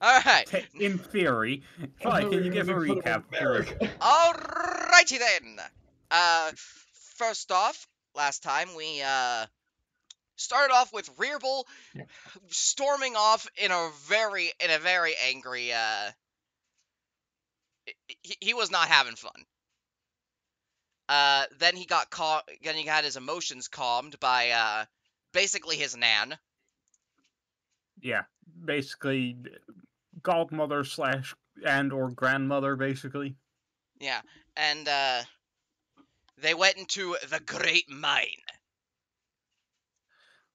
All right. In theory. Fine, can you give a recap? Alrighty then. Uh, first off, last time we uh started off with Rearbull Yeah. storming off in a very in a very angry. Uh, he, he was not having fun. Uh, then he got caught. Then he had his emotions calmed by uh basically his nan. Yeah, basically, godmother slash and or grandmother, basically. Yeah, and uh, they went into the Great Mine.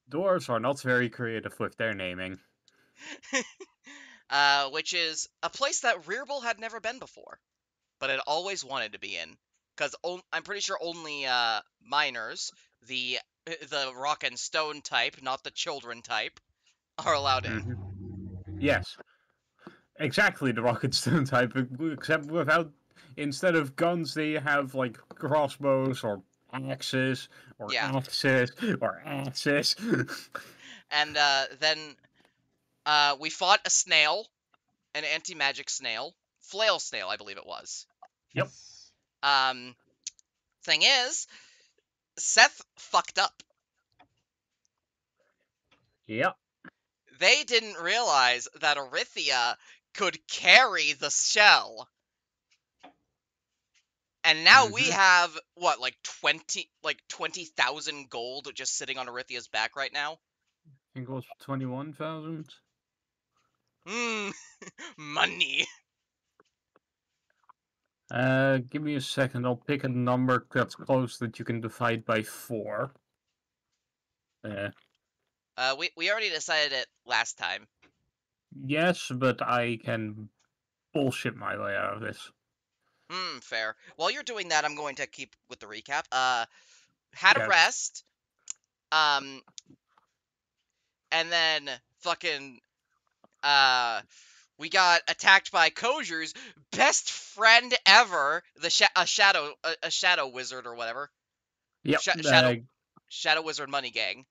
Dwarves are not very creative with their naming. uh, which is a place that Rearbull had never been before, but had always wanted to be in. Because I'm pretty sure only uh, miners, the the rock and stone type, not the children type, are allowed in. Mhm. Yes, exactly the rocket stone type, except without instead of guns, they have like crossbows or axes or Yeah. axes or axes. And uh, then uh, we fought a snail, an anti magic snail, flail snail, I believe it was. Yep. Um, thing is, Seth fucked up. yep. They didn't realize that Orithia could carry the shell. And now we Mhm. have what, like twenty, like twenty thousand gold just sitting on Orithia's back right now. I think it was twenty-one thousand. Hmm, money. Uh, give me a second. I'll pick a number that's close that you can divide by four. Uh, Uh, we we already decided it last time. Yes, but I can bullshit my way out of this. Hmm, fair. While you're doing that, I'm going to keep with the recap. Uh, had a rest. Um, and then fucking, uh, we got attacked by Koju's best friend ever, the sha- a shadow a, a shadow wizard or whatever, Yep. Sha- Shadow- uh, shadow wizard money gang.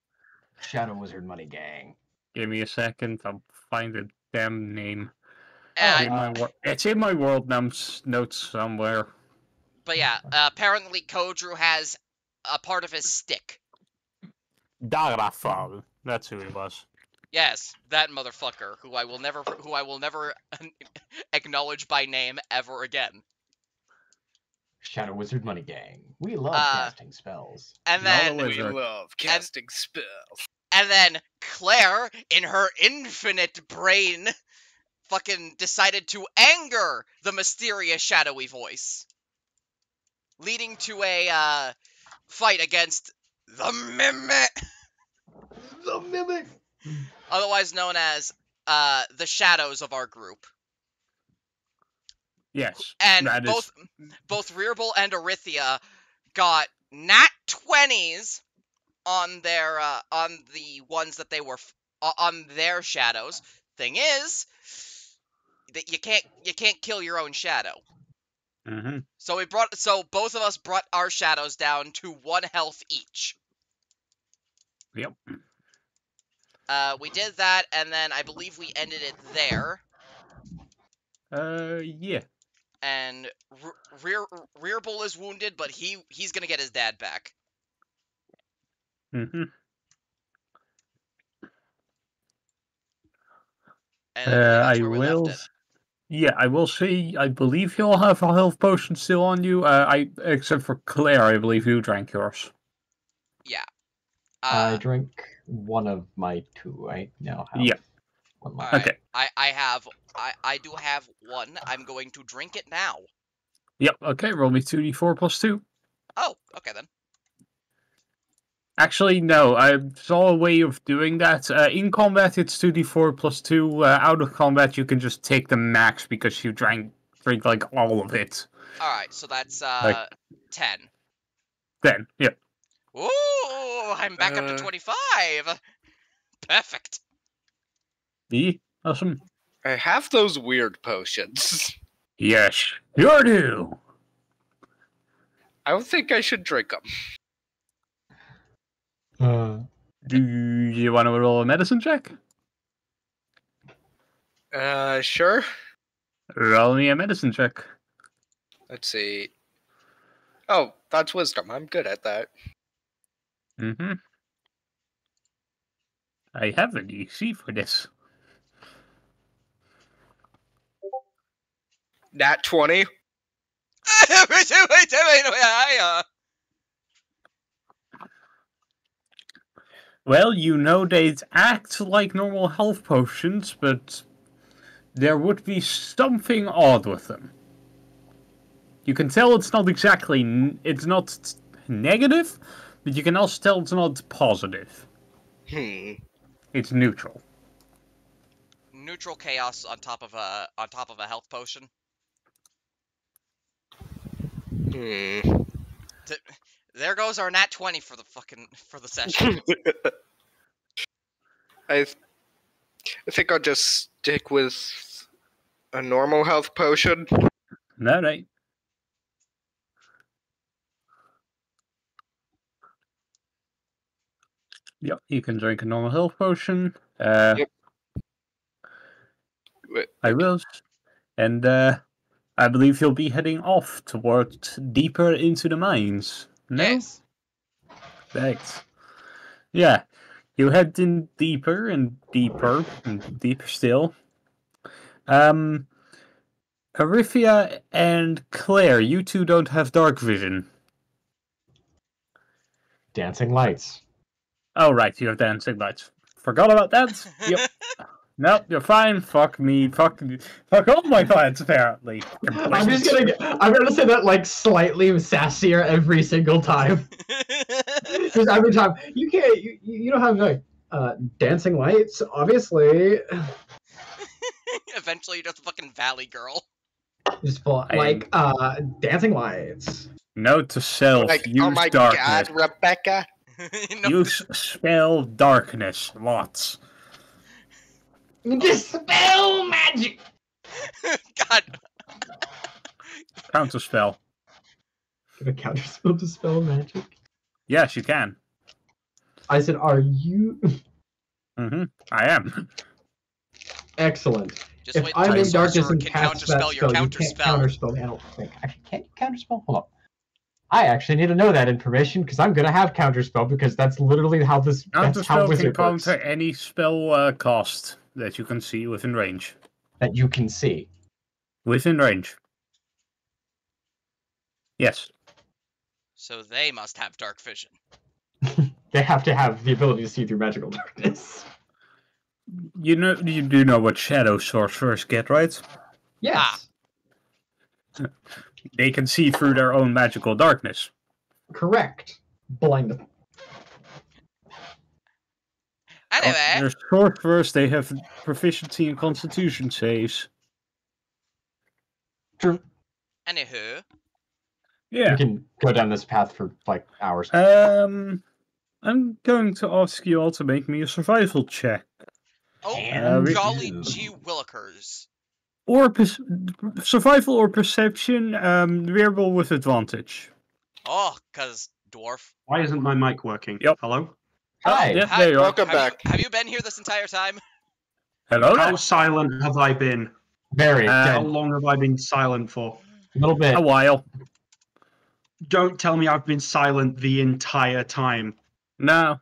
Shadow Wizard Money Gang. give me a second. I'll find the damn name. And It's in my wor- it's in my world nums notes somewhere. but yeah, uh, apparently Koju has a part of his stick. Darafal. That's who he was. Yes, that motherfucker who I will never who I will never acknowledge by name ever again. Shadow Wizard Money Gang. We love Uh, casting spells. And then wizard. We love casting spells. And then Claire in her infinite brain fucking decided to anger the mysterious shadowy voice. Leading to a uh, fight against the Mimic, The Mimic! otherwise known as uh, the shadows of our group. Yes. And that is- both both Rearbull and Orithia got nat twenties on their uh, on the ones that they were on their shadows. Thing is that you can't you can't kill your own shadow. hmm So we brought so both of us brought our shadows down to one health each. Yep. Uh, we did that, and then I believe we ended it there. Uh, yeah. And R- Rear Rearbull is wounded, but he he's gonna get his dad back. Hmm Uh, that's I where we left will. Yeah, I will say. I believe you'll have a health potion still on you. Uh, I except for Claire, I believe you drank yours. Yeah. I Uh, drink one of my two. I now have Yeah. one left. right. Okay. I I have I I do have one. I'm going to drink it now. Yep. Okay. Roll me two d four plus two. Oh, okay then. Actually, no. I saw a way of doing that. Uh, in combat, it's two d four plus two. Uh, out of combat, you can just take the max because you drank drink like all of it. All right, so that's uh ten. Then, yep. Ooh, I'm back up to Uh. twenty-five. Perfect. The awesome. I have those weird potions. Yes, you do. I don't think I should drink them. Uh, Do you want to roll a medicine check? Uh, sure. Roll me a medicine check. Let's see. Oh, that's wisdom. I'm good at that. Mm-hmm. I have an DC for this. Nat 20. wait, wait, wait, wait, wait, I, uh, Well, you know they act like normal health potions, but there would be something odd with them. You can tell it's not exactly, it's not negative, but you can also tell it's not positive. Hmm. It's neutral. neutral chaos on top of a on top of a health potion. Hmm. There goes our nat twenty for the fucking for the session. I, th- I think I'll just stick with a normal health potion. No, right. Yep, you can drink a normal health potion. Uh, Yep. I will. And uh, I believe you'll be heading off towards deeper into the mines. No? Yes. Right. Yeah. You head in deeper and deeper and deeper still. Um, Orithia and Claire, you two don't have dark vision. Dancing lights. Oh, right, you have dancing lights. Forgot about that. Yep. Nope, you're fine. Fuck me. Fuck, fuck all my clients, apparently. I'm just gonna. get- I'm gonna say that like slightly sassier every single time. Because every time you can't, you, you don't have like uh, dancing lights. Obviously, Eventually, you're just a fucking valley girl. just full, I- like uh, dancing lights. Note to self: like, use oh my darkness. god, Rebecca. no, Use spell darkness lots. Dispel magic. God, Counter spell. Give a counter spell dispel magic. Yes, you can. I said, "Are you hmm I am. excellent?" just if wait I'm in a darkness sorcerer and can cast that counterspell your spell, you can't counterspell. counterspell. I don't think. Actually, can't you counterspell? Hold on. I actually need to know that information because I'm gonna have counterspell because that's literally how this. Counter That's how spell can wizard works. counter any spell uh, cost that you can see within range. That you can see. Within range. Yes. So they must have dark vision. They have to have the ability to see through magical darkness. You know, you do know what shadow sorcerers get, right? Yes. Ah. They can see through their own magical darkness. Correct. Blind. Anyway, Their sorcerers, they have proficiency in Constitution saves. True. anywho, Yeah. We can go down this path for like hours. Um, I'm going to ask you all to make me a survival check. oh, And golly do. gee willikers. Or per- survival or perception, um, variable with advantage. Oh, cause dwarf. Why isn't my mic working? Yep. Hello? Hi. Yep, Hi, there you welcome have you- back. have you been here this entire time? Hello? How there. silent have I been? Very Uh, How long have I been silent for? A little bit. A while. Don't tell me I've been silent the entire time. No.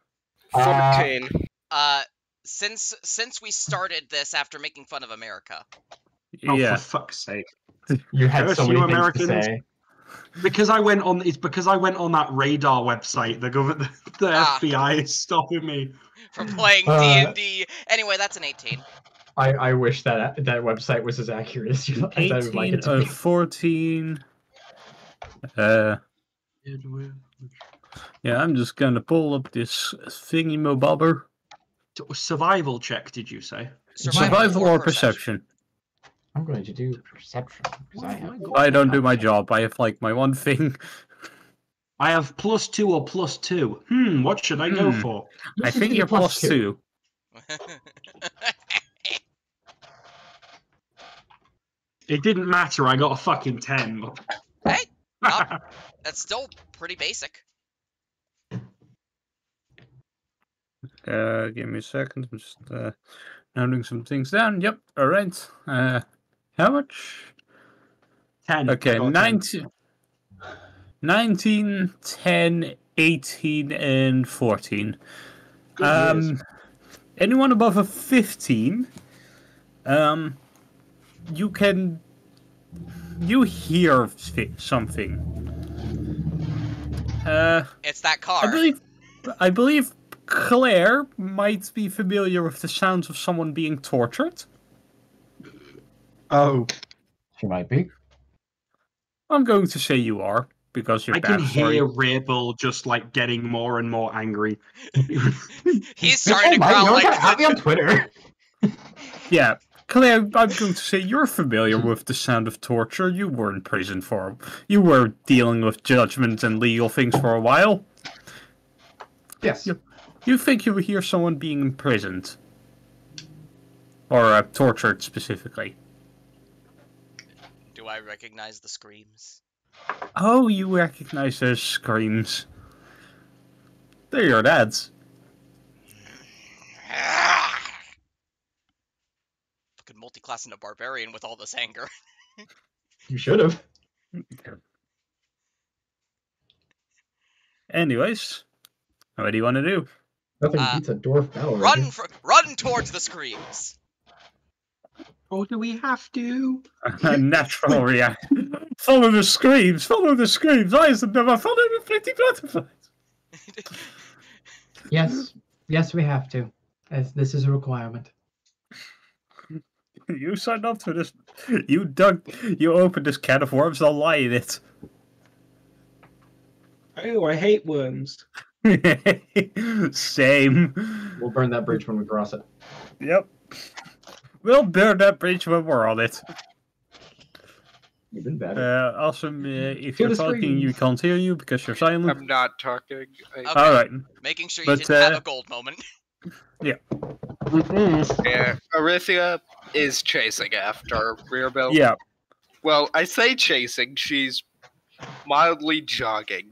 Uh, 14. Uh, since since we started this after making fun of America. Oh, yeah. for fuck's sake. You had Curse so you things Americans. to say. Because I went on, it's because I went on that radar website. The government, the Ah. FBI is stopping me. From playing D Uh, and D. Anyway, that's an 18. I, I wish that that website was as accurate as you as I would like it to or be. 14. Uh, yeah, I'm just gonna pull up this thingy mobobber. Survival check, did you say? Survival or perception? I'm going to do perception. 'cause I have- I don't do my job. I have like my one thing. I have plus two or plus two. Hmm, what should I go Hmm. for? I think do you're plus two. It didn't matter. I got a fucking ten. Hey, not- that's still pretty basic. Uh, give me a second. I'm just uh, noting some things down. Yep. All right. Uh, how much? Ten. Okay, Got 10. 19, 19, 10, 18, and 14. Good Um, news. anyone above a 15, um, you can. You hear something. Uh, It's that car. I believe. I believe Claire might be familiar with the sounds of someone being tortured. Oh, She might be. I'm going to say you are because you're I can hear Rabel just like getting more and more angry. He's starting to Mike, growl like what? At me on Twitter. Yeah, Claire, I'm going to say you're familiar with the sound of torture. You were in prison for. You were dealing with judgments and legal things for a while. Yes. Yep. You think you would hear someone being imprisoned? Or uh, tortured specifically? Do I recognize the screams? Oh, you recognize those screams. They're your dad's. Fucking multi-class into barbarian with all this anger. You should have. Anyways, what do you want to do? Nothing Uh, beats a dwarf battle. run, raging. fr- run towards the screams. Oh, do we have to? A natural reaction. Follow the screams, follow the screams. Eyes have never followed the pretty butterflies. Yes. Yes, we have to. As this is a requirement. You signed up for this. You dug. You opened this can of worms. I'll lie in it. Oh, I hate worms. Same. We'll burn that bridge when we cross it. Yep. We'll burn that bridge when we're on it. Even better. Uh, awesome. Uh, if To you're the talking, you can't hear you because you're silent. I'm not talking. I, Okay. All right. Making sure you But, didn't have uh, a gold moment. yeah, Yeah. Orithia is chasing after Rearbull. Yeah. Well, I say chasing. She's mildly jogging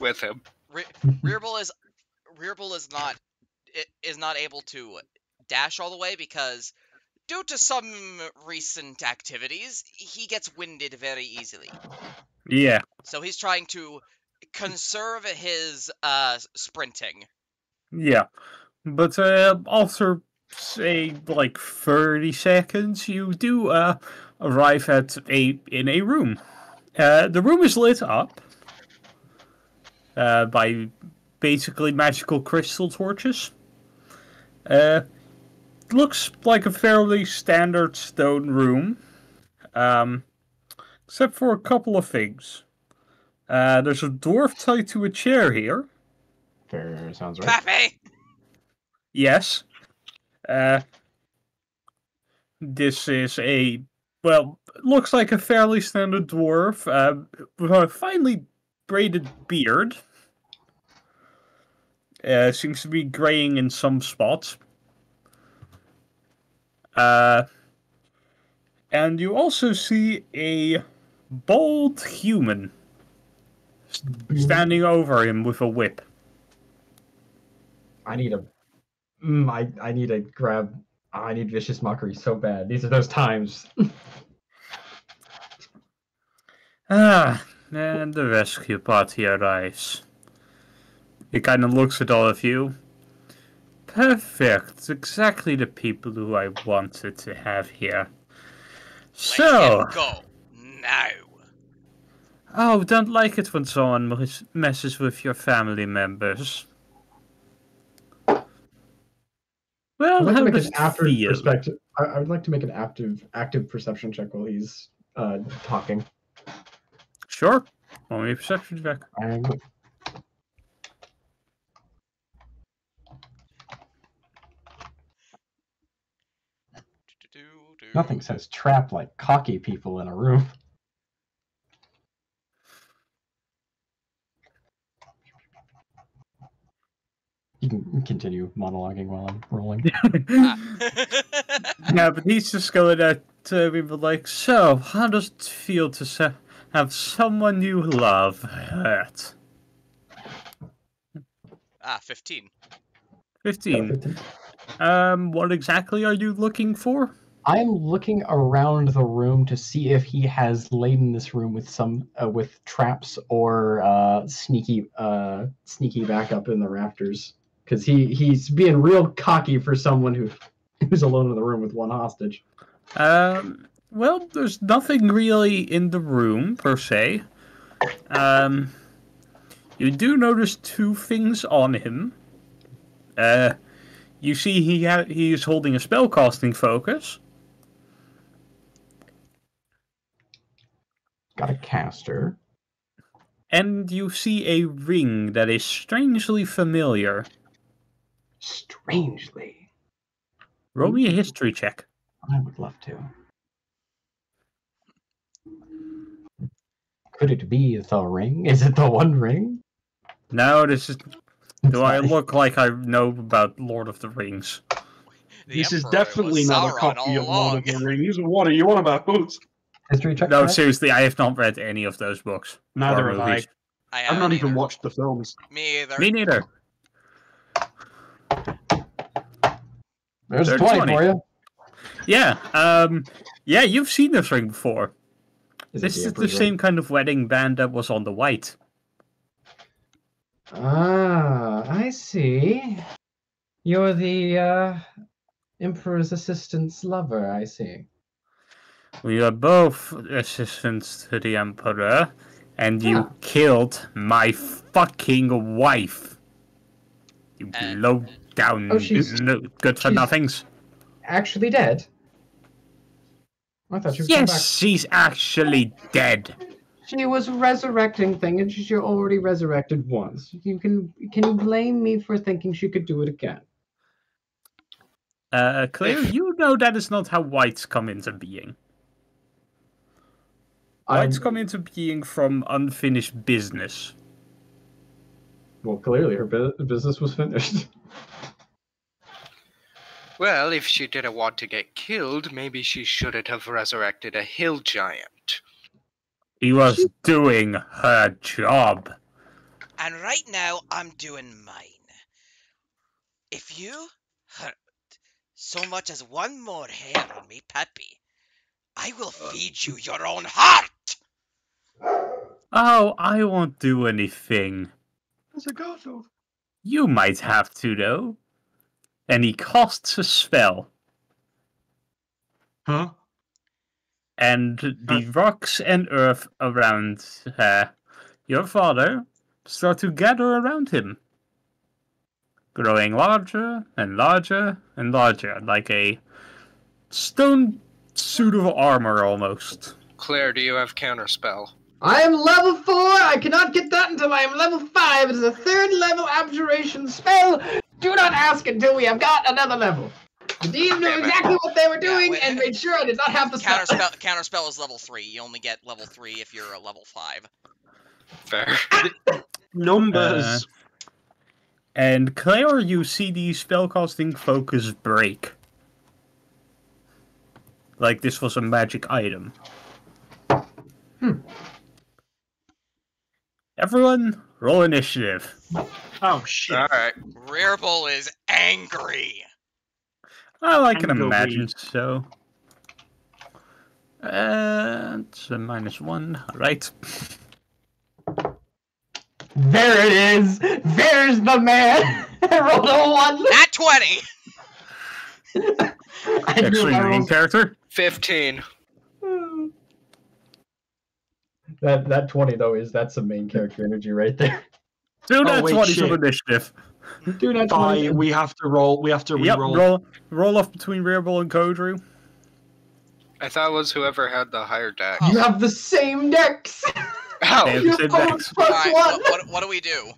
with him. Re- Rearbull is Rearbull is not is not able to dash all the way because due to some recent activities, he gets winded very easily. Yeah. So he's trying to conserve his uh sprinting. Yeah. But uh, after say like thirty seconds, you do uh arrive at a in a room. Uh, the room is lit up uh, by basically magical crystal torches. Uh, looks like a fairly standard stone room, um, except for a couple of things. Uh, there's a dwarf tied to a chair here. Fair sounds right. Pappy! Yes. Uh, this is a well, looks like a fairly standard dwarf uh, with a finely braided beard. Uh, seems to be graying in some spots. Uh, and you also see a bald human standing over him with a whip. I need a. Mm, I I need to grab. I need vicious mockery so bad. These are those times. Ah, and the rescue party arrives. He kind of looks at all of you. Perfect. Exactly the people who I wanted to have here. Let So, him go. Now. oh, don't like it when someone messes with your family members. Well, I'd like to make does an it active feel? perspective. I, I would like to make an active active perception check while he's uh talking. Sure. Roll me a perception check. I'm, nothing says trap like cocky people in a room. You can continue monologuing while I'm rolling. Ah. Yeah, but he's just going to uh, be like, so, how does it feel to se- have someone you love hurt? ah, 15. 15. Um, what exactly are you looking for? I am looking around the room to see if he has laden this room with some uh, with traps or uh, sneaky uh, sneaky back up in the rafters. Because he he's being real cocky for someone who who's alone in the room with one hostage. Um, well, there's nothing really in the room per se. Um, you do notice two things on him. Uh, you see he ha- he is holding a spellcasting focus. Got a caster. And you see a ring that is strangely familiar. Strangely, Roll me a history check. I would love to. Could it be the ring? Is it the One Ring? No, this is. Do I look like I know about Lord of the Rings? The this is definitely not a copy of Lord of the Rings. What are you on about? history check? No, seriously, I have not read any of those books. Neither or have I. movies. I I've haven't not even watched the films. Me either. Me neither. There's a There's 20, 20. for you. Yeah, um, yeah, you've seen this ring before. Is this is the ring? same kind of wedding band that was on the wight. Ah, I see. You're the uh, Emperor's assistant's lover, I see. We are both assistants to the Emperor, and you Yeah. killed my fucking wife. You And- low down, Oh, she's- no, good for she's- nothings. Actually dead? I thought she was coming back. Yes, she's actually dead. She was resurrecting thing, and she's already resurrected once. You can can you blame me for thinking she could do it again? Uh, Claire, you know that is not how wights come into being. Wights um, I'm- come into being from unfinished business. Well, clearly her bu- business was finished. Well, if she didn't want to get killed, maybe she shouldn't have resurrected a hill giant. He was doing her job. And right now, I'm doing mine. If you hurt so much as one more hair on me, Peppy, I will um. feed you your own heart! Oh, I won't do anything. There's a Garfield. You might have to, though. And he casts a spell, Huh? and the rocks and earth around her, your father, start to gather around him, growing larger and larger and larger, like a stone suit of armor almost. Claire, do you have counterspell? I am level four. I cannot get that until I am level five. It is a third level abjuration spell. Do not ask until we have got another level. The DM knew exactly what they were Yeah, doing wait. and made sure I did not have the counter spell. Counterspell, counterspell is level 3. You only get level 3 if you're a level 5. Fair. Numbers. And Claire, you see the spellcasting focus break. Like this was a magic item. Hmm. Everyone, roll initiative. oh shit. Alright. Rearbull is angry. Well, I can Angry. imagine so. And it's a minus one. Right. There it is. There's the man. I rolled a one. Not 20! I drew Actually, my main rolls. character. 15. That that twenty though is that's some main character energy right there. Do that oh, wait, 20 of initiative. Do not I, we have to roll. We have to Yep, re-roll. roll, roll off between Rearbull and Kodru. I thought it was whoever had the higher deck. You have the same decks. Ow! Damn. Your same decks. plus Alright, one. what, what, what do we do?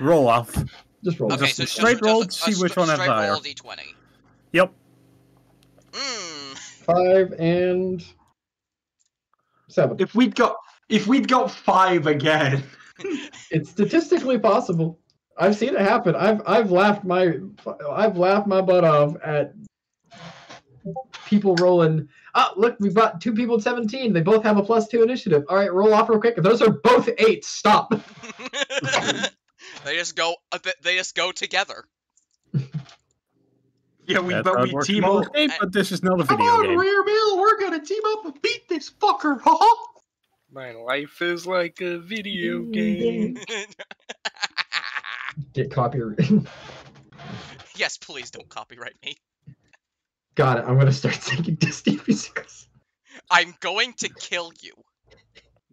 Roll off. Just roll. Okay, Just so a straight just roll a- to see which one has straight higher. roll d20. Yep. Mmm. Five and seven. If we'd got, if we'd got five again, It's statistically possible. I've seen it happen. I've I've laughed my I've laughed my butt off at people rolling. Ah, look, we brought two people at 17. They both have a plus two initiative. All right, roll off real quick. Those are both eights. Stop. they just go. uh, They just go together. Yeah, we That's but we team up. most but this is not a video Come video on, game. Rare Mill, we're gonna team up and beat this fucker. haha. My life is like a video game. Get copyright. yes, please don't copyright me. Got it. I'm gonna start singing Disney musicals. I'm going to kill you.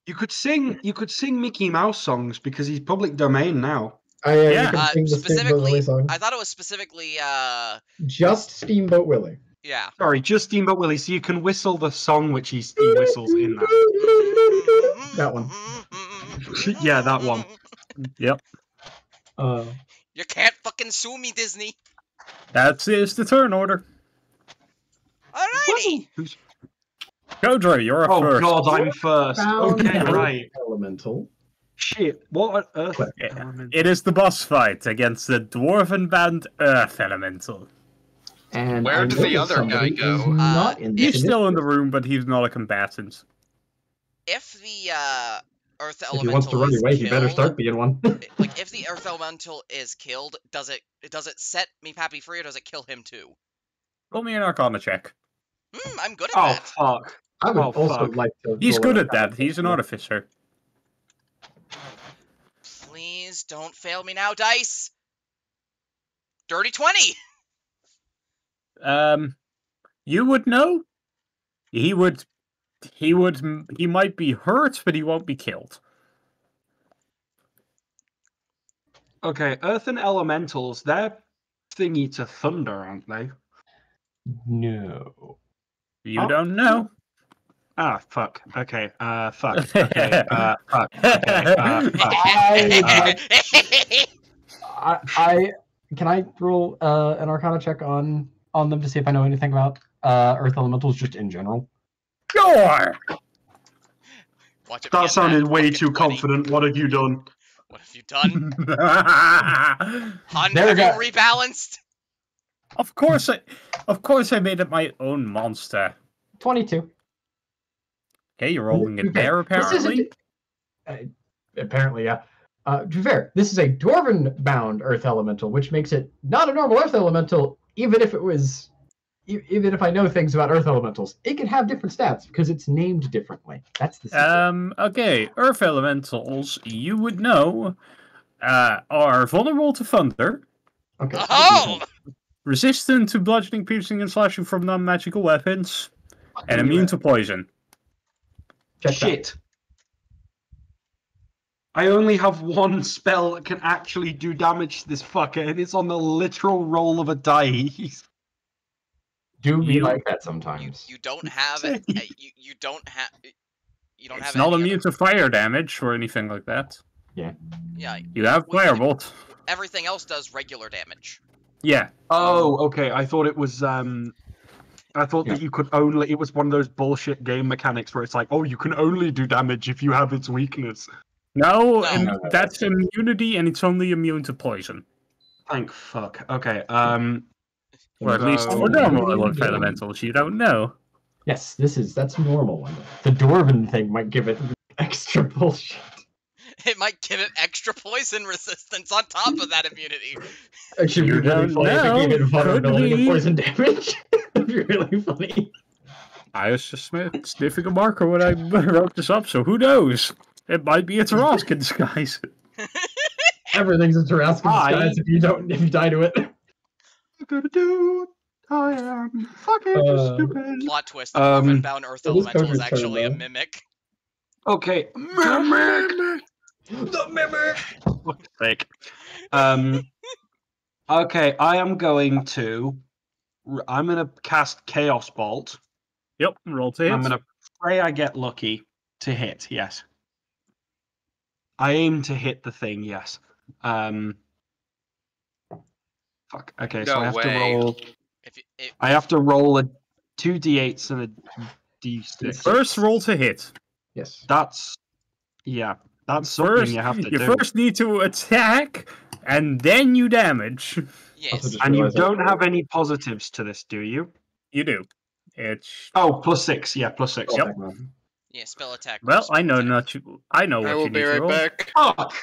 You could sing. You could sing Mickey Mouse songs because he's public domain now. I uh, Yeah. Uh, sing the Steamboat specifically, I thought it was specifically, uh, Just Steamboat Willie. Yeah. Sorry, just Steamboat Willie. So you can whistle the song which he's, he whistles in that. That one. Yeah, that one. Yep. Uh, You can't fucking sue me, Disney. That is the turn order. Alrighty. Who's- Godra, you're up Oh first. god, I'm first. Okay, right. Elemental. Shit. What on earth? Yeah. It is the boss fight against the dwarven band Earth Elemental. And Where I did the other guy go? is not in He's still in the room, but he's not a combatant. If the uh, Earth If he Elemental wants to run is away, he better start being one. Like, if the Earth Elemental is killed, does it does it set me Pappy free, or does it kill him too? Roll me an Arcana check. Hmm, I'm good at Oh that. fuck. I would Oh, also fuck. like to. He's good at that. He's an artificer. Please don't fail me now, dice. Dirty twenty. Um, you would know. He would. He would. He might be hurt, but he won't be killed. Okay, Earth and Elementals, they're thingy to thunder, aren't they? No. You Oh. don't know. Ah, fuck. Okay, uh, fuck. Okay, uh, fuck. Okay, uh, fuck. I, I, I can I roll uh, an Arcana check on on them to see if I know anything about uh, Earth Elementals just in general. Sure. Watch it That sounded way too 20. confident. What have you done? What have you done? Han, There have we you go. rebalanced? of course, I. Of course, I made it my own monster. Twenty-two. Okay, you're rolling it there, this isn't- apparently. Uh, apparently, yeah. Uh, to be fair, this is a dwarven-bound Earth Elemental, which makes it not a normal Earth Elemental. Even if it was, e- even if I know things about Earth Elementals, it can have different stats because it's named differently. That's the secret. Um. Okay, Earth Elementals, you would know, uh, are vulnerable to thunder, okay. Oh! resistant to bludgeoning, piercing, and slashing from non-magical weapons, and immune to poison. Check that. Shit. I only have one spell that can actually do damage to this fucker, and it's on the literal roll of a dice. Do be You- like that sometimes. you don't have it. You you don't have. You don't have It's have. not immune other- to fire damage or anything like that. Yeah, Yeah. You have Well, firebolt. everything else does regular damage. Yeah. Oh, okay. I thought it was. um I thought that you could only. It was one of those bullshit game mechanics where it's like, oh, you can only do damage if you have its weakness. No, No. im- No, no, that's immunity, and it's only immune to poison. Thank fuck. Okay. Um. Or at least for normal ele- elementals, you don't know. Yes, this is that's normal one. The dwarven thing might give it extra bullshit. It might give it extra poison resistance on top of that immunity. Actually, You it'd be really don't funny if it gave know. it vulnerability to poison damage. That'd be really funny. I was just sniffing a marker when I wrote this up, so who knows? It might be a Tarrasque in disguise. Everything's a Tarrasque I- disguise if you don't if you die to it. gonna do? I am fucking Uh, stupid. Plot twist: Um, um, bound Earth it is Elemental is actually a mimic. Okay. Mimic. The mimic. Fuck's sake. Um. Okay, I am going to. I'm gonna cast Chaos Bolt. Yep, roll to hit. I'm gonna pray I get lucky to hit. Yes. I aim to hit the thing. Yes. Um. Fuck. Okay, so I have way. to roll. If you, it, I have to roll a two d8s and a d6. First roll to hit. Yes. That's yeah. That's something First, you have to you do. first need to attack, and then you damage. yes, And you don't have any positives to this, do you? You do. It's Oh, plus six. Yeah, plus six. Yep. Yeah, spell attack. well, versus I know attack. not you. I know what I you will need be to right roll. back. Fuck.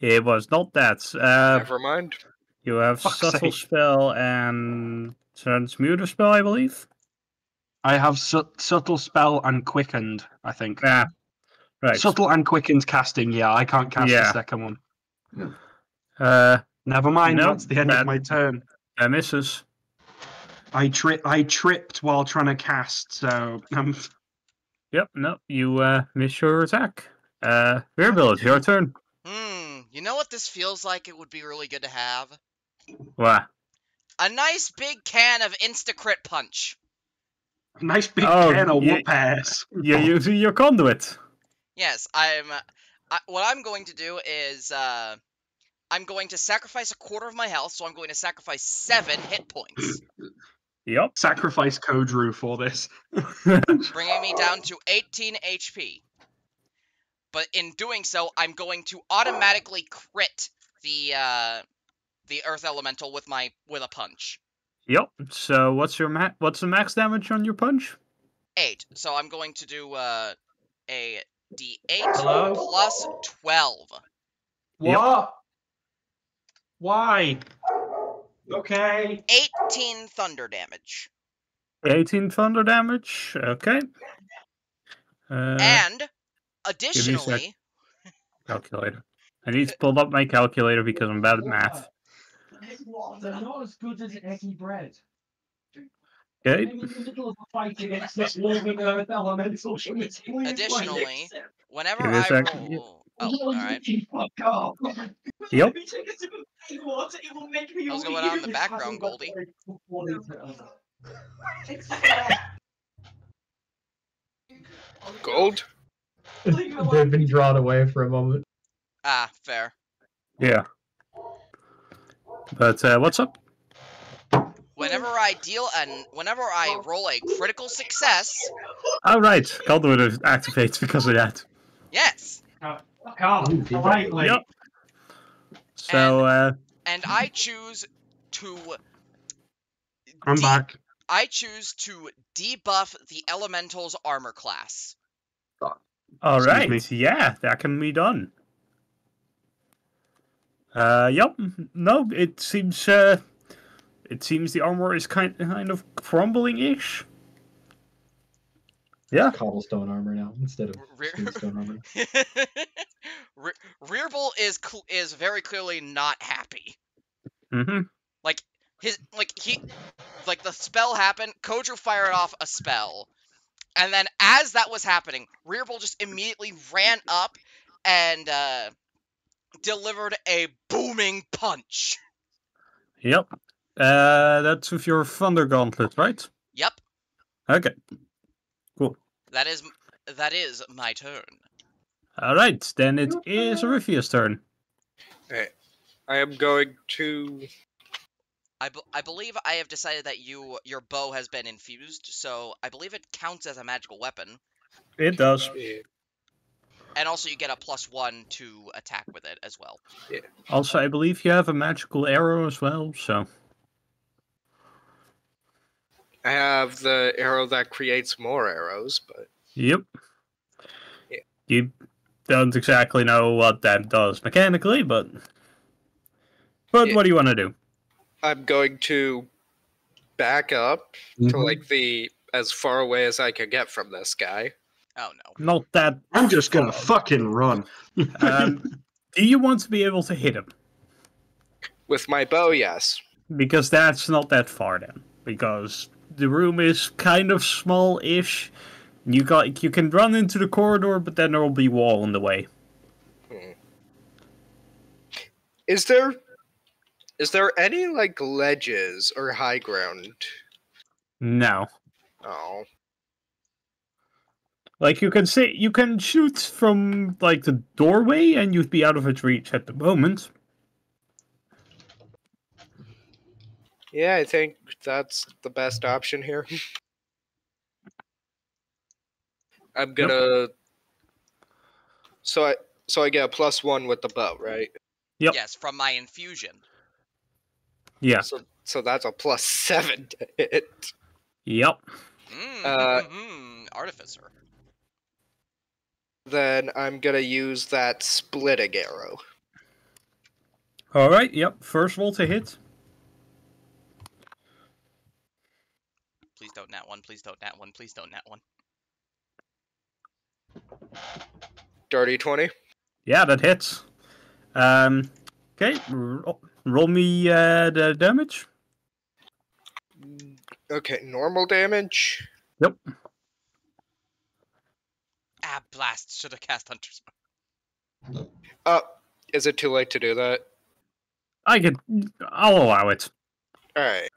It was not that. Uh, Never mind. You have Fuck's subtle sake. spell and transmuted spell, I believe. I have su- subtle spell and quickened. I think Yeah. Right. subtle and quickened casting. Yeah, I can't cast Yeah. the second one. Uh, Never mind. No, that's the end that- of my turn. that misses. I tri- I tripped while trying to cast. So um, Yep. No, you uh miss your attack. Uh, Virbil, it's your turn. Hmm. You know what this feels like? It would be really good to have Wow. a nice big can of Instacrit punch. nice big Oh, can of yeah. whoop ass. You're using your conduit. Yes, I'm. I, what I'm going to do is, uh, I'm going to sacrifice a quarter of my health, so I'm going to sacrifice seven hit points, Yep. Sacrifice Kodru for this. bringing me down to 18 HP. But in doing so, I'm going to automatically crit the uh, the Earth Elemental with my with a punch. Yep. So what's your ma- what's the max damage on your punch? Eight. So I'm going to do uh, a D8 Hello? plus 12. Yep. What? Why? Okay. 18 thunder damage. 18 thunder damage. Okay. Uh, and me a sec. additionally, calculator. I need to pull up my calculator because I'm bad at math. They're not as good as eggy bread. Okay. I'm in the middle of a fight against this living earth elemental. Please, please, Additionally, whenever Give me a I sec. roll, oh, all right. Fuck off. Yep. Let me take a sip of plain water. It will make me What's going on in the background, Goldie? Gold? They've been drawn away for a moment. Ah, fair. Yeah. But uh, what's up? Whenever I deal and whenever I roll a critical success, All right. Conduit activates because of that. yes, Fuck off. Politely. Yep. So uh, and I choose to I'm de- back. I choose to debuff the elemental's armor class. all Excuse me. Yeah, that can be done. Uh, yep. No, it seems uh, it seems the armor is kind kind of crumbling ish. Yeah. Cobblestone armor now instead of Re- stone armor. Re- Rearbull is cl- is very clearly not happy. Mm-hmm. his like he like the spell happened Kojo fired off a spell and then as that was happening Rearbull just immediately ran up and uh delivered a booming punch Yep. Uh, that's with your thunder gauntlet, right? yep Okay. That is that is my turn All right. Then it is Orithia's turn. I am going to. I I believe I have decided that you your bow has been infused so I believe it counts as a magical weapon It does. and also you get a plus one to attack with it as well Yeah. Also, I believe you have a magical arrow as well. So I have the arrow that creates more arrows, but Yep. Yeah. You don't exactly know what that does mechanically, but but Yeah. what do you want to do? I'm going to back up to Mhm. like the as far away as I can get from this guy. oh no Not that. I'm just gonna fucking run. Um, do you want to be able to hit him? With my bow, yes. Because that's not that far then. Because the room is kind of small-ish. You got you can run into the corridor, but then there will be wall in the way. Hmm. Is there is there any like ledges or high ground? No. Oh. Like you can see, you can shoot from like the doorway, and you'd be out of its reach at the moment. Yeah, I think that's the best option here. I'm gonna So I so I get a plus one with the bow, right? Yep. yes from my infusion Yeah. So so that's a plus seven to hit. Yep. mm, Uh, mhm, artificer Then I'm gonna use that splitting arrow. All right. Yep. First roll to hit. Please don't nat one. Please don't nat one. Please don't nat one. Dirty 20. Yeah, that hits. Um. Okay. Roll, roll me uh, the damage. Okay, normal damage. Yep. Ah, blast! Should have cast Hunter's Mark. Uh, is it too late to do that? I could. I'll allow it. All right.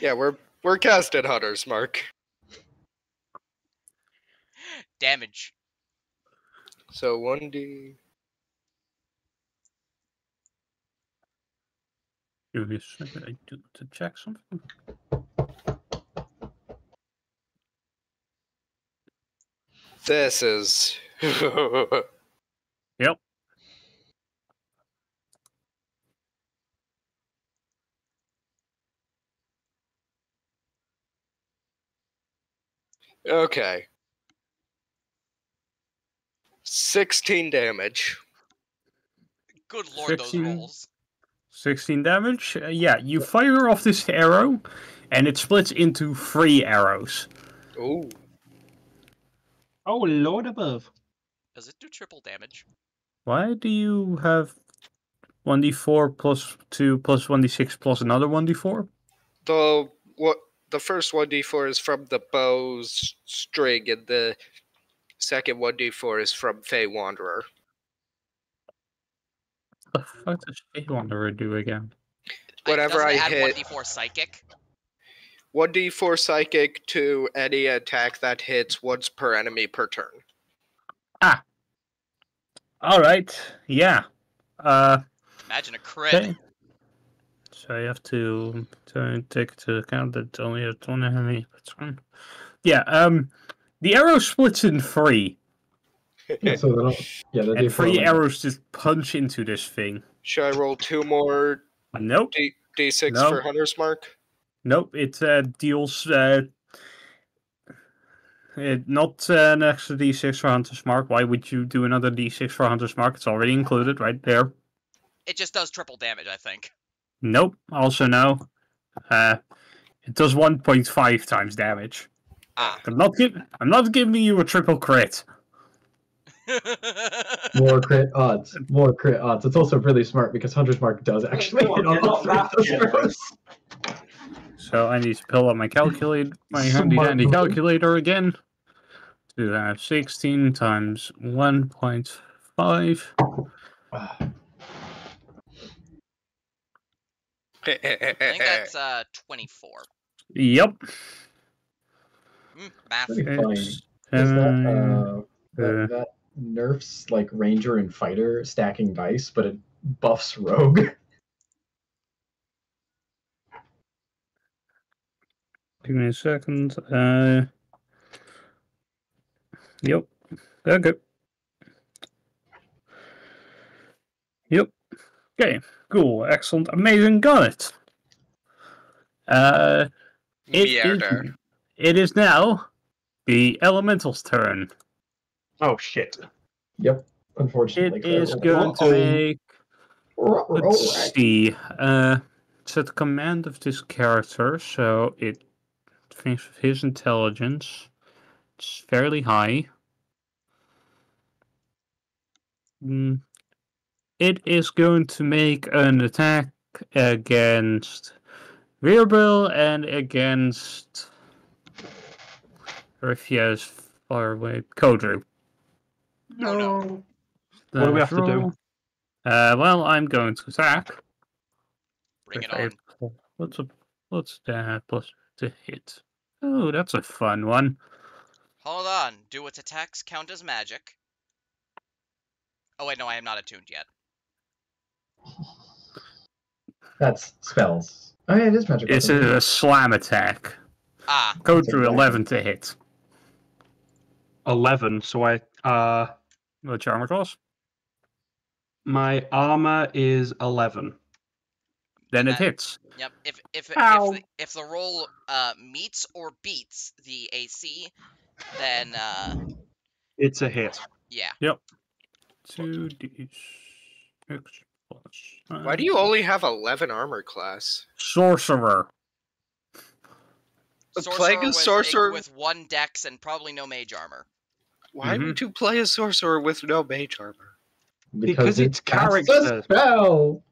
Yeah, we're we're casting Hunter's Mark. Damage. So 1d. Give me a second. I do to check something. This is. Yep. Okay. 16 damage. Good lord, those 16. rolls. 16 damage. Uh, yeah, you fire off this arrow, and it splits into three arrows. Ooh. Oh, Lord above. Does it do triple damage? Why do you have 1d4 plus 2 plus 1d6 plus another 1d4? The what the first 1d4 is from the bow's string and the second 1d4 is from Fey Wanderer. What the fuck does Fey Wanderer do again? Whenever doesn't I it add hit- 1d4 psychic. 1d4 psychic to any attack that hits once per enemy per turn. Ah. Alright, yeah. Uh, Imagine a crit. okay. So I have to, to take into account that only has one enemy per turn. Yeah, um, the arrow splits in three, Yeah, so they don't. Yeah, they do and three four arrows just punch into this thing. Should I roll two more Nope. D- d6 No. for Hunter's Mark? Nope, it uh, deals uh, it, not uh, an extra d6 for Hunter's Mark. Why would you do another d6 for Hunter's Mark? It's already included right there. It just does triple damage, I think. Nope, also no. Uh, it does 1.5 times damage. Ah. I'm not, give- I'm not giving you a triple crit. More crit odds. More crit odds. It's also really smart because Hunter's Mark does actually hit on all three of those at arrows. So I need to pull up my calculate my handy Smart dandy move. calculator again. To have 16 times 1.5. Ah, I think that's uh 24. Yep. Mm, math. Pretty funny. Is that, uh, uh, uh, that, that nerfs like Ranger and Fighter stacking dice, but it buffs Rogue. Give me a second. Uh, yep. Okay. Yep. Okay. Cool. Excellent. Amazing. Got it. Uh, it is, it is now the elemental's turn. Oh shit. Yep. Unfortunately, It is going to Uh-oh. make. Ro- ro- Let's see. Uh, it's at command of this character, so it thinks of his intelligence. It's fairly high. Mm. It is going to make an attack against Virbil and against Riffia's far away Kodru. Oh, no. What do we have to do? Uh, well, I'm going to attack. Bring it If on. What's a what's that plus to hit? Oh, that's a fun one. Hold on. Do its attacks count as magic? Oh wait, no, I am not attuned yet. That's spells. Oh yeah, it is magic. It's weapon. a slam attack. Ah, Go through exactly- eleven to hit. Eleven. So I uh What's your armor class? my armor is eleven. Then it Uh, hits. yep. If if if Ow. the, if the roll uh meets or beats the AC, then uh It's a hit. yeah. Two d six Why do you only have 11 armor class? sorcerer? Uh, Sorcerer playing a with, sorcerer- with one dex and probably no mage armor. Why Mhm. would you play a sorcerer with no mage armor? Because it's casts a character. spell.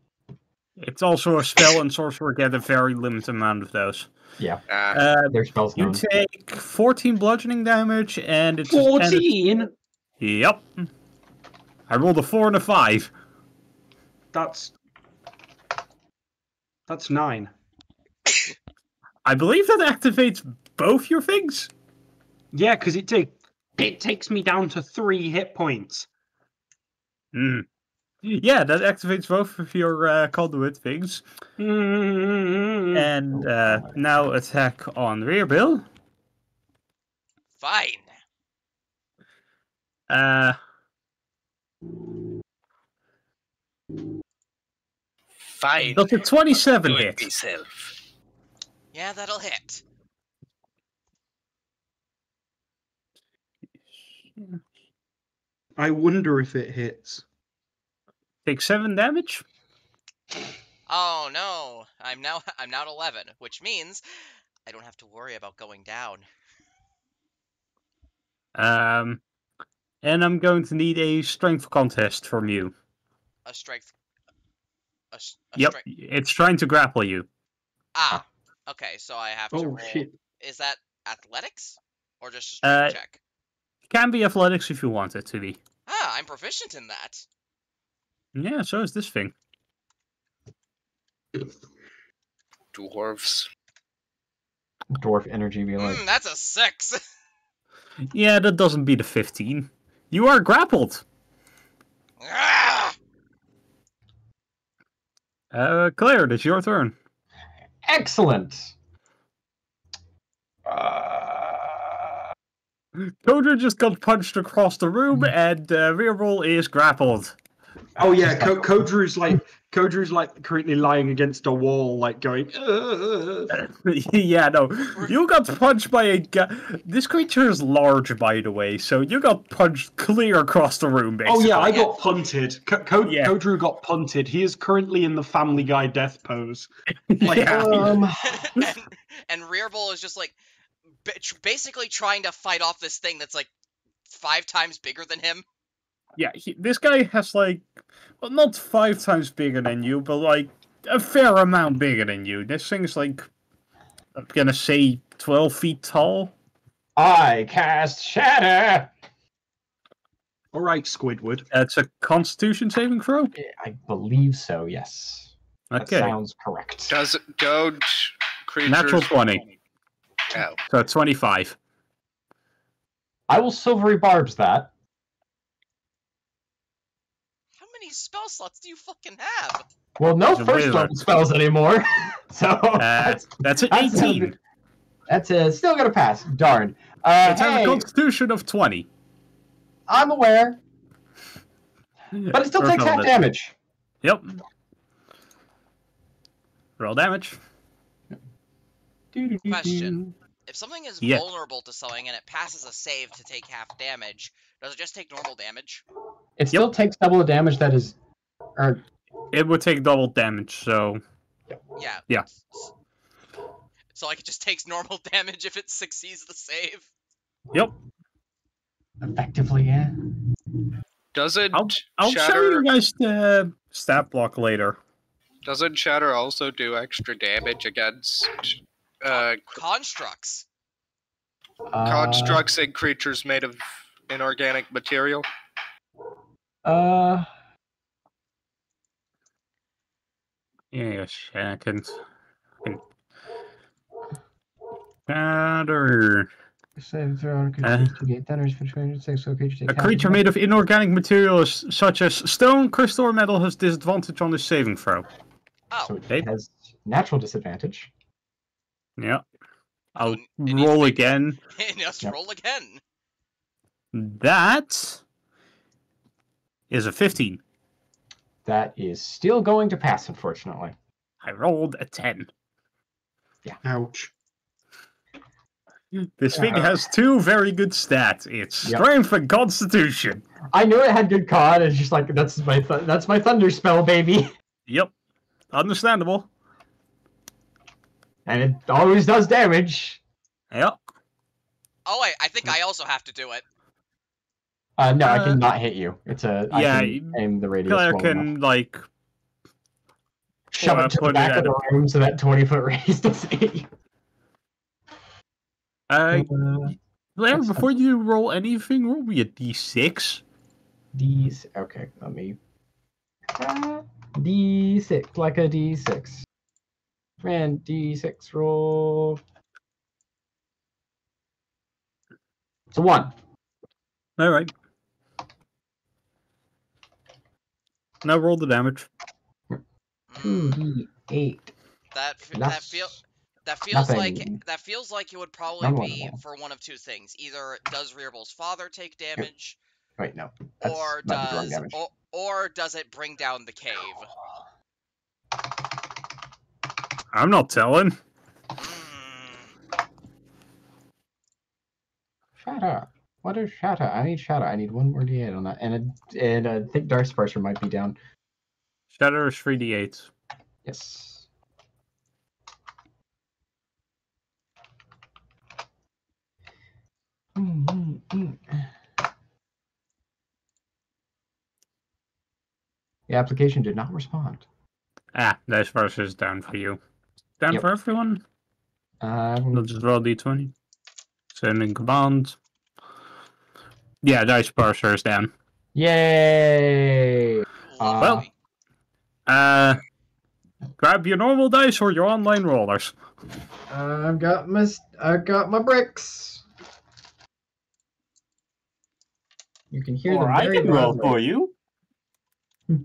It's also a spell, and sorcerer get a very limited amount of those. Yeah, Ah, Uh, their spells you known. take 14 bludgeoning damage, and it's- 14? Yep. I rolled a four and a five. That's. That's nine. I believe that activates both your things. Yeah, because it take it takes me down to three hit points. Hmm. Yeah, that activates both of your uh, conduit things. Mm. And uh, now attack on Rearbull. Fine. Uh, fine. does a 27 hit? myself. Yeah, that'll hit. I wonder if it hits. Take seven damage. Oh no, I'm now I'm now at eleven, which means I don't have to worry about going down. Um, and I'm going to need a strength contest from you. A strength. A, s- a Yep, strength- it's trying to grapple you. Ah. Okay, so I have to Oh roll. shit! Is that athletics or just a Uh, check? Can be athletics if you want it to be. Ah, I'm proficient in that. Yeah, so is this thing. Dwarves. Dwarf energy be like, Mm, that's a six. Yeah, that doesn't beat a 15. You are grappled. ah! Uh, Claire, it's your turn. excellent. Uh, Kodru just got punched across the room, Hmm. and uh, Rearbull is grappled. Oh yeah, just Co- like- Kodru's like Kodru's like currently lying against a wall, like going. Yeah, no. You got punched by a guy. This creature is large, by the way, so you got punched clear across the room, Oh yeah, I got punted. Co- Co- Yeah. Kodru got punted. He is currently in the Family Guy death pose. Like, yeah. um, and, and Rearbull is just like basically trying to fight off this thing that's like five times bigger than him. Yeah, he, this guy has like, well, not five times bigger than you, but like a fair amount bigger than you. This thing's like, I'm gonna say twelve feet tall. I cast Shatter. all right, Squidward. That's a Constitution saving throw. I believe so. Yes, that Okay, sounds correct. Does don't creatures natural twenty, Oh. so twenty-five. I will silvery barbs that. How many spell slots do you fucking have? Well, no He's first wizard. level spells anymore. so Uh, that's, that's an that's eighteen. bit- that's uh, still gonna pass. Darn. Uh, It has hey, a Constitution of twenty. I'm aware, but it still Or takes half velvet. damage. Yep. Roll damage. Question. If something is Yeah. vulnerable to something and it passes a save to take half damage, does it just take normal damage? It still takes double the damage that is, or It would take double damage, so Yeah. Yeah. s- So like it just takes normal damage if it succeeds the save. yep. effectively, yeah. Doesn't I'll I'll show shatter you guys the stat block later. doesn't shatter also do extra damage against uh, Constructs. Uh, constructs and creatures made of inorganic material? Uh, Yeah, second. Shatter. save throw. Uh, get thunders for 206, so creature take A creature made of inorganic materials such as stone, crystal, or metal has disadvantage on this saving throw. Oh, So it Okay. has natural disadvantage. Yeah. I'll it roll be- again. just Yep. roll again. That is a 15. That is still going to pass, unfortunately. I rolled a 10. Yeah. Ouch. This thing Uh, has two very good stats. It's Yep. strength and constitution. I knew it had good con. It's just like that's my th- that's my thunder spell, baby, Yep. Understandable. and it always does damage. Yep. Oh wait, I think I also have to do it. Uh, no, I Uh, cannot hit you. It's a yeah, can aim the radius. Claire well enough. can, like, shove uh, it to the back of the room so that twenty foot radius doesn't hit you. uh, Uh, before you roll anything, roll me a d6. D okay, let me uh, D six like a D six. And D six roll. It's a one. Alright. Now roll the damage. Two Mm, D eight. that f- that That's feel that feels like that feels like it would probably Not one be of them. for one of two things. Either does Rearbull's father take damage, Wait, no. That's or might the wrong does damage. or, or does it bring down the cave? I'm not telling. Mm, Shatter. What is shatter? I need shatter. I need one more D8 on that. And a, and I think Dice Parser might be down. Shatter is 3d8. Yes. Mm, mm, mm. The application did not respond. Ah, Dice Parser is down for you. Down Yep. for everyone? Um, Let's just roll d20. Sending command. Yeah, Dice Parser is down. yay! Well, Uh, grab your normal dice or your online rollers. I've got my s- I've got my bricks. You can hear them very loudly. you. Mm,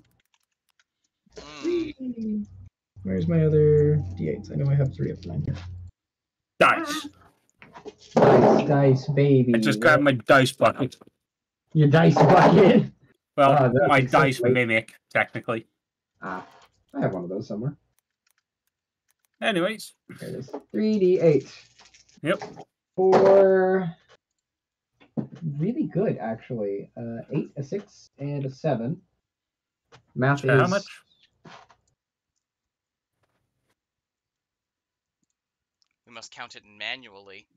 Where's my other d8s? I know I have three of them. here. Dice. Dice, dice, baby. I just grabbed my dice bucket. Your dice bucket. Well, that my makes sense, dice right? mimic, technically. Ah, I have one of those somewhere. Anyways, There it is. Three d8. Yep. Four. Really good, actually. Uh, eight, a six, and a seven. Math how is much? we must count it manually.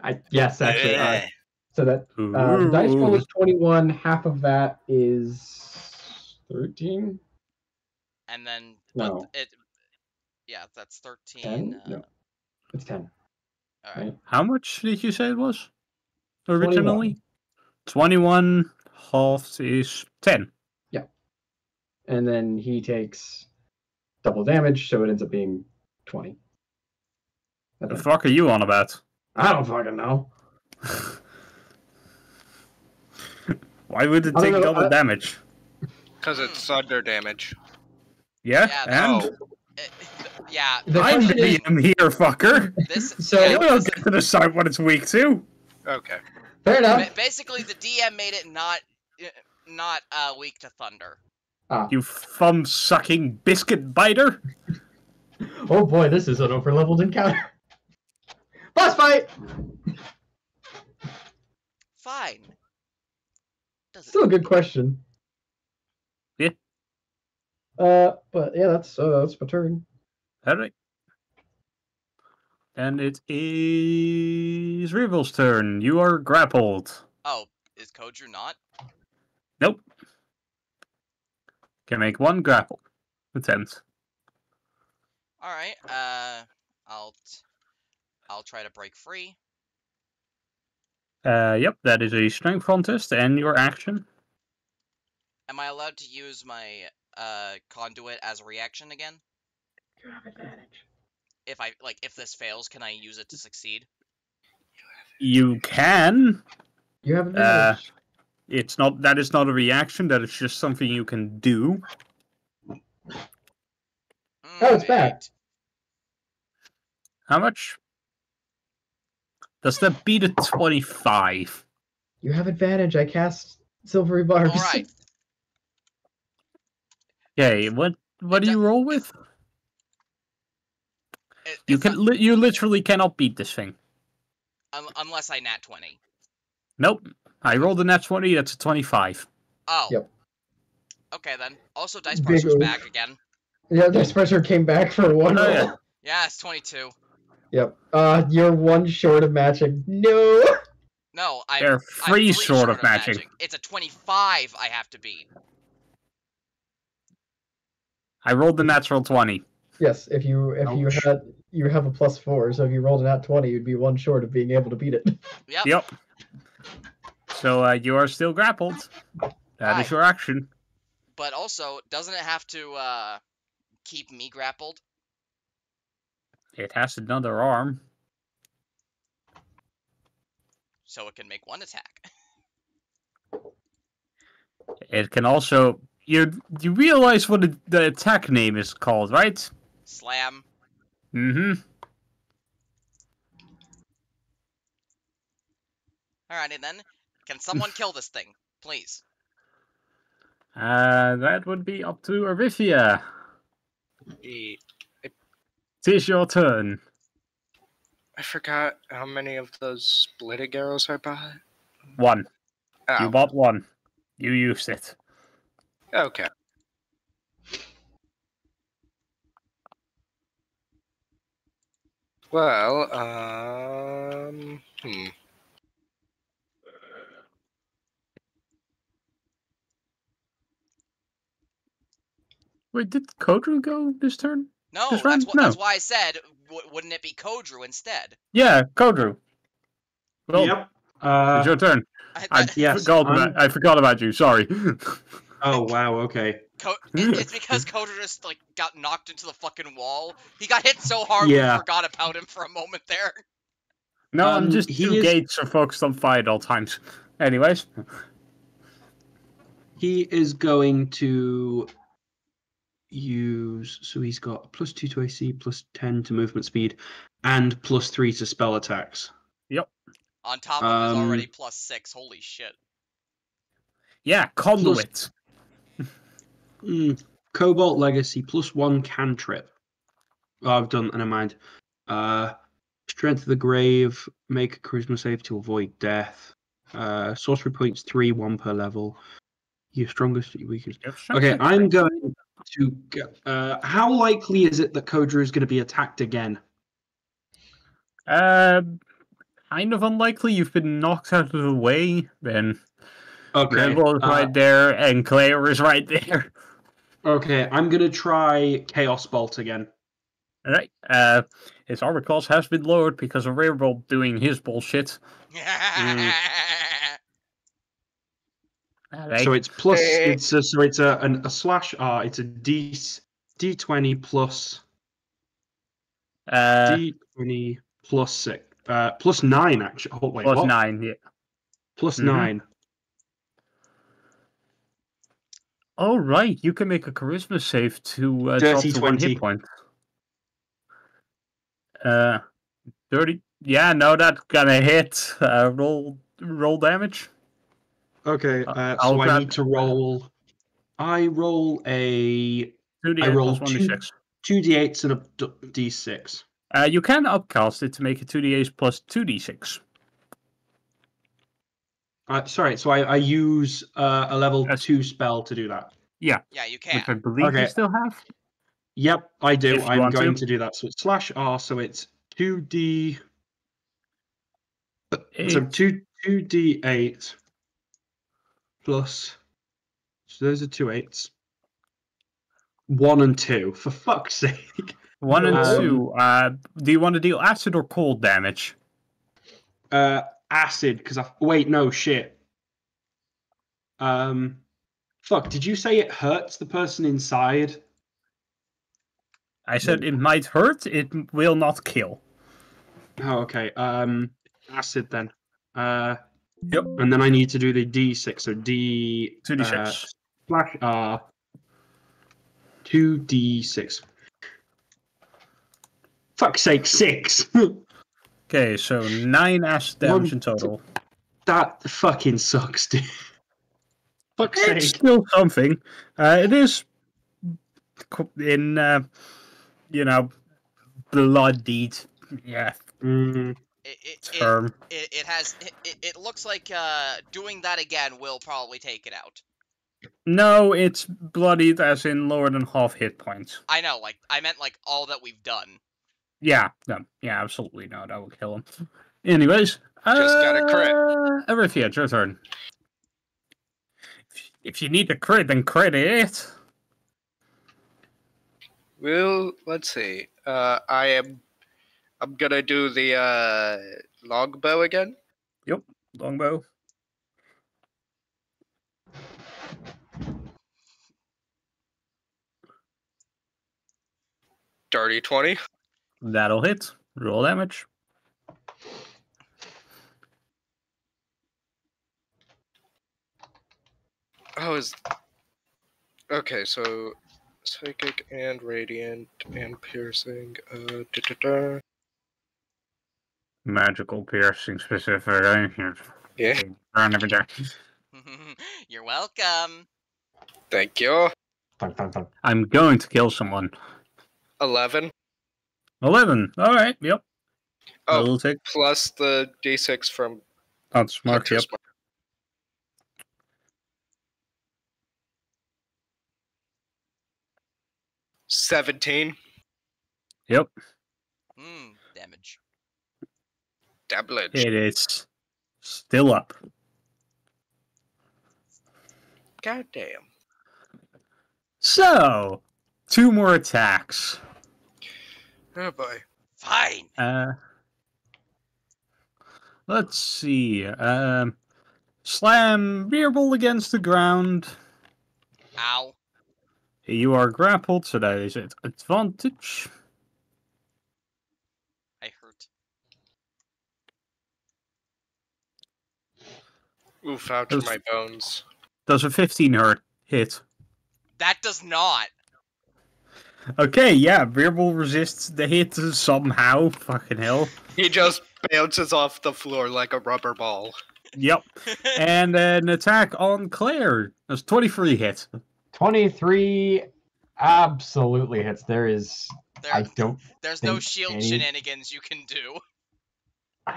I yes, actually. uh, so that Uh, dice roll is 21. Half of that is 13. And then No. but it yeah, that's 13. 10? Uh, No. It's 10. all right. right. How much did you say it was? Originally? 21 half is 10. Yeah. And then he takes double damage, so it ends up being 20. I The fuck are you on about? I don't fucking know. Why would it take know, double I- damage? Because it's thunder damage. Yeah, Yeah, and that's- It- yeah, The I'm the is- DM here, fucker. this So- yeah, You don't this- get to decide what it's weak to. Okay. Fair enough. basically the DM made it not uh, not uh, weak to thunder. Ah. You thumb sucking biscuit biter. Oh boy, this is an overleveled encounter. Boss fight! Fine. Does it Still a good question. Yeah. Uh, but yeah, that's uh, that's my turn. Alright. And it is Revel's turn. You are grappled. Oh, is Koju not? Nope. Can make one grapple attempt. All right. Uh, I'll t- I'll try to break free. Uh, yep, that is a strength contest and your action. Am I allowed to use my uh conduit as a reaction again? You have advantage. If I like, if this fails, can I use it to succeed? You can. You have advantage. It's not that is not a reaction. That is just something you can do. Oh, it's bad. How much? Does that beat a twenty-five? you have advantage. I cast silvery barbs. All right. Okay, what what do you roll with? It- You can not- li- you literally cannot beat this thing. Un- unless I nat 20. Nope. I rolled a nat 20, that's a 25. Oh. Yep. Okay then. Also, dice Big parser's back again. Yeah, Dice Parser came back for one Oh, roll. yeah. Yeah, it's 22. Yep. Uh, you're one short of matching. No. No, I'm, They're I'm three short of matching. It's a 25 I have to beat. I rolled the natural 20. Yes, if you if you had you have a plus four, so if you rolled an at twenty, you'd be one short of being able to beat it. Yep. Yep. So uh, you are still grappled. That Aye. is your action. But also, doesn't it have to uh, keep me grappled? It has another arm. So it can make one attack. It can also. You you realize what the, the attack name is called, right? Slam. Mm-hmm. Alrighty then. Can someone kill this thing? Please. Uh, that would be up to Orithia. E- Tis your turn. I forgot how many of those splitting arrows I bought. One. Oh, You bought one. You used it. okay. Well, um, hmm. Wait, did Kodru go this turn? No, Just that's, run- wh- no. that's why I said, w- wouldn't it be Kodru instead? Yeah, Kodru. Well, yep. Uh, it's your turn. I, I yes, forgot I'm- about, I forgot about you. Sorry. oh wow. Okay. Co- it's because Kodru just like got knocked into the fucking wall. He got hit so hard Yeah. we forgot about him for a moment there. no, I'm Um, just he two is- gates are focused on fire at all times. Anyways, He is going to use. So he's got plus two to AC, plus ten to movement speed, and plus three to spell attacks. Yep. On top of his Um, already plus six. Holy shit. yeah, conduit. Mm, Cobalt Legacy plus one cantrip. Oh, I've done, and I mind. Uh, Strength of the Grave, make a charisma save to avoid death. Uh, sorcery points three, one per level. Your strongest, your weakest. Okay, I'm going to. Uh, how likely is it that Kodru is going to be attacked again? Uh, kind of unlikely. You've been knocked out of the way. Then Okay. Rebel is uh, right there, and Claire is right there. Okay, I'm going to try Chaos Bolt again. All right. Uh, his armor class has been lowered because of Rebel doing his bullshit. Mm. All right. So it's plus. Eh. It's a, so it's a an, a slash R. It's a D D20 plus uh, D20 plus six. Uh, plus nine actually. Oh wait, plus what? nine. Yeah. Plus Mhm. nine. All right. You can make a charisma save to uh, drop Dirty to one 20. hit point. Uh, thirty. Yeah, no, that's gonna hit. Uh, roll, roll damage. Okay, Uh, uh, I'll so I need to roll. I roll a Two d I eight rolled plus one two- d six. two d8s and a d6. Uh, you can upcast it to make it two d eight plus two d six. Uh, sorry, so I, I use uh, a level Yes. two spell to do that. yeah, Yeah, you can. which I believe you still have. Yep, I do. I'm going to. to. do that. So it's slash R, so it's two d. So two two d eight plus. So those are two eights. One and two. For fuck's sake. One and Um, two. Uh, do you want to deal acid or cold damage? Uh, acid. Because I wait. No shit. Um, fuck. Did you say it hurts the person inside? I said it might hurt. It will not kill. Oh, okay. Um, acid then. Uh, Yep. And then I need to do the d6. So d Two d uh, six. slash R. Two d6. Fuck's sake, six. Okay, so nine acid damage in total. that fucking sucks, dude. Fuck's It's sake. still something. Uh, it is in, uh, you know, bloodied. Yeah. Mm, It it, it, Term. it, it has it, it- it looks like uh doing that again will probably take it out. No, it's bloodied as in lower than half hit points. I know, like I meant like all that we've done. Yeah, no, yeah, absolutely no, that will kill him. Anyways, I Just got a crit. uh, Orithia, it's your turn. If- If you need a crit, then crit it. Well, let's see. Uh, I am. I'm gonna do the uh, longbow again. Yep, longbow. Dirty twenty. That'll hit. Roll damage. Oh, is okay. So psychic and radiant and piercing. Uh, da-da-da. Magical piercing specific. Yeah. Run over there. You're welcome. Thank you. I'm going to kill someone. Eleven 11. Alright, yep. Oh. I'll take plus the d6 from that's smart, yep. Hunter's Mark. Seventeen Yep. Hmm, damage. Damage. It is still up. God damn. So, two more attacks. Oh boy. Fine. Uh, let's see. Um, slam Beerball against the ground. Ow. You are grappled, so that is at advantage. I hurt. Oof, out to Those- my bones. Does a 15 hurt hit? That does not. Okay, yeah, Beerball resists the hit somehow. Fucking hell. He just bounces off the floor like a rubber ball. Yep. and an attack on Claire. That's 23 hits. 23 absolutely hits. There is. I don't. there's no think shield any- shenanigans you can do.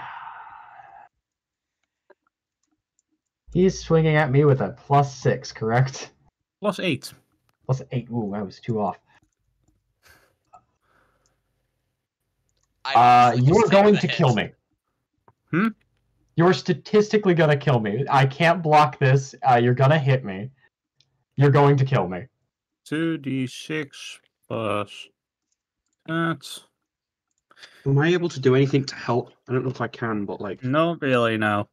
He's swinging at me with a plus six, correct? Plus 8. Plus eight. Ooh, I was two off. I Uh, you're going to hit. kill me. Hmm? You're statistically gonna kill me. I can't block this. Uh, you're gonna hit me. You're going to kill me. 2d6 plus that. Am I able to do anything to help? I don't know if I can, but like, Not really, no.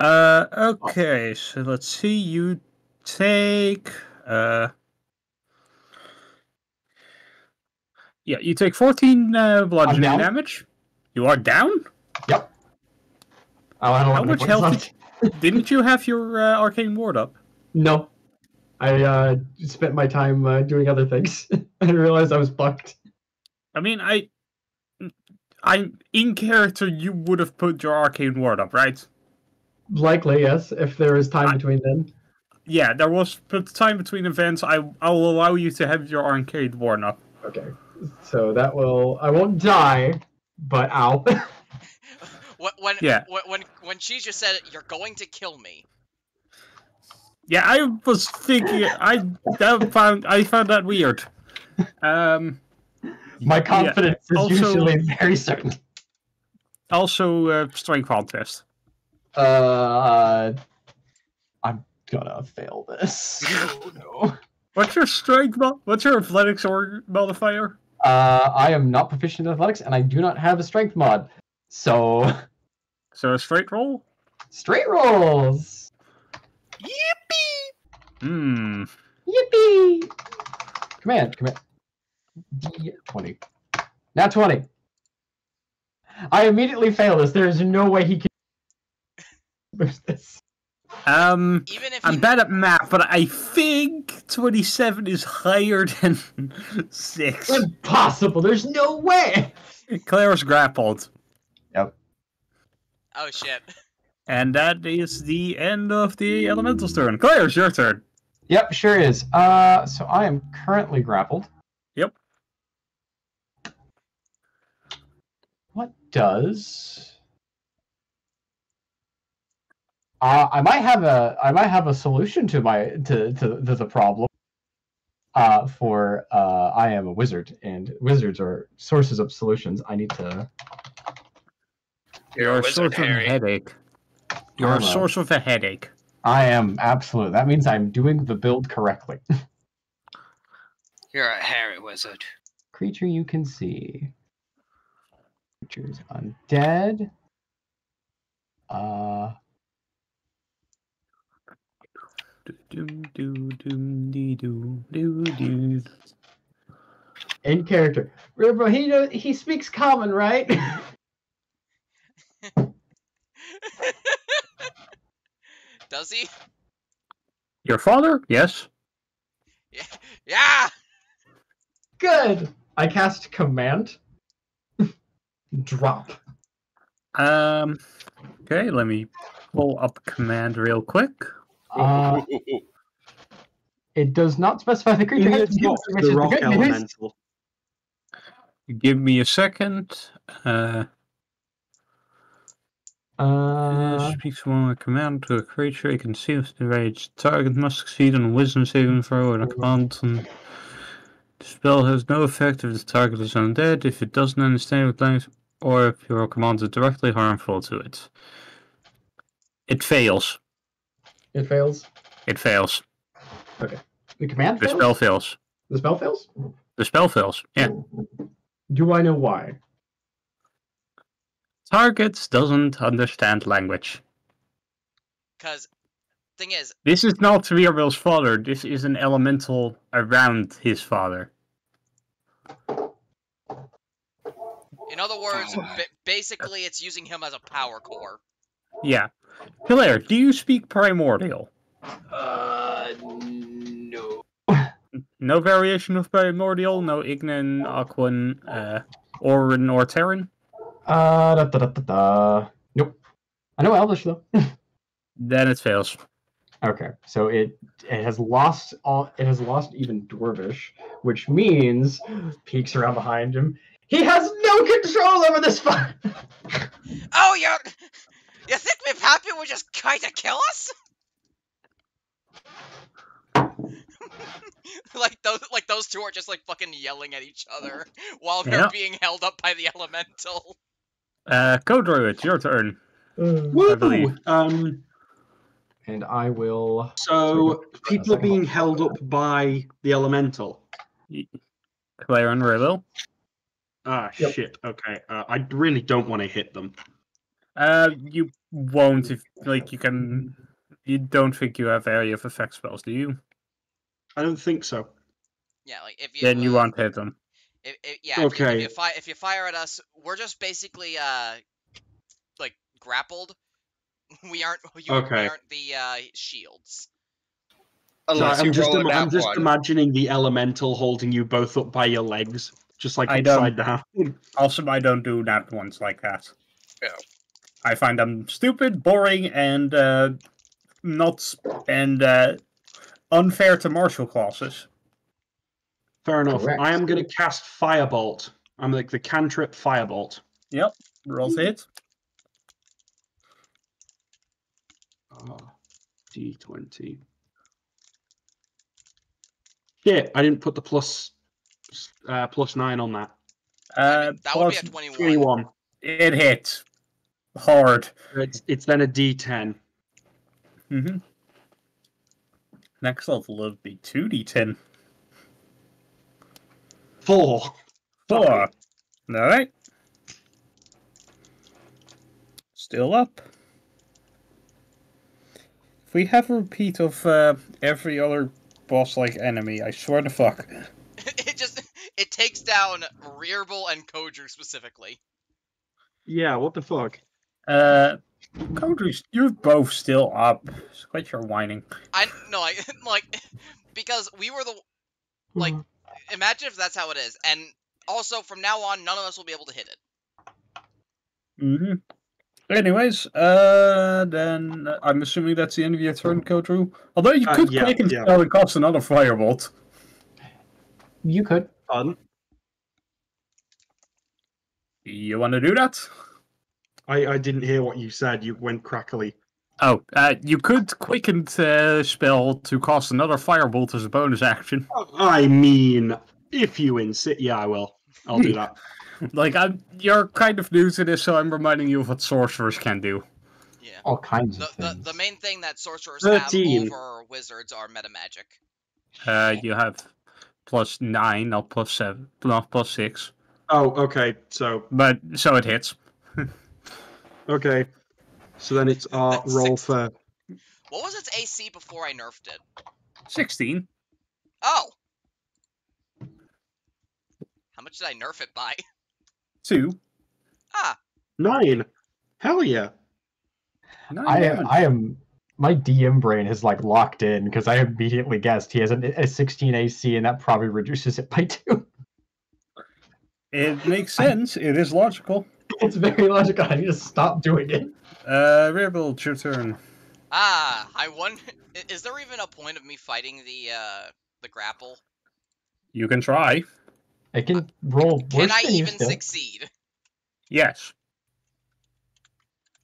Uh, okay, so let's see. You take. Uh, yeah, you take 14 uh, bludgeoning damage. You are down? Yep. Oh, How much health left. Didn't you have your uh, arcane ward up? No. I uh, spent my time uh, doing other things. I realized I was fucked. I mean, I. I in character, you would have put your arcane ward up, right? Likely, yes, if there is time I- between then. Yeah, there was but the time between events. I I will allow you to have your arcane ward up. Okay. So that will. I won't die, but ow. When when, Yeah. when when when she just said you're going to kill me. Yeah, I was thinking. I that found I found that weird. Um. my yeah, confidence is also- usually very certain. Also, uh, strength contest. Uh, I'm gonna fail this. Oh no. What's your strength? Mo- what's your athletics or modifier? Uh, I am not proficient in athletics, and I do not have a strength mod. So, So a straight roll. straight rolls. Yippee! Hmm. Yippee! Command, command. D20. Not 20. I immediately fail this. There is no way he can boost this. Um. Even if I'm he, bad at math, but I think 27 is higher than six. Impossible. There's no way. Claire's grappled. Yep. Oh shit. And that is the end of the elemental's turn. Claire's your turn. Yep, sure is. Uh, so I am currently grappled. Yep. What does Uh, I might have a I might have a solution to my to to, to the problem. Uh, for uh, I am a wizard, and wizards are sources of solutions. I need to. You're You're a a wizard, source of a headache. You're I'm a a- source of a headache. I am absolute. That means I'm doing the build correctly. You're a Harry wizard. Creature you can see. Creatures undead. Uh, in character. Remember, he know, he speaks common, right? Does he? Your father? Yes. Yeah. Good. I cast command. Drop. Um. Okay, let me pull up command real quick. Uh, it does not specify the creature. has It's to not use, which the is rock good news. elemental. Give me a second. Uh, Uh, speaks one command to a creature. It can see if the rage target must succeed on a wisdom saving throw and a command. And the spell has no effect if the target is undead, if it doesn't understand what language, or if your command is directly harmful to it. It fails. It fails. It fails. Okay. The command The fails. spell fails. The spell fails. The spell fails. Yeah. Do I know why? Targets doesn't understand language. Cause thing is, This is not Rearbull's father. This is an elemental around his father. in other words, ba- basically it's using him as a power core. Yeah. Hilaire, do you speak primordial? Uh, no. No variation of primordial? No Ignan, Aquan, uh, Auran, or Terran? Uh, da, da, da, da, da. Nope. I know Elvish though. Then it fails. Okay, so it it has lost all. It has lost even Dwarvish, which means peeks around behind him. He has no control over this fight. Oh, you you think Mip Happy would just kind of kill us? like those, like those two are just like fucking yelling at each other while they're Yeah. being held up by the elemental. Uh, Code it's your turn. Woo! Um, and I will. so people are being held up by the elemental. Claire and Rearbull. Ah, Yep. shit. Okay. Uh, I really don't want to hit them. Uh, you won't if, like, you can... You don't think you have area of effect spells, do you? I don't think so. Yeah, like if you Then you uh, won't hit them. If, if, yeah, if you, if Okay. you, fi- if you fire at us, we're just basically uh like grappled. We aren't you, Okay. we aren't the uh shields. So I'm just, roll im- a I'm just one. imagining the elemental holding you both up by your legs, just like I don't- upside down. Also, I don't do that ones like that. Yeah. I find them stupid, boring, and uh, not and uh, unfair to martial classes. Fair enough. Correct. I am going to cast Firebolt. I'm like the cantrip Firebolt. Roll to hit. Oh, D20. Yeah, I didn't put the plus uh, plus nine on that. Uh, that would be a plus 21. 21. It hit hard. It's, it's then a D10. Mm-hmm. Next level will be two d10. Four. Four. All right. Still up. If we have a repeat of uh, every other boss-like enemy, I swear to fuck. it just it takes down Rearbull and Kodru specifically. Yeah, what the fuck? Uh, Codrus, you're both still up. It's quite your whining. I no, I like because we were the like. Imagine if that's how it is, and also from now on, none of us will be able to hit it. Mm-hmm. Anyways, uh, then uh, I'm assuming that's the end of your turn, Kodru. Although you Uh, could yeah, quick and yeah. spell and cast another firebolt. You could. Pardon? You want to do that? I, I didn't hear what you said. You went crackly. Oh, uh, you could quicken the spell to cast another firebolt as a bonus action. I mean, if you insist, yeah, I will. I'll do that. Like, I'm, you're kind of new to this, so I'm reminding you of what sorcerers can do. Yeah. All kinds The, of the, things. the main thing that sorcerers 13. have over wizards are meta magic. Uh, you have plus nine, not plus seven, not plus six. Oh, okay. So, But so it hits. Okay. So then it's our That's roll six. for. What was its AC before I nerfed it? Sixteen. Oh! How much did I nerf it by? Two. Ah, Nine. Hell yeah. Nine I am. I am. My DM brain is like locked in because I immediately guessed he has an, a 16 AC, and that probably reduces it by two. It makes sense. It is logical. It's very logical. I need to stop doing it. Uh, Rearbull, it's your turn. ah, I won. Is there even a point of me fighting the, uh, the grapple? Uh, You can try. I can roll Can worse I than even still, succeed? Yes.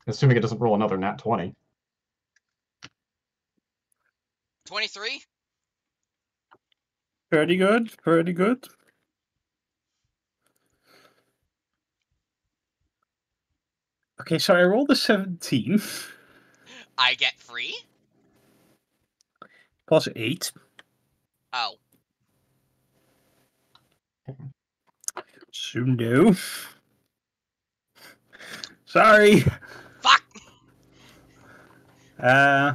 assuming it doesn't roll another nat 20. 23? Pretty good. Pretty good. Okay, so I rolled a 17 I get free? plus 8. Oh. So no. Sorry. Fuck! Uh,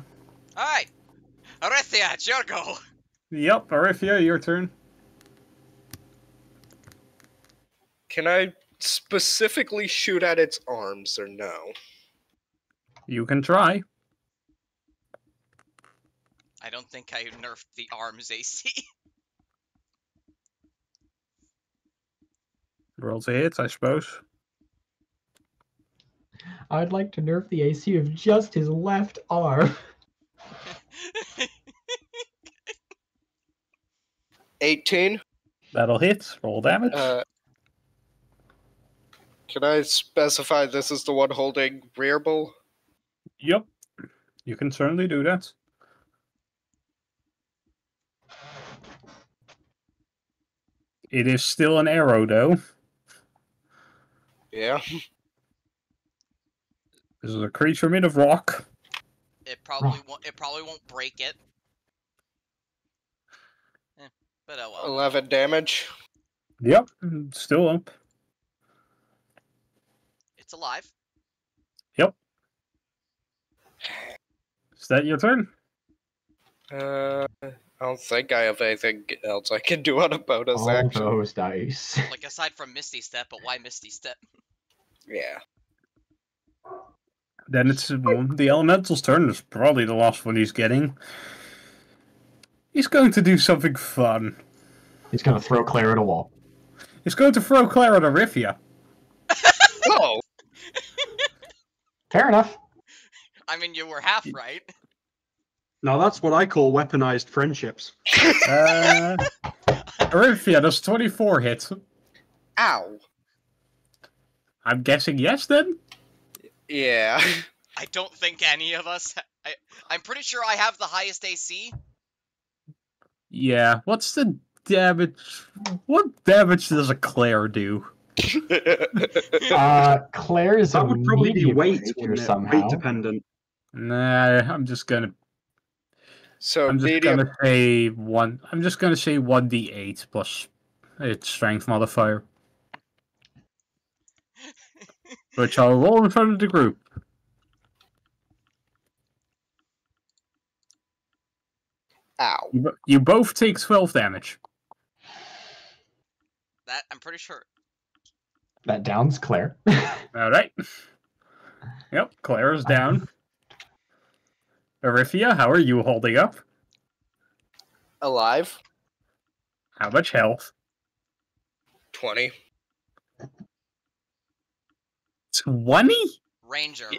Alright. Orithia, it's your go. yep, Orithia, your turn. Can I specifically shoot at its arms or no? You can try. I don't think I nerfed the arms AC. Roll to hit, I suppose. I'd like to nerf the AC of just his left arm. 18. That'll hit. Roll damage. Uh, can I specify this is the one holding Rearbull? Yep. You can certainly do that. It is still an arrow, though. Yeah. This is a creature made of rock. it probably won't. It probably won't break it. Eh, but oh well. 11 damage. Yep. Still up. It's alive. Yep. Is that your turn? Uh, I don't think I have anything else I can do on a bonus All action. those dice. Like aside from Misty Step, but why Misty Step? Yeah. Then it's um, the elemental's turn. It's probably the last one he's getting. He's going to do something fun. He's gonna throw Claire at a wall. He's going to throw Claire at a Orithia. Oh, Fair enough. I mean, you were half right. Now that's what I call weaponized friendships. Uh, Orithia, does 24 hit? ow. I'm guessing yes then? Yeah. I don't think any of us. I, I'm pretty sure I have the highest AC. Yeah. What's the damage? What damage does a Claire do? Uh, Claire is That a would probably be medium weight, creature wouldn't it? somehow. Weight dependent. Nah, I'm just gonna. so I'm just medium. gonna say one. I'm just gonna say one d8 plus its strength modifier, which I'll roll in front of the group. Ow. You, you both take 12 damage. That I'm pretty sure. That downs Claire. All right. Yep, Claire is down. Orithia, how are you holding up? Alive. How much health? 20. 20? Ranger.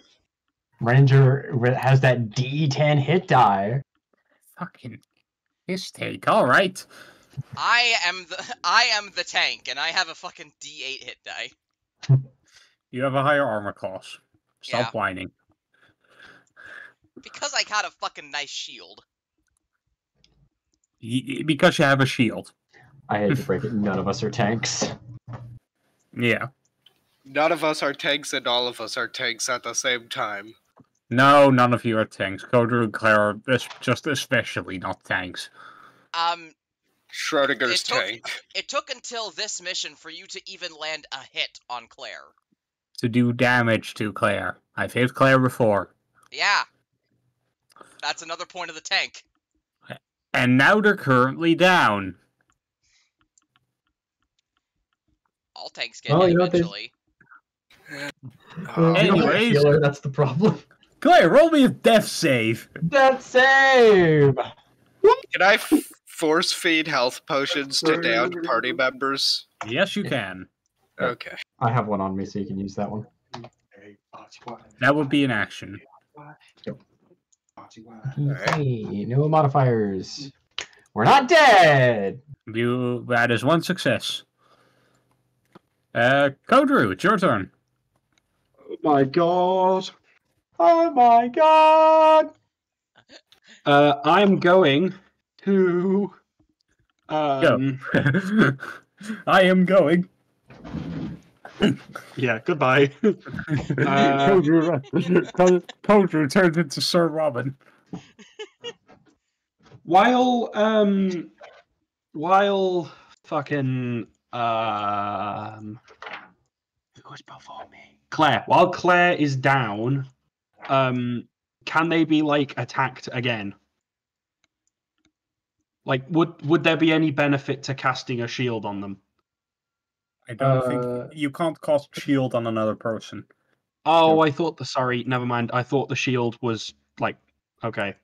Ranger has that D10 hit die. Fucking his take. All right. I am the I am the tank, and I have a fucking D8 hit die. You have a higher armor class. Stop Yeah. whining. Because I got a fucking nice shield. Y- Because you have a shield. I hate to break it. None of us are tanks. Yeah. None of us are tanks, and all of us are tanks at the same time. No, none of you are tanks. Kodru and Claire are just especially not tanks. Um, Schrodinger's It took- tank. it took until this mission for you to even land a hit on Claire. To do damage to Claire. I've hit Claire before. Yeah. That's another point of the tank. And now they're currently down. All tanks get Well, hit you know they- eventually. Well, if you don't have a Anyways. healer, that's the problem. Claire, roll me a death save. Death save. Can I f- force feed health potions to downed party members? Yes, you can. Okay. I have one on me, so you can use that one. That would be an action. Hey, no modifiers. We're not dead. You that is one success. Uh, Kodru, it's your turn. Oh my god. Oh my god. Uh, I'm going to. Um, I am going. yeah, goodbye. Uh, Ko- Kodru turns into Sir Robin. while um while fucking um who was before me claire while claire is down um can they be like attacked again like would would there be any benefit to casting a shield on them I don't Uh, think you can't cast shield on another person. oh i thought the sorry never mind i thought the shield was like okay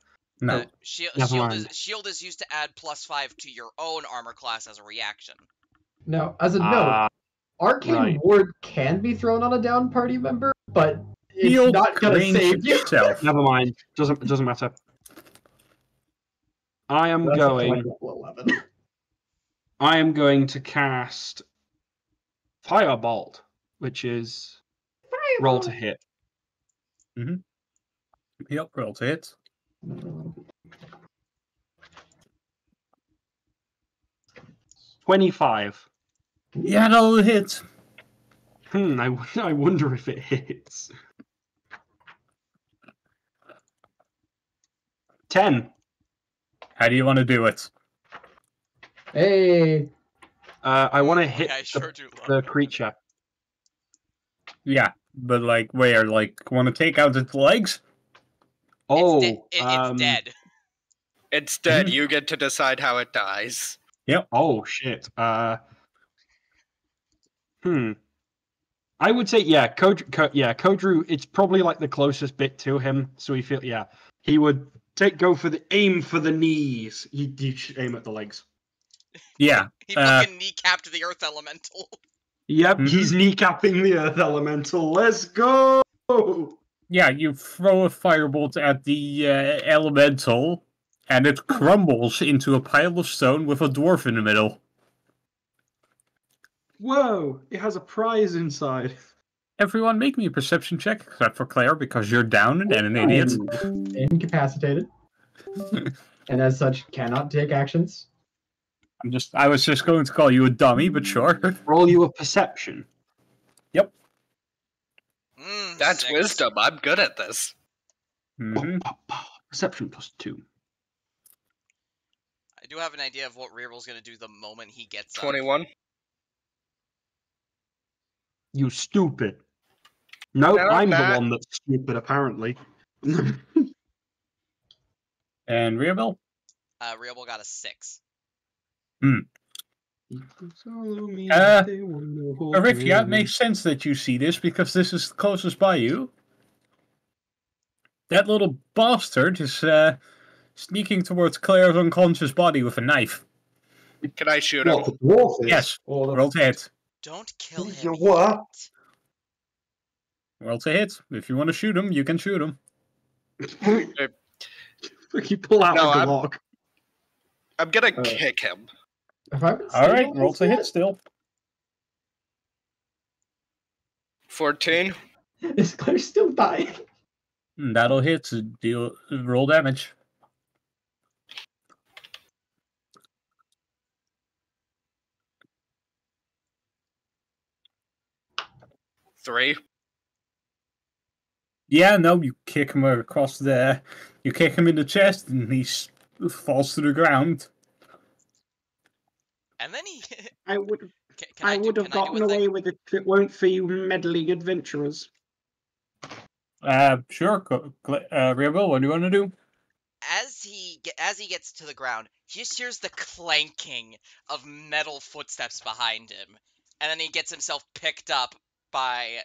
No. Uh, shield, shield, is, shield is used to add plus five to your own armor class as a reaction. Now, as a note, Ah, Arcane right. Ward can be thrown on a down party member, but it's Shield not gonna save you. never mind doesn't doesn't matter i am That's going like I am going to cast Firebolt, which is roll to hit. Yep, roll to hit. Twenty-five. Yeah, that'll hit. Hmm. I, w- I wonder if it hits. Ten. How do you want to do it? Hey, Uh, I want to hit Yeah, I the, sure do love the creature. Yeah, but like where? Like, want to take out its legs? Oh, it's, de- it- it's um, dead. Instead, Mhm. you get to decide how it dies. Yep. Oh shit. Uh. Hmm. I would say yeah, Kodru, Ko, yeah, Kodru. It's probably like the closest bit to him, so he feel yeah. He would take go for the aim for the knees. He he should aim at the legs. Yeah, He uh, fucking kneecapped the earth elemental. Yep, Mhm. he's kneecapping the earth elemental. Let's go. yeah. You throw a firebolt at the uh, elemental, and it crumbles into a pile of stone with a dwarf in the middle. Whoa! It has a prize inside. Everyone, make me a perception check, except for Claire, because you're down and an idiot. incapacitated, and as such cannot take actions. I'm just. I was just going to call you a dummy, but sure. Roll you a perception. Mm, That's six. wisdom. I'm good at this. Mhm. Perception plus two. I do have an idea of what Rearbull's gonna do the moment he gets up. 21. You stupid. No, No, I'm Matt. the one that's stupid. Apparently. And Rearbull? Uh, Rearbull got a six. Hmm. Uh, Orithia, it makes sense that you see this because this is closest by you. That little bastard is uh, sneaking towards Claire's unconscious body with a knife. Can I shoot him? The dwarf is? Yes, Or the... roll to hit. Don't kill You him. what? Yet. Roll to hit. If you want to shoot him, you can shoot him. you pull out No, a I'm- Glock. I'm gonna Uh, kick him. All right, I been All saying right, all roll to hit still. 14. Is Claire still dying? Mm, That'll hit. to Deal roll damage. Three. Yeah, no, you kick him across there. You kick him in the chest, and he falls to the ground. And then he. I would Can, can I, do- would have can I do gotten a thing? away with it if it weren't for you meddling adventurers. Uh, sure. Go- Uh, Rearbull, what do you want to do? as he as he gets to the ground, he just hears the clanking of metal footsteps behind him, and then he gets himself picked up by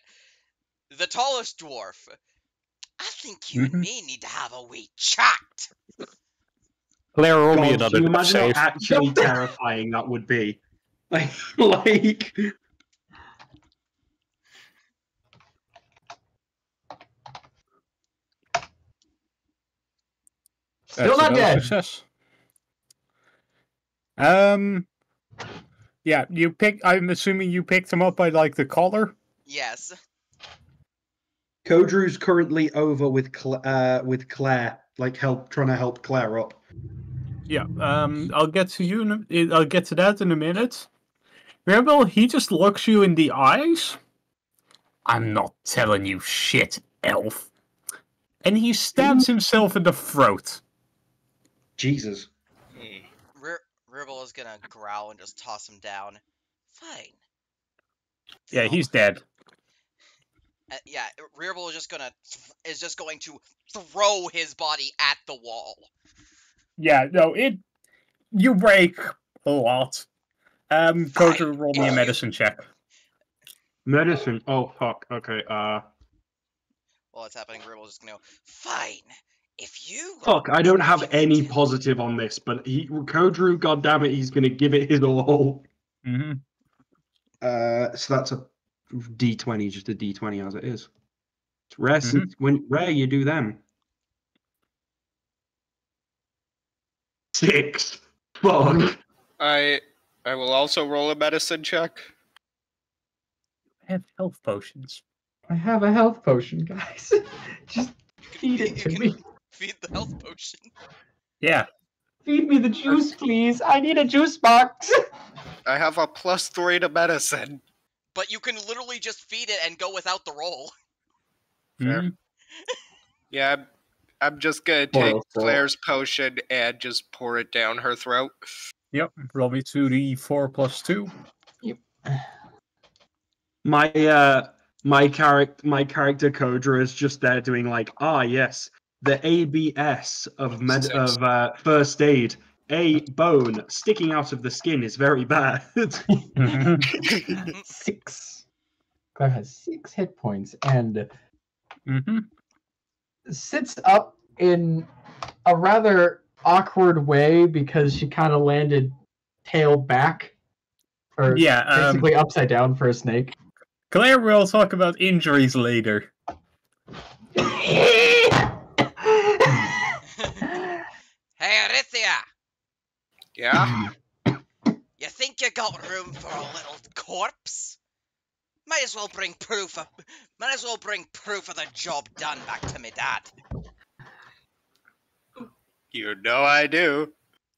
the tallest dwarf. I think you Mhm. and me need to have a wee chat. Claire, roll me God, another can you imagine save. how actually terrifying that would be? Like, like Still not dead. Success. Um. Yeah, you pick. I'm assuming you picked him up by like the collar. Yes. Kodru's currently over with Cla- uh, with Claire, like help trying to help Claire up. Yeah. Um. I'll get to you. In a, I'll get to that in a minute. Rearbull, he just looks you in the eyes. I'm not telling you shit, elf. And he stabs himself in the throat. Jesus. R- Rearbull is gonna growl and just toss him down. Fine. Yeah, he's dead. Uh, yeah, Rearbull is just gonna is just going to throw his body at the wall. Yeah, no, it. You break a lot. Um, go to Fine. roll me a medicine check. Medicine. Oh fuck. Okay. Uh. While it's happening, Rearbull is just gonna go, Fine. If you Fuck. I don't have any positive on this, but he Kodru. God damn it, he's gonna give it his all. Mm-hmm. Uh. So that's a D twenty, just a D twenty as it is. It's rare. Mhm. since- When rare, you do them. Six. Fuck. I I will also roll a medicine check. I have health potions. I have a health potion, guys. Just feed it to me. feed the health potion. Yeah. Feed me the juice, please. I need a juice box. I have a plus three to medicine. But you can literally just feed it and go without the roll. Fair. Mhm. Yeah, I'm, I'm just gonna take it, pour it. Claire's potion and just pour it down her throat. Yep. Roll me two d four plus two. Yep. My uh my character my character Kodru is just there doing like ah yes the ABS of med Six. of uh, first aid a bone sticking out of the skin is very bad. Six. Claire has six hit points and Mhm. Sits up in a rather awkward way because she kind of landed tail back, or Yeah. Um, basically upside down for a snake. Claire will talk about injuries later. Hey, Orithia! Yeah, You think you got room for a little corpse? Might as well bring proof of might as well bring proof of the job done back to me dad. you know I do.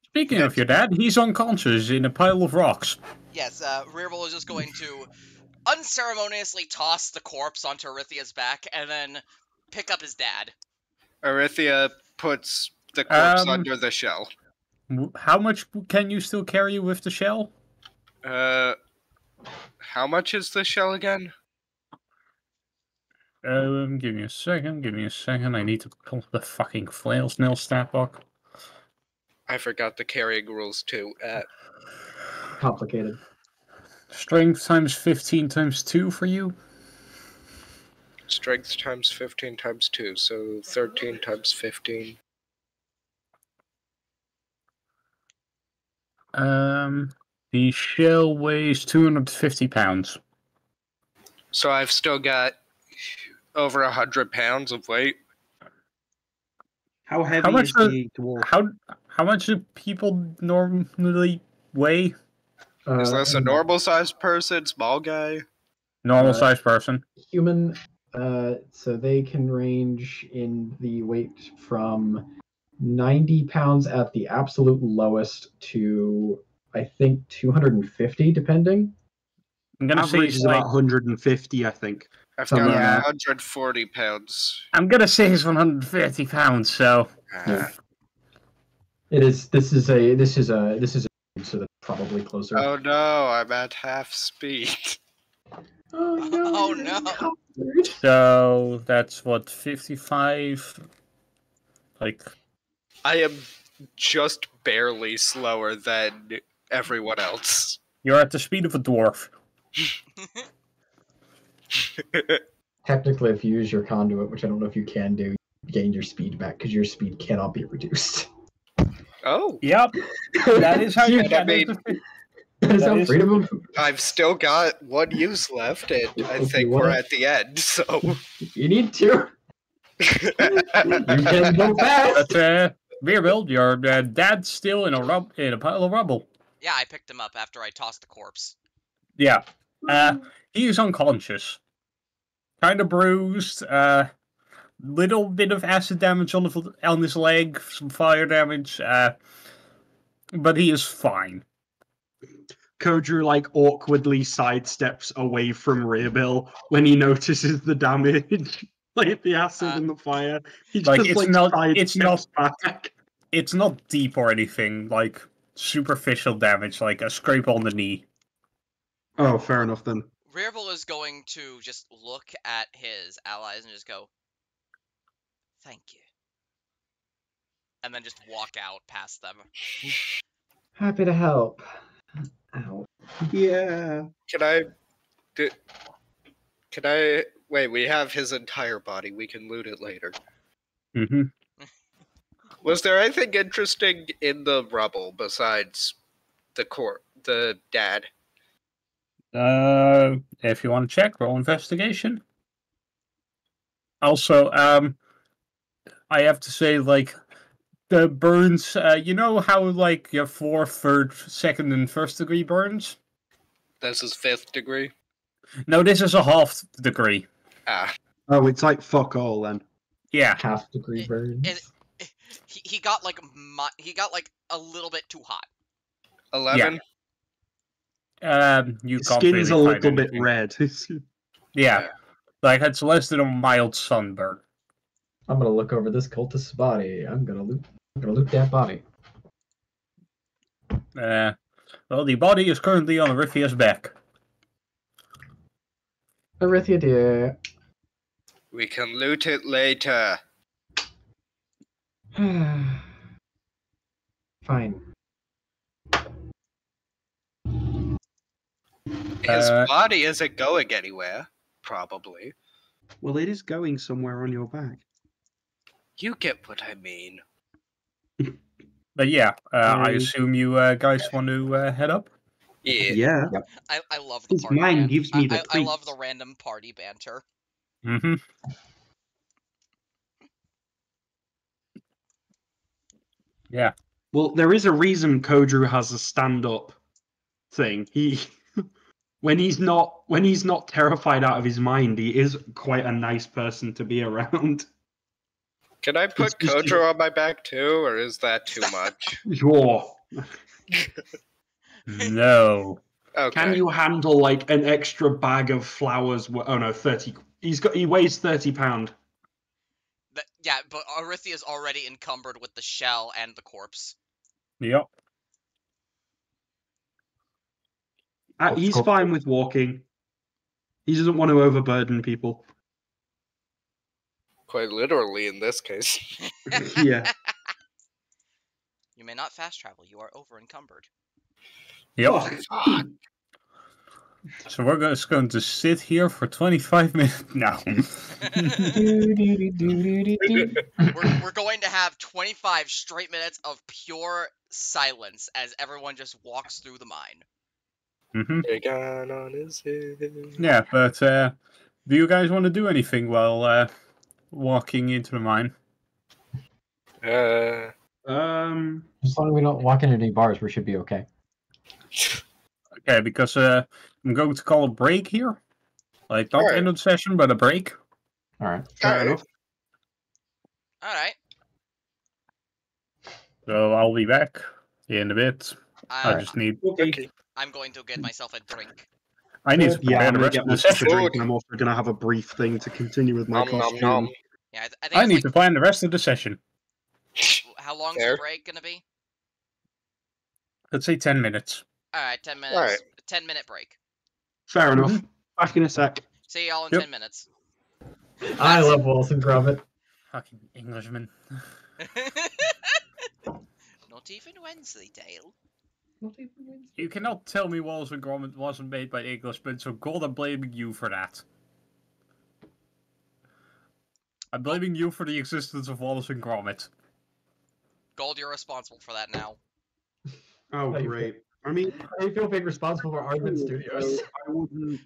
Speaking of your dad, he's unconscious in a pile of rocks. Yes, uh, Rearbull is just going to unceremoniously toss the corpse onto Orithia's back and then pick up his dad. Orithia puts the corpse Um, under the shell. W- How much can you still carry with the shell? Uh, how much is the shell again? Um, give me a second. Give me a second. I need to pull the fucking flail snail stat book. I forgot the carrying rules too. Uh, Complicated. Strength times fifteen times two for you. strength times 15 times 2, so 13 times 15. Um, the shell weighs two hundred fifty pounds. So I've still got over a hundred pounds of weight. How heavy much is are- the dwarf? How how much do people normally weigh? Is Uh, this a normal sized person, small guy? Normal Uh, sized person. human Uh, so they can range in the weight from 90 pounds at the absolute lowest to I think 250, depending. I'm gonna say Average he's is like about 150, I think. I've Something got like that. 140 pounds. I'm gonna say he's 130 pounds. So Ah. It is. This is a. This is a. This is a. So that's probably closer. Oh no, I'm at half speed. Oh no! Oh, no. so that's what 55. Like I am just barely slower than everyone else. you're at the speed of a dwarf. Technically, if you use your conduit, which I don't know if you can do, you gain your speed back because your speed cannot be reduced. Oh, Yep, that is how you. And I that is mean- the- That is That how is- freedom of I've still got one use left, and I If think we're at the end. So, You need to. You can go fast. But Rearbull, your uh, dad's still in a rub in a pile of rubble. Yeah, I picked him up after I tossed the corpse. Yeah, uh, he is unconscious, kind of bruised. Uh, little bit of acid damage on the on his leg, some fire damage. Uh, but he is fine. Kodru like awkwardly sidesteps away from Rearbull when he notices the damage, like the acid Uh, and the fire. He like, just it's like not- it's sidesteps back. It's not deep or anything like superficial damage, like a scrape on the knee. Oh, fair enough then. Rearbull is going to just look at his allies and just go, "Thank you," and then just walk out past them. Happy to help. Ow. Yeah. can I? Do, can I? Wait, we have his entire body. We can loot it later. hmm Was there anything interesting in the rubble besides the court, the dad? Uh, if you want to check, roll investigation. Also, um, I have to say, like, the burns. Uh, you know how like your fourth, third, second, and first degree burns. This is fifth degree. No, this is a half degree. Ah, Oh, it's like fuck all then. Yeah, Half degree It- burns. it- He, he got like mu- he got like a little bit too hot. eleven. um, you His can't skin is a little bit anything. red. Yeah, like it's less than a mild sunburn. I'm gonna look over this cultist's body. I'm gonna loot. I'm gonna loot that body. Uh, well, the body is currently on Orithia's back. Orithia, dear. We can loot it later. Fine. His Uh, body isn't going anywhere. Probably. well, it is going somewhere on your back. You get what I mean. But yeah, uh, I Um, assume you uh, guys want to uh, head up. Yeah. Yeah. I, I love the His party mind gives me I, the I, I love the random party banter. Mm-hmm. Yeah. Well, there is a reason Kodru has a stand-up thing. He, when he's not when he's not terrified out of his mind, he is quite a nice person to be around. Can I put It's Kodru on my back too, or is that too much? Sure. No. Okay. Can you handle like an extra bag of flowers? wo- Oh no, thirty. He's got. He weighs thirty pound. That, yeah, but Orithia is already encumbered with the shell and the corpse. Yep. Uh, he's fine with walking. He doesn't want to overburden people. Quite literally in this case. yeah. You may not fast travel. You are over encumbered. Yep. Fuck. So we're just going to sit here for 25 minutes now. we're, we're going to have 25 straight minutes of pure silence as everyone just walks through the mine. hmm A gun on his head. Yeah, but uh, do you guys want to do anything while uh, walking into the mine? Uh, Um. As long as we don't walk into any bars, we should be okay. Okay, because uh, I'm going to call a break here. Like, not Alright. end of the session, but a break. All right. Fair Alright. enough. All right. So I'll be back in a bit. I just need. Okay. I'm going to get myself a drink. I need to Yeah, prepare I'm the gonna rest get of the myself a session. drink, and I'm also gonna have a brief thing to continue with my Nom, nom, costume. nom. Yeah, I, th- I think I need like, to plan the rest of the session. how long Fair. the break gonna be? Let's say ten minutes. All right, ten minutes. Alright. Ten minute break. Fair enough. Mm-hmm. Back in a sec. See y'all in Yep. ten minutes. I love Wallace and Gromit. Fucking Englishman. Not even Wednesday, Dale. You cannot tell me Wallace and Gromit wasn't made by Englishmen, so God, I'm blaming you for that. I'm blaming you for the existence of Wallace and Gromit. Gold, you're responsible for that now. Oh, great. I mean, I feel being responsible for Aardman Studios? I wouldn't.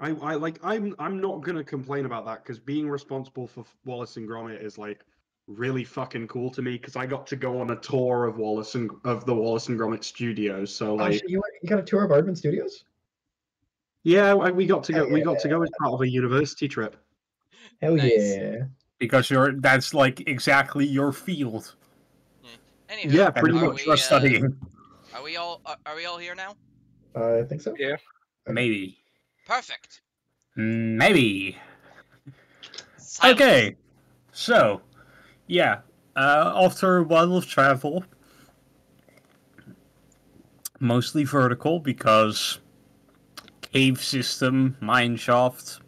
I, I like I'm I'm not gonna complain about that because being responsible for Wallace and Gromit is like really fucking cool to me because I got to go on a tour of Wallace and of the Wallace and Gromit studios. So Oh, like, shit, you, you got a tour of Aardman Studios? yeah, we got to go. We got to go as part of a university trip. Hell Nice. yeah. Because you're that's like exactly your field. Anywho, Yeah, pretty much. we, you're uh, studying. Are we all? Are, are we all here now? Uh, I think so. Yeah. Maybe. Perfect. Maybe. Silence. Okay. So, yeah. Uh, after a while of travel, mostly vertical because cave system, mine shaft,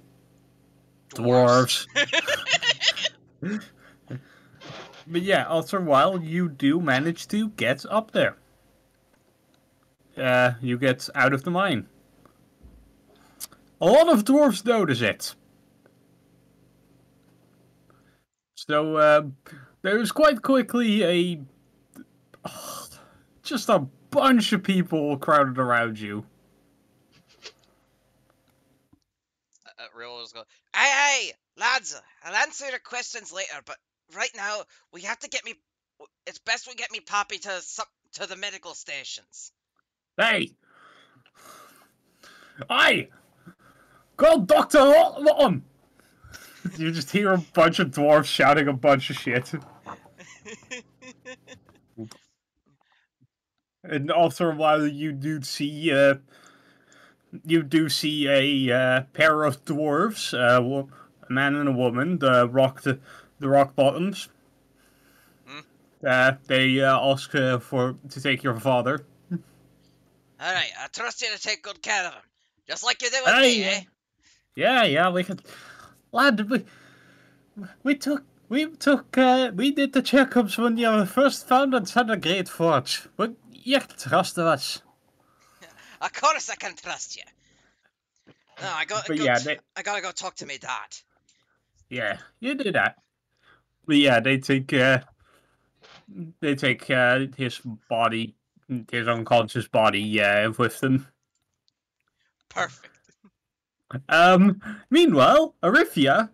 dwarves. but yeah, after a while, you do manage to get up there. Uh, you get out of the mine. A lot of dwarves notice it. So uh, there's quite quickly a just a bunch of people crowded around you. Uh, uh, Real was going. Hey, hey, lads! I'll answer your questions later, but right now we have to get me. It's best we get me Poppy to some to the medical stations. Hey, I call Doctor Lottom. You just hear a bunch of dwarves shouting a bunch of shit, and after a while, you do see uh, you do see a uh, pair of dwarves, uh, a man and a woman, the rock the, the rock bottoms. Hmm? Uh, they uh, ask uh, for to take your father. All right, I trust you to take good care of him, just like you did with me, eh? Yeah, yeah, we could. Lad, we we took we took uh, we did the checkups when you were first found inside the Great Forge. But you can trust us. Of course, I can trust you. No, I got. But go yeah, they, I gotta go talk to my dad. yeah, you do that. But yeah, they take uh, they take uh, his body, his unconscious body, yeah, with them. Perfect. Um. Meanwhile, Orithia,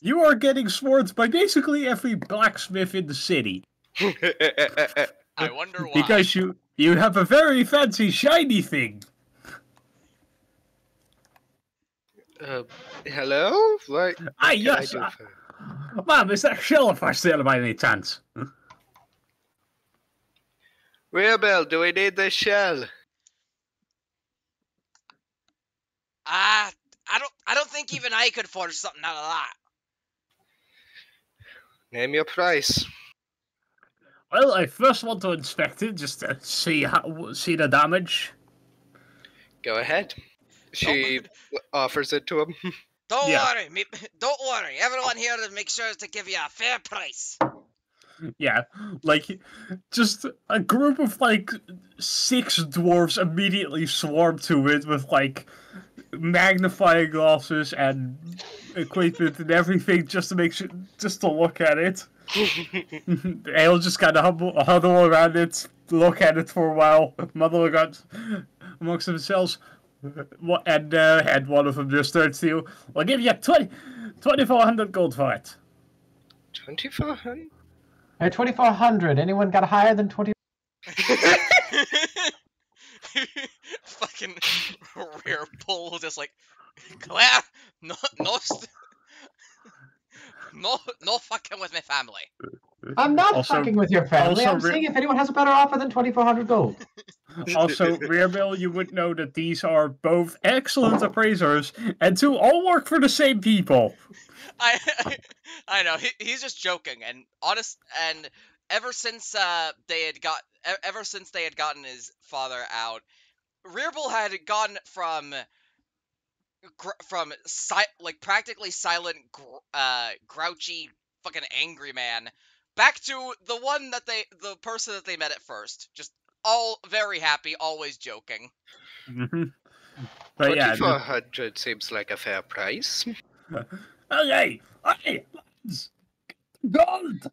you are getting swords by basically every blacksmith in the city. I wonder why. Because you you have a very fancy shiny thing. uh, hello? What? Ah, can I yes. do uh, for- Ma'am, is that Shellifar still by any chance? Rearbull, do we need this shell? Ah, I don't. I don't think even I could forge something out of that. Name your price. Well, I first want to inspect it just to see how see the damage. Go ahead. She offers it to him. Don't Yeah. worry, me. Don't worry. Everyone here will make sure to give you a fair price. Yeah, like just a group of like six dwarves immediately swarm to it with like magnifying glasses and equipment and everything just to make sure just to look at it. They'll just kind of humble, huddle around it, look at it for a while, muddle amongst themselves. What and uh, and one of them just turns to you. I'll give you 20, 2400 gold for it. 2400? Hey, 2400. Anyone got higher than 20? Fucking rear pull, just like Claire. No, no, no, no fucking with my family. I'm not Also- fucking with your family. also I'm re- seeing if anyone has a better offer than 2400 gold. Also, Rearbull, you would know that these are both excellent appraisers, and two all work for the same people. I, I know he, he's just joking, and honest, and ever since uh they had got, e- ever since they had gotten his father out, Rearbull had gone from, from si- like practically silent, gr- uh, grouchy, fucking angry man, back to the one that they, the person that they met at first, just all very happy, always joking. hmm But yeah, Twenty-four hundred seems like a fair price. okay, okay, gold.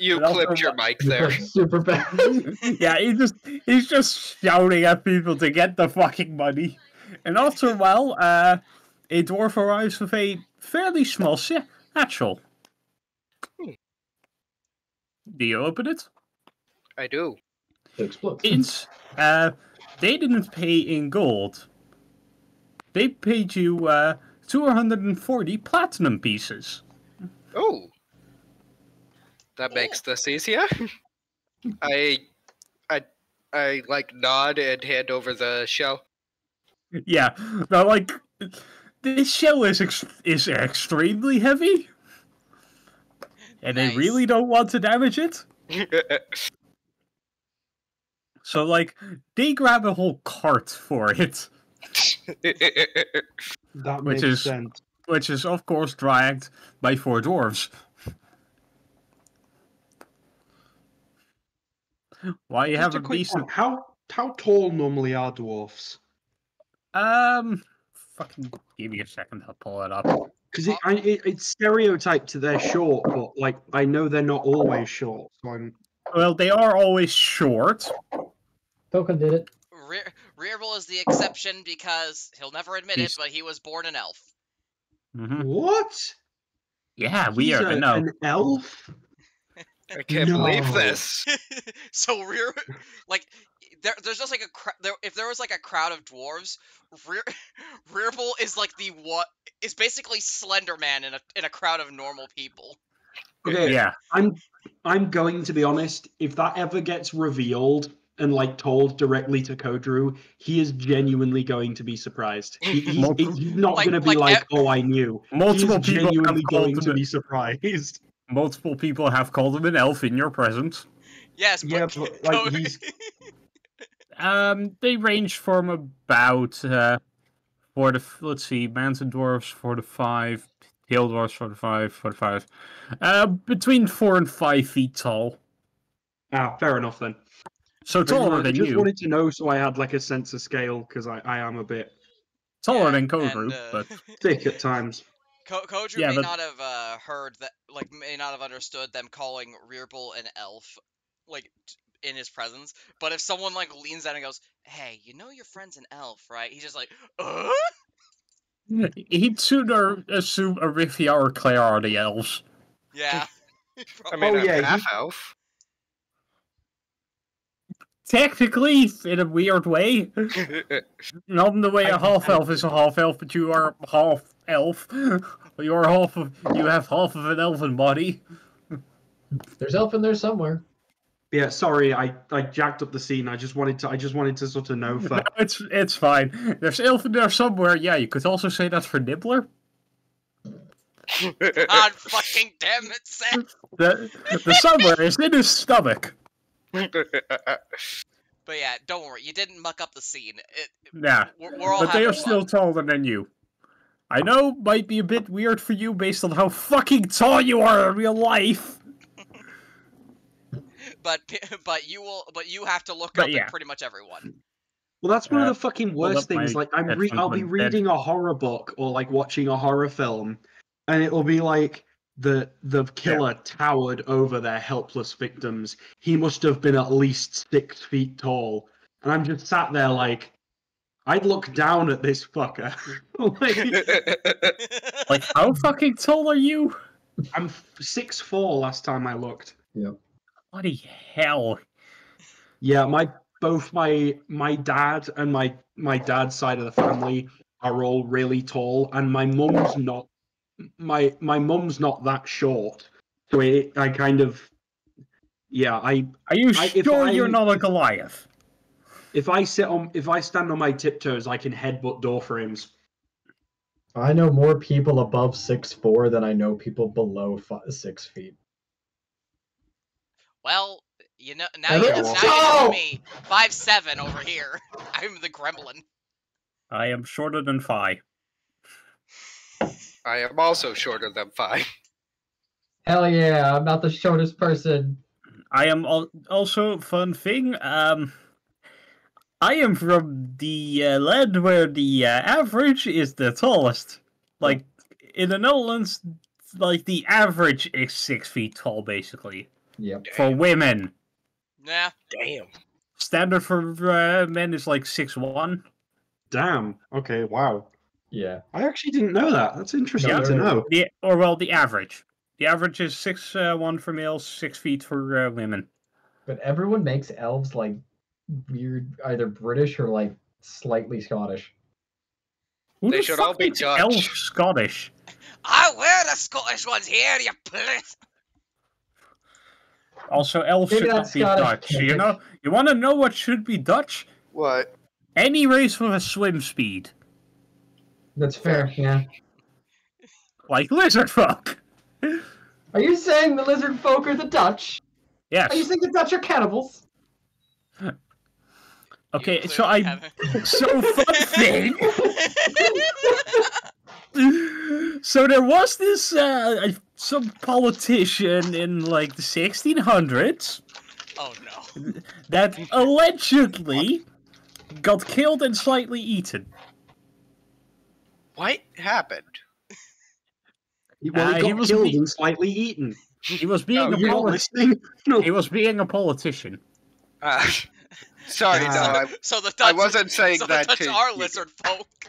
You And also clipped your what- mic there. Super fast. yeah, he just he's just shouting at people to get the fucking money. And after a while, uh, a dwarf arrives with a fairly small satchel. Do you open it? I do. It explodes. It's uh, they didn't pay in gold. They paid you uh 240 platinum pieces. Oh, that makes this easier. I, I, I like nod and hand over the shell. Yeah, now like this shell is ex- is extremely heavy, and Nice. they really don't want to damage it. So like they grab a whole cart for it, That Which makes is- sense. which is of course dragged by four dwarves. Why you Just have a a quick decent one. How how tall normally are dwarfs? um fucking give me a second I'll pull it up. Because it, it, it's stereotyped to they're short, but like I know they're not always short. So I'm Well, they are always short. Tolkien did it. Rear Rearbull is the exception because he'll never admit it, but he was born an elf. Mhm. what? Yeah, He's are I a- know. An elf? I can't believe this. so rear, like, there, there's just like a cra- there. If there was like a crowd of dwarves, rear, Rearbull is like the what is basically Slender Man in a in a crowd of normal people. Okay, Yeah, I'm I'm going to be honest. If that ever gets revealed and like told directly to Kodru, he is genuinely going to be surprised. He, he's, Multiple- he's not Like- going to be like like, "Oh, I knew." multiple he's people have genuinely going called to him. be surprised. Multiple people have called him an elf in your presence. Yes, but, Yeah, but, like, he's- Um, they range from about uh, for the let's see, mountain dwarfs for the five, tail dwarfs for the five, for the five, uh, between four and five feet tall. Ah, fair enough then. So taller I than just you, wanted to know so I had like a sense of scale because I, I am a bit taller Yeah, than Kodru, uh, but thick at times. Ko- Kodru Yeah, may but- not have uh, heard that, like, may not have understood them calling Rearbull an elf, like, t- in his presence. But if someone like leans down and goes, "Hey, you know your friend's an elf, right?" He's just like, "Uh." he'd sooner assume Orithia or Claire are the elves. Yeah. I mean, Oh, I'm yeah, he- half elf. Technically, in a weird way, not in the way a half elf is a half elf, but you are half elf. You are half of you have half of an elven body. There's elf in there somewhere. Yeah, sorry, I, I jacked up the scene. I just wanted to I just wanted to sort of know for No, it's it's fine. There's elf in there somewhere. Yeah, you could also say that for Nibbler. God fucking damn it, Sam. The the somewhere is in his stomach. But yeah, don't worry, you didn't muck up the scene. It, Yeah, we're, we're all but they having are still taller than you. I know might be a bit weird for you based on how fucking tall you are in real life. But but you will but you have to look But up yeah. at pretty much everyone. Well, that's one Uh, of the fucking worst things. Like, I'm re- I'll be went dead. reading a horror book or like watching a horror film, and it'll be like the the killer towered over their helpless victims. He must have been at least six feet tall, and I'm just sat there like, I'd look down at this fucker. like, Like, how fucking tall are you? I'm f- six four last time I looked. Bloody hell! Yeah, my both my my dad and my my dad's side of the family are all really tall, and my mum's not. My my mum's not that short, so it, I kind of. Yeah, I Are you I- if sure you're not a Goliath? if I sit on if I stand on my tiptoes, I can headbutt door frames. I know more people above six four than I know people below fi six feet. Well, you know now you, Let's now you know me. Five seven over here. I'm the gremlin. I am shorter than Phi. I am also shorter than five. Hell yeah, I'm not the shortest person. I am al- also fun thing. Um, I am from the uh, land where the uh, average is the tallest. Like in the Netherlands, like the average is six feet tall, basically Yep. for women. Nah. Damn. Standard for uh, men is like six one. Damn. Okay. Wow. Yeah. I actually didn't know that. That's interesting Yeah. to know. The or well, the average. The average is six uh, one for males, six feet for uh, women. But everyone makes elves like weird, either British or like slightly Scottish. Who They the should all be makes Dutch. elf Scottish? I wear the Scottish ones here, you please. Also, elves Maybe should not be Dutch. You know, you want to know what should be Dutch? What? Any race with a swim speed, That's fair, yeah. like lizard folk. Are you saying the lizard folk are the Dutch? Yes. Are you saying the Dutch are cannibals? Okay, so I so fun thing. so there was this uh, some politician in like the 1600s oh no. that allegedly got killed and slightly eaten. What happened? Well, Uh, he he was killed be- and slightly eaten. He was being Oh, a You're not poli- listening? No. he was being a politician. Uh, sorry, no, Ah. I, So the Dutch, I wasn't saying so that the Dutch to are you. lizard folk.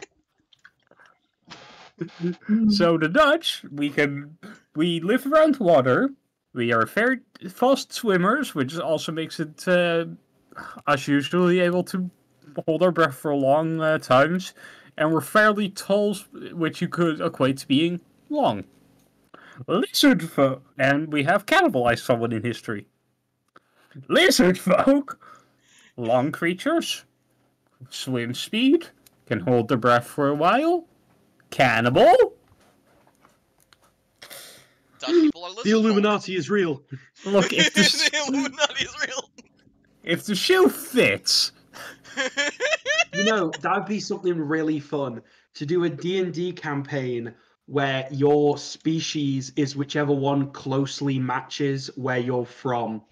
So the Dutch, we can we live around water. We are very fast swimmers, which also makes it uh, us usually able to hold our breath for long uh, times, and we're fairly tall, which you could equate to being long. Lizard folk, and we have cannibalized someone in history. Lizard folk, long creatures, swim speed, can hold their breath for a while. Cannibal. Dutch people are The Illuminati is real. Look, if the, the Illuminati is real. if the shoe fits, You know, that'd be something really fun to do a D&D campaign where your species is whichever one closely matches where you're from.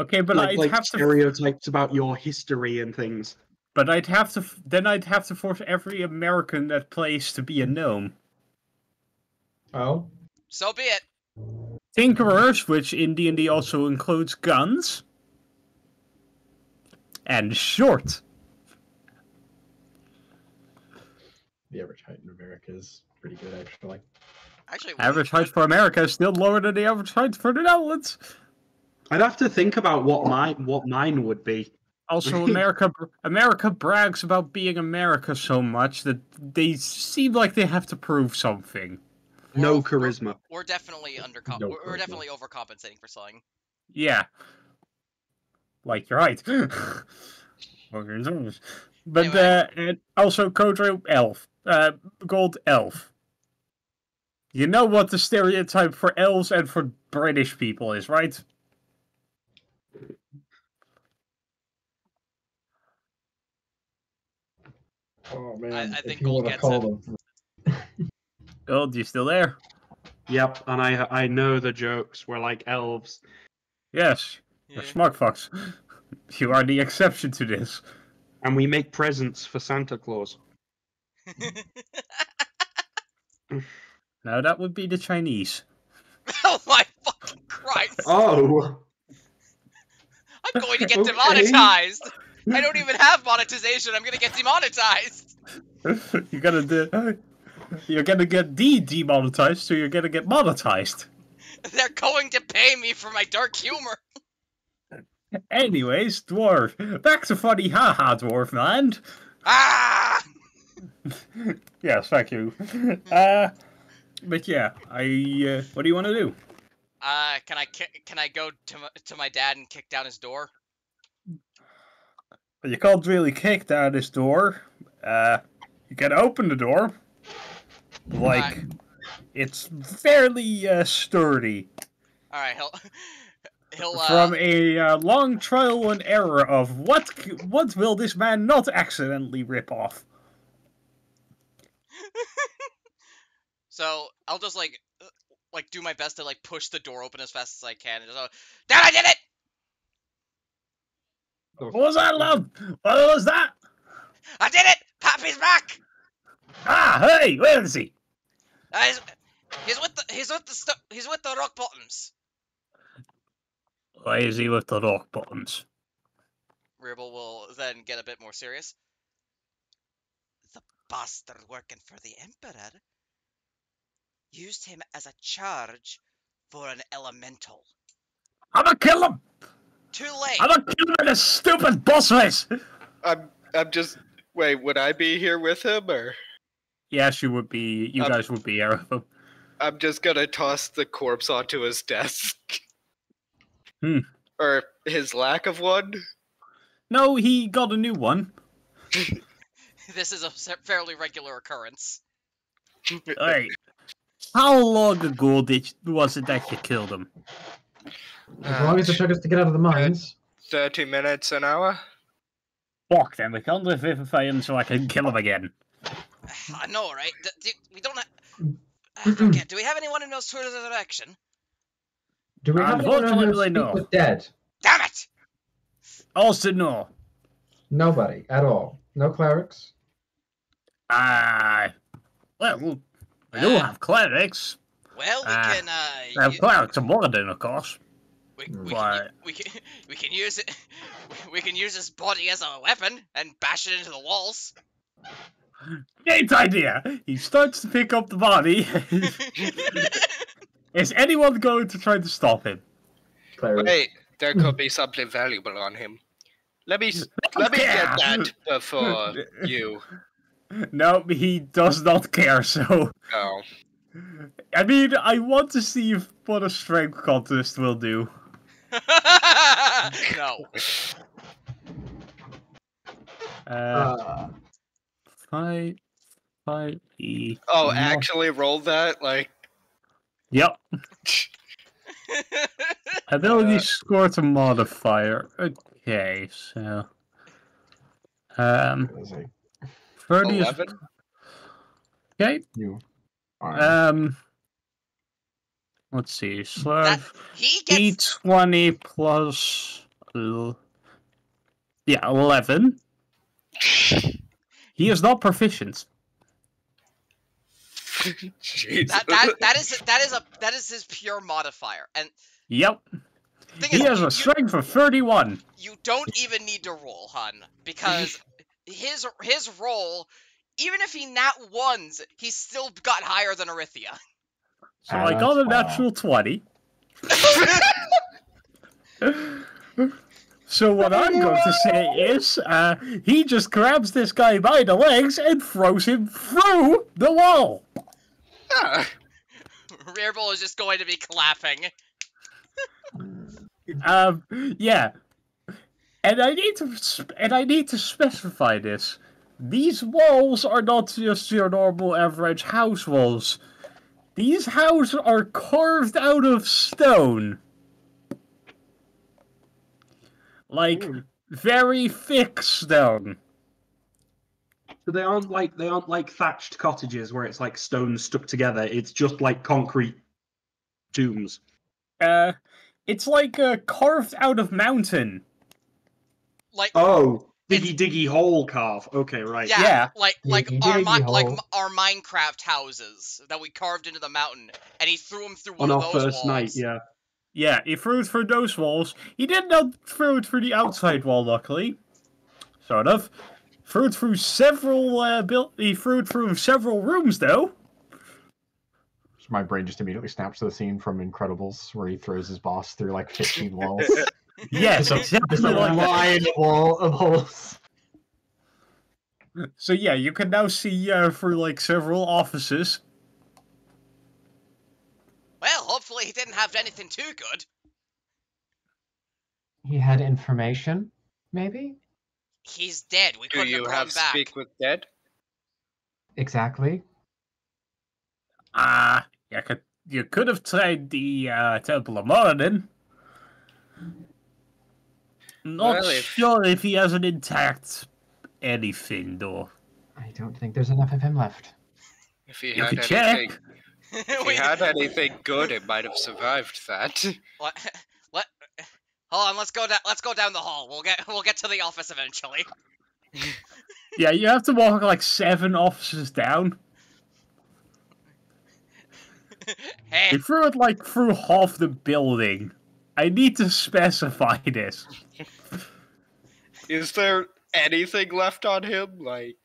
okay, but like I'd like have to, stereotypes about your history and things. But I'd have to, f- then I'd have to force every American that plays to be a gnome. Oh, so be it. Tinkerers, which in D and D also includes guns, and short. the average height in America is pretty good, actually. Actually, Average height for America is still lower than the average height for the Netherlands. I'd have to think about what my what mine would be. Also, America America brags about being America so much that they seem like they have to prove something. No We're- we're- charisma. We're definitely under. No we're, we're charisma. definitely overcompensating for slang. Yeah. Like you're right. but Anyway. uh, and also Kodru elf, uh, gold elf. You know what the stereotype for elves and for British people is, right? Oh man, I if think Gold gets it. them Gold, you still there? Yep, and I I know the jokes were like elves. Yes. Yeah. You're smart fucks. You are the exception to this. And we make presents for Santa Claus. Now that would be the Chinese. oh my fucking Christ! Oh, I'm going to get Okay. demonetized. I don't even have monetization. I'm gonna get demonetized. you're gonna do, you're gonna get de demonetized, so you're gonna get monetized. They're going to pay me for my dark humor. Anyways, dwarf. Back to funny haha dwarf land. Ah! yes, thank you. Uh, but yeah, I. Uh, what do you want to do? Uh, can I ki- can I go to to my dad and kick down his door? You can't really kick down this door. Uh, you can open the door. Like, Right. it's fairly uh, sturdy. All right, he'll he'll uh, From a uh, long trial and error of what what will this man not accidentally rip off? So I'll just like uh, like do my best to like push the door open as fast as I can and just go, Dad, I did it! What was that, love? What was that? I did it! Pappy's back! Ah, hey, where is he? Uh, he's, he's with the he's with the stu- he's with the rock bottoms. Why is he with the rock bottoms? Rearbull will then get a bit more serious. The bastard working for the Emperor used him as a charge for an elemental. I'ma kill him! Too late. I'ma kill him in a stupid boss race! I'm I'm just wait. Would I be here with him, or Yes, you would be. You Um, guys would be here with him. I'm just gonna toss the corpse onto his desk? Hmm. Or his lack of one. No, he got a new one. This is a fairly regular occurrence. Hey, how long ago did was it that you killed him? As long as it took us to get out of the mines. Thirty minutes an hour. Fuck, then we can't revivify him so I can kill him again. I know, right? D- d- we don't have. I forget. Do we have anyone who knows Tour of the Direction? Do we have anyone who Unfortunately, speak no. with dead? Damn it! Also, no. Nobody at all. No clerics. Ah, well, we do Uh, have clerics. Well, we Ah, can. Uh, We have u- clerics and Moradin, of course. we, we, can, but- u- we can we can use it. We can use his body as a weapon and bash it into the walls. Great idea! He starts to pick up the body. Is anyone going to try to stop him? Clerics. Wait, there could be something valuable on him. Let me let me get that before you. No, he does not care, so. go. I mean, I want to see if what a strength contest will do. no. Uh, Uh, fight, fight, E. Oh, no. actually roll that like Yep. Ability Uh, score to modifier. Okay, so. Um, Let's 30 is. Okay, You. Alright. um. Let's see, that, Slav. he gets. D20 plus. el- Yeah, 11. He is not proficient. Jeez. That, that that is that is a that is his pure modifier, and Yep. He is, has you, a strength of 31. you don't even need to roll, hun, because his his roll, even if he nat ones, he still got higher than Orithia. So I got a natural 20. so what I'm going to say is, uh, he just grabs this guy by the legs and throws him through the wall. Ah, Rearbull is just going to be clapping. Um, yeah. And I need to, and I need to specify this. These walls are not just your normal average house walls. These houses are carved out of stone. Like, very thick stone. So they aren't like they aren't like thatched cottages where it's like stone stuck together. It's just like concrete tombs. Uh, it's like uh, carved out of mountain. Like Oh, diggy diggy hole carve. Okay, right. yeah, yeah. like like Diggy our diggy mi- like our Minecraft houses that we carved into the mountain, and he threw them through On one our those first walls. night, yeah. Yeah, he threw it through those walls. He did not throw it through the outside wall, luckily. Sort of. Threw it through several, uh, built. He threw it through several rooms, though. So my brain just immediately snaps to the scene from Incredibles where he throws his boss through like 15 walls. Yes, Just exactly a like line wall of holes. So yeah, you can now see uh, through like several offices. Well, hopefully he didn't have anything too good. He had information, maybe? He's dead. We Do couldn't you have have him back. speak with dead? Exactly. Ah, you could you could have tried the uh, Temple of Moradin. Not Well, if- sure if he has an intact anything though. I don't think there's enough of him left. If he You had could anything, check. if We- he had anything good, it might have survived that. What? What? Hold on. Let's go down. Let's go down the hall. We'll get. We'll get to the office eventually. Yeah, you have to walk like seven offices down. hey, You threw it like through half the building. I need to specify this. Is there anything left on him? Like,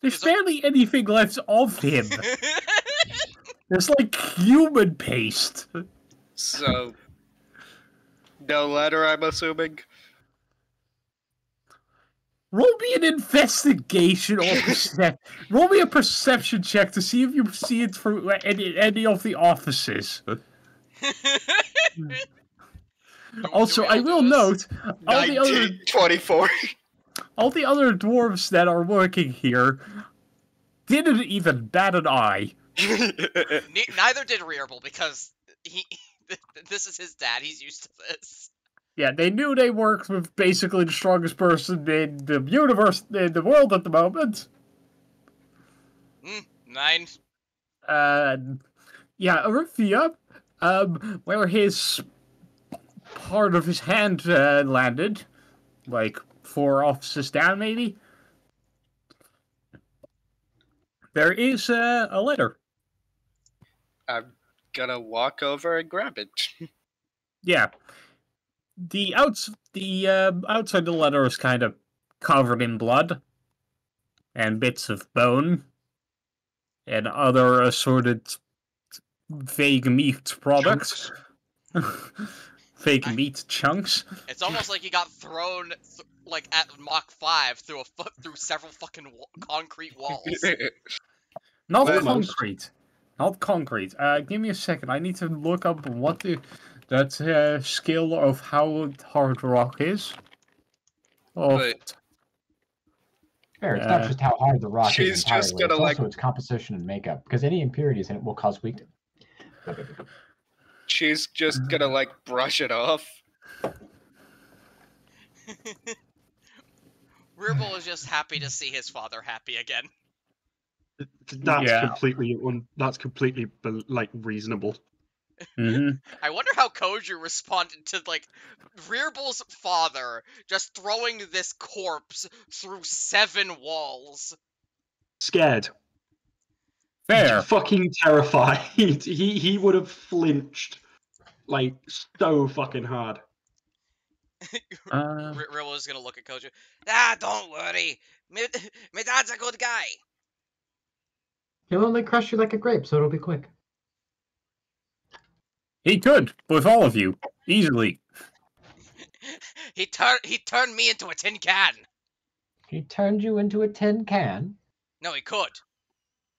There's Is there- barely anything left of him. There's like human paste. so. No letter, I'm assuming. Roll me an investigation or percep- roll me a perception check to see if you see it through any any of the offices. Also, I will this? note all the other 24. all the other dwarves that are working here didn't even bat an eye. Ne- neither did Rearbull because he. This is his dad. He's used to this. Yeah, they knew they worked with basically the strongest person in the universe in the world at the moment. Mm, nine. Uh, yeah, Orithia, um, where his part of his hand uh, landed, like four offices down, maybe. There is uh, a letter. I'm gonna walk over and grab it. Yeah, the outs the uh, outside of the letter is kind of covered in blood and bits of bone and other assorted vague meat products. fake I- meat chunks. It's almost like he got thrown th- like at Mach five through a foot through several fucking wa- concrete walls. Not Almost. concrete. Not concrete. Uh, give me a second. I need to look up what the that uh, scale of how hard rock is. Oh, But- Fair. It's Uh, not just how hard the rock She's is just gonna, it's like- also its composition and makeup. Because any impurities in it will cause weakness. She's just gonna like brush it off. Rearbull is just happy to see his father happy again. That's Yeah. completely un- that's completely bel- like reasonable. mhm. I wonder how Koju responded to like Rearbull's father just throwing this corpse through seven walls. Scared, Fair. fucking terrified. he he would have flinched like so fucking hard. Uh, Re- Rearbull is gonna look at Koju. Ah, don't worry. My, my dad's a good guy. He'll only crush you like a grape, so it'll be quick. he could with all of you easily. he turned he turned me into a tin can. He turned you into a tin can. No, he could.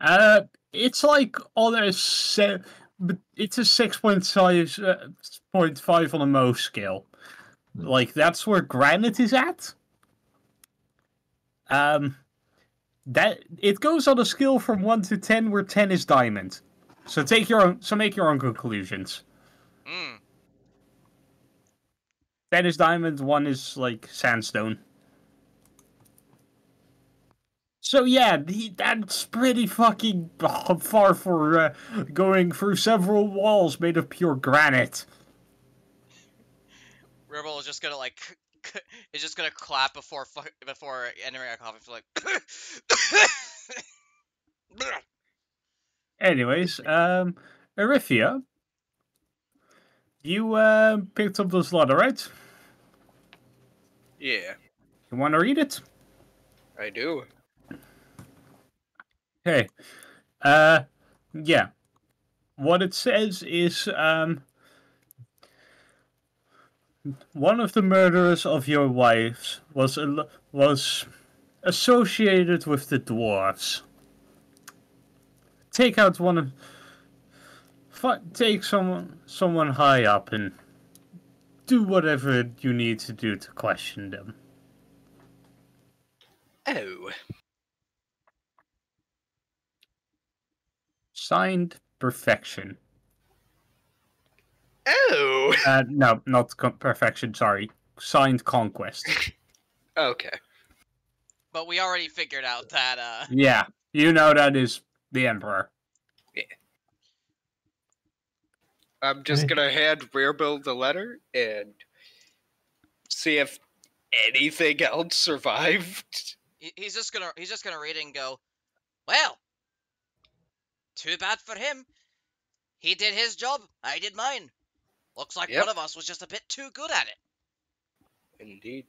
Uh, it's like on a se- but it's a six point five uh, point five on a Mohs scale. Like that's where granite is at. Um, that it goes on a scale from one to ten, where ten is diamond. So take your own. So make your own conclusions. Mm. Ten is diamond. One is like sandstone. So yeah, the, that's pretty fucking far for uh, going through several walls made of pure granite. Rearbull is just gonna like is just gonna clap before fu- before entering a coffee like. Anyways, um, Orithia, you uh, picked up this letter, right? Yeah, You want to read it? I do. Okay. Uh, yeah. What it says is, um, one of the murderers of your wives was al- was associated with the dwarves. Take out one of. Take someone someone high up and do whatever you need to do to question them. Oh, Signed, perfection. oh. Uh, no, not con- perfection. Sorry, signed conquest. Okay. But we already figured out that uh Yeah, you know that is the emperor. I'm just gonna hand Rearbull the letter and see if anything else survived. he's just gonna he's just gonna read it and go, Well, too bad for him. He did his job, I did mine. Looks like Yep. one of us was just a bit too good at it. Indeed.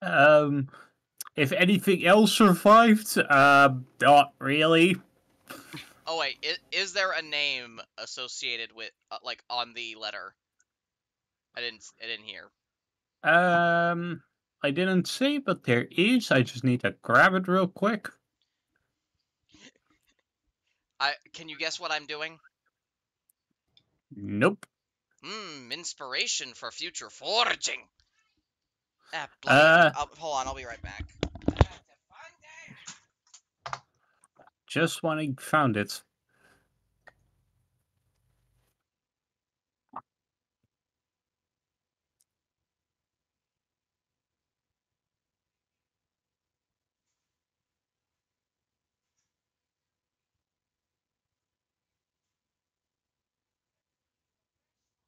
Um, if anything else survived, uh, not really. Oh wait, is, is there a name associated with uh, like on the letter? I didn't I didn't hear. Um, I didn't say, but there is. I just need to grab it real quick. I can you guess what I'm doing? Nope. Hmm, inspiration for future foraging. Ah, Uh. I'll- hold on, I'll be right back. Just when I found it.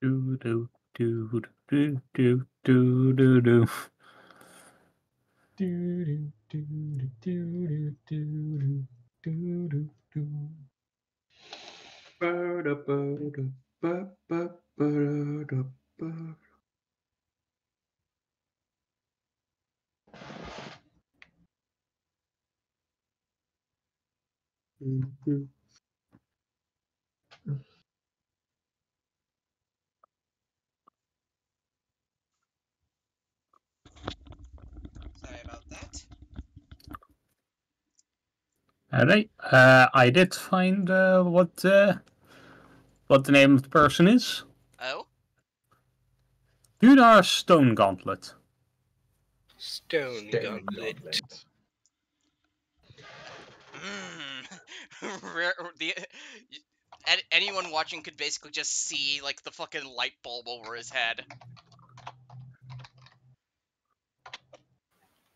Do do do do do do do do. Do, do, do, do, do, do, do, do, do, do. Ba-da-ba-da-ba-ba-ba-da-ba. Mhm. Sorry Alright. Uh, I did find uh, what uh, what the name of the person is. Oh, Dunar Stone Gauntlet. Stone Stone gauntlet. gauntlet. mm. Rare- the an- anyone watching could basically just see like the fucking light bulb over his head.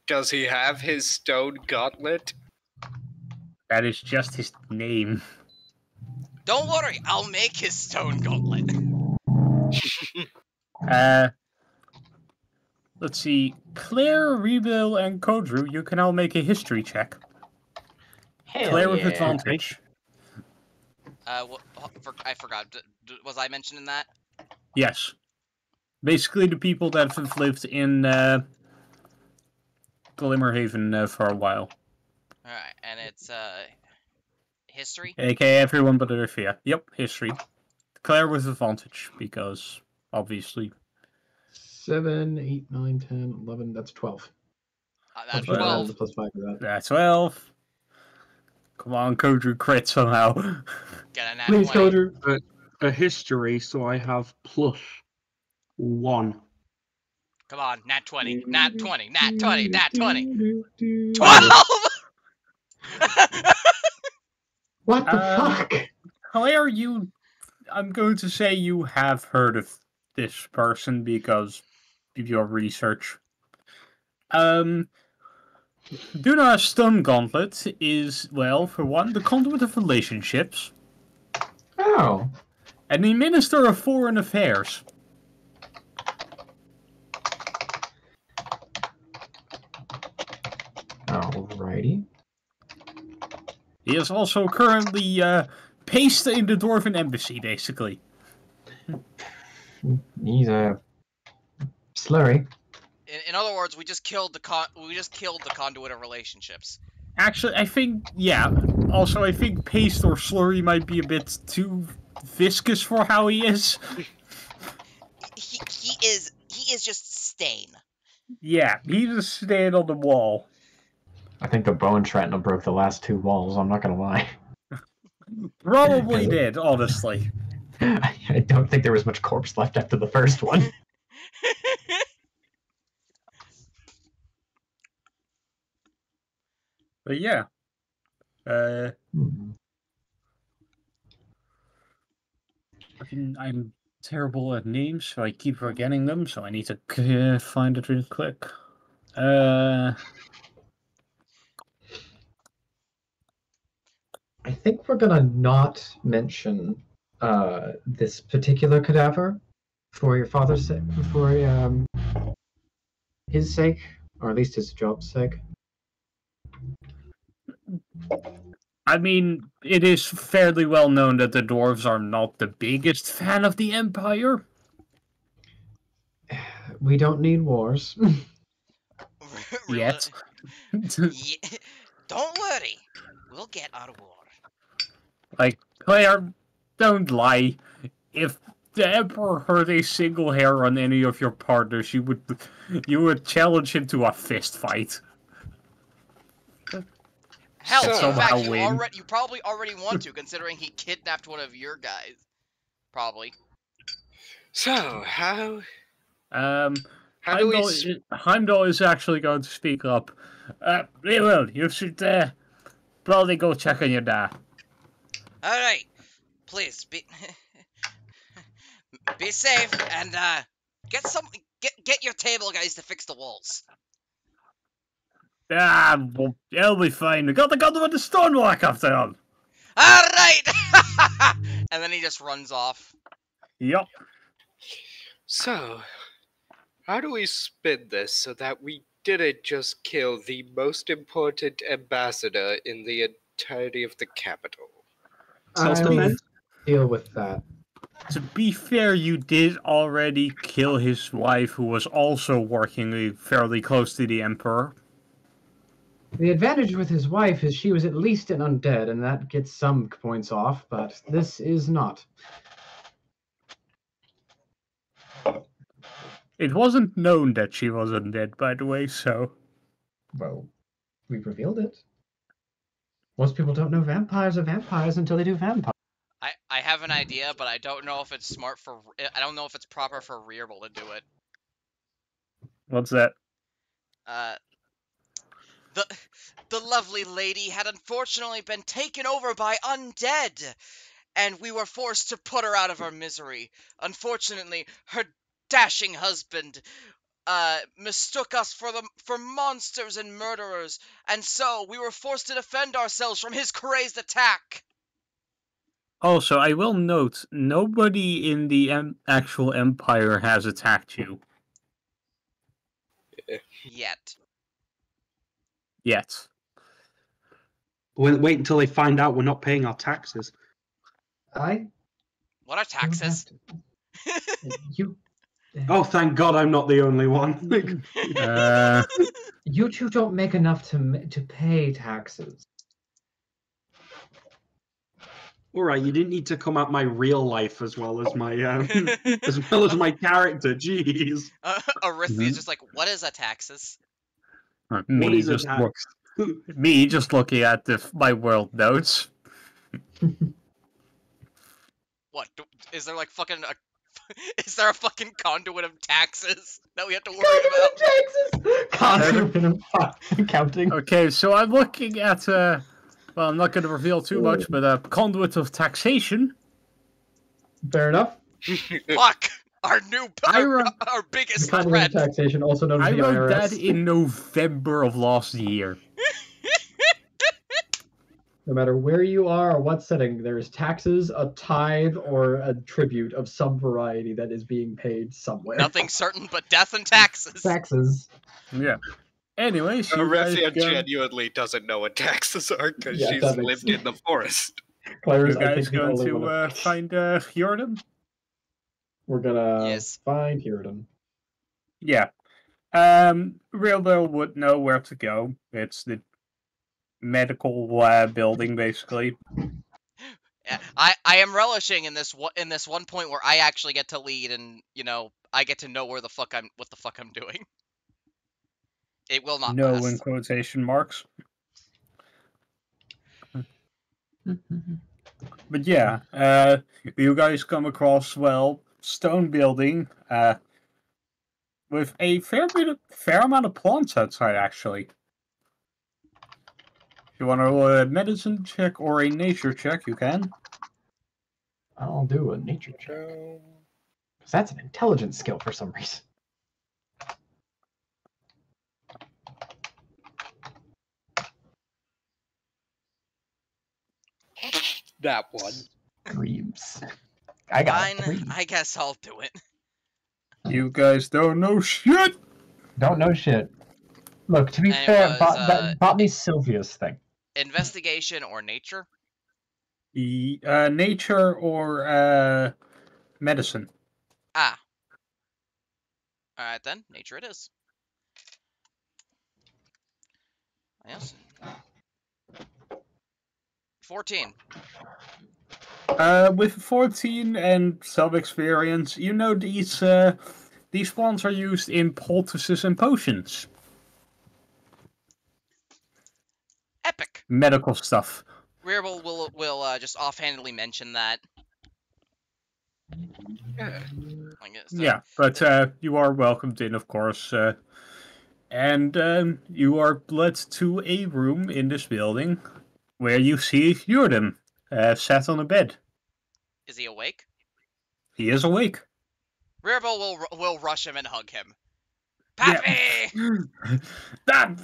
Does he have his stone gauntlet? That is just his name. Don't worry, I'll make his stone gauntlet. Uh, let's see. Claire, Rearbull, and Kodru, you can all make a history check. Hell Claire with yeah. advantage. Uh, wh- h- for, I forgot. D- d- was I mentioning that? Yes. Basically, the people that have lived in uh, Glimmerhaven uh, for a while. All right, and it's uh, history. aka everyone but Orithia. Yep, history. Claire with advantage, because obviously. 7, 8, 9, 10, 11. That's 12. Uh, that's sure I well. rolled twelve. the plus 5 for that. That's 12. Come on, Kodru crit somehow. Get a nat Please, 20. Coder. A history, so I have plus one. Come on, nat twenty, nat twenty, nat twenty, nat twenty. What the Um, fuck? Claire, you. I'm going to say you have heard of this person because of your research. Um. Duna Stone Gauntlet is, well, for one, the conduit of relationships Oh. and the Minister of Foreign Affairs. Alrighty. He is also currently uh, paced in the Dwarven Embassy, basically. He's a slurry. In, in other words, we just killed the con. We just killed the conduit of relationships. Actually, I think, yeah. Also, I think paste or slurry might be a bit too viscous for how he is. He he is he is just stain. Yeah, he's just stain on the wall. I think the bone shrapnel broke the last two walls. I'm not gonna lie. Probably did, honestly. I don't think there was much corpse left after the first one. But yeah. Uh, Hmm. I can- I'm terrible at names, so I keep forgetting them, so I need to uh, find it real quick. Uh, think we're gonna not mention uh, this particular cadaver for your father's sake, for um, his sake, or at least his job's sake. I mean, it is fairly well known that the dwarves are not the biggest fan of the Empire. We don't need wars. Really- Yet. Ye- Don't worry, we'll get our war. Like, Claire, don't lie. If the Emperor hurt a single hair on any of your partners, you would you would challenge him to a fist fight. Hell, So- in fact, you already you probably already want to, considering he kidnapped one of your guys. Probably. So how Um, how do we? Heimdall, Heimdall is actually going to speak up. Uh, well, you should uh, probably go check on your dad. All right, please be be safe and uh, get some get get your table guys to fix the walls. Ah, well, it'll be fine. We got the gun with the stonework after all. All right, and then he just runs off. Yep. So, how do we spin this so that we didn't just kill the most important ambassador in the entirety of the capital? I'll deal with that. To be fair, you did already kill his wife, who was also working fairly close to the Emperor. The advantage with his wife is she was at least an undead, and that gets some points off, but this is not. It wasn't known that she was undead, by the way, so. Well, we revealed it. Most people don't know vampires are vampires until they do vampire. I I have an idea, but I don't know if it's smart for I don't know if it's proper for Rearbull to do it. What's that? Uh, the the lovely lady had unfortunately been taken over by undead, and we were forced to put her out of her misery. Unfortunately, her dashing husband uh mistook us for the for monsters and murderers, and so we were forced to defend ourselves from his crazed attack. Also, I will note nobody in the em- actual Empire has attacked you Yet. yet. Wait, wait until they find out we're not paying our taxes. I What are don't taxes? to- you. Oh, thank God I'm not the only one. Uh, You two don't make enough to to pay taxes. All right, you didn't need to come at my real life as well as my um, as well as my character. Jeez. Uh, Orithia Mhm. is just like, what is a taxes? me is a just tax? look, me just looking at the my world notes. What do, is there like fucking a, is there a fucking conduit of taxes that we have to worry about? Conduit of taxes. Counting. Okay, so I'm looking at uh, well, I'm not going to reveal too much, but a conduit of taxation. Fair enough. Fuck our new I our, run- our The biggest conduit of threat. taxation, also known as I the wrote IRS. that in November of last year. No matter where you are or what setting, there is taxes, a tithe, or a tribute of some variety that is being paid somewhere. Nothing certain but death and taxes. Taxes. Yeah. Anyways, you guys Orithia go- genuinely doesn't know what taxes are because Yeah, she's that makes lived in the forest. Claire you is, I guys think, the going to uh, find uh, Joram? We're gonna Yes. find Hirden. Yeah. Um, Rearbull would know where to go. It's the medical uh, building, basically. I I am relishing in this one in this one point where I actually get to lead and you know I get to know where the fuck I'm what the fuck I'm doing. It will not no last. in quotation marks. But yeah, uh, you guys come across well stone building uh, with a fair bit of fair amount of plants outside. Actually, you want to roll a medicine check or a nature check, you can. I'll do a nature check. Because that's an intelligence skill for some reason. that one. Dreams. I got a Fine, three. I guess I'll do it. You guys don't know shit. Don't know shit. Look, to be And it fair, was, bot- uh, that botany's Sylvia's thing. Investigation or nature? Uh, nature or uh, medicine. Ah. Alright then, nature it is. Yes. 14. Uh, with 14 and some experience, you know these uh, these plants are used in poultices and potions, Epic! medical stuff. Rearbull will will uh, just offhandedly mention that. Yeah. I guess, uh, Yeah, but uh, you are welcomed in, of course. Uh, and um, you are led to a room in this building where you see Joram uh, sat on a bed. Is he awake? He is awake. Rearbull will will rush him and hug him. Yeah. Pappy! that,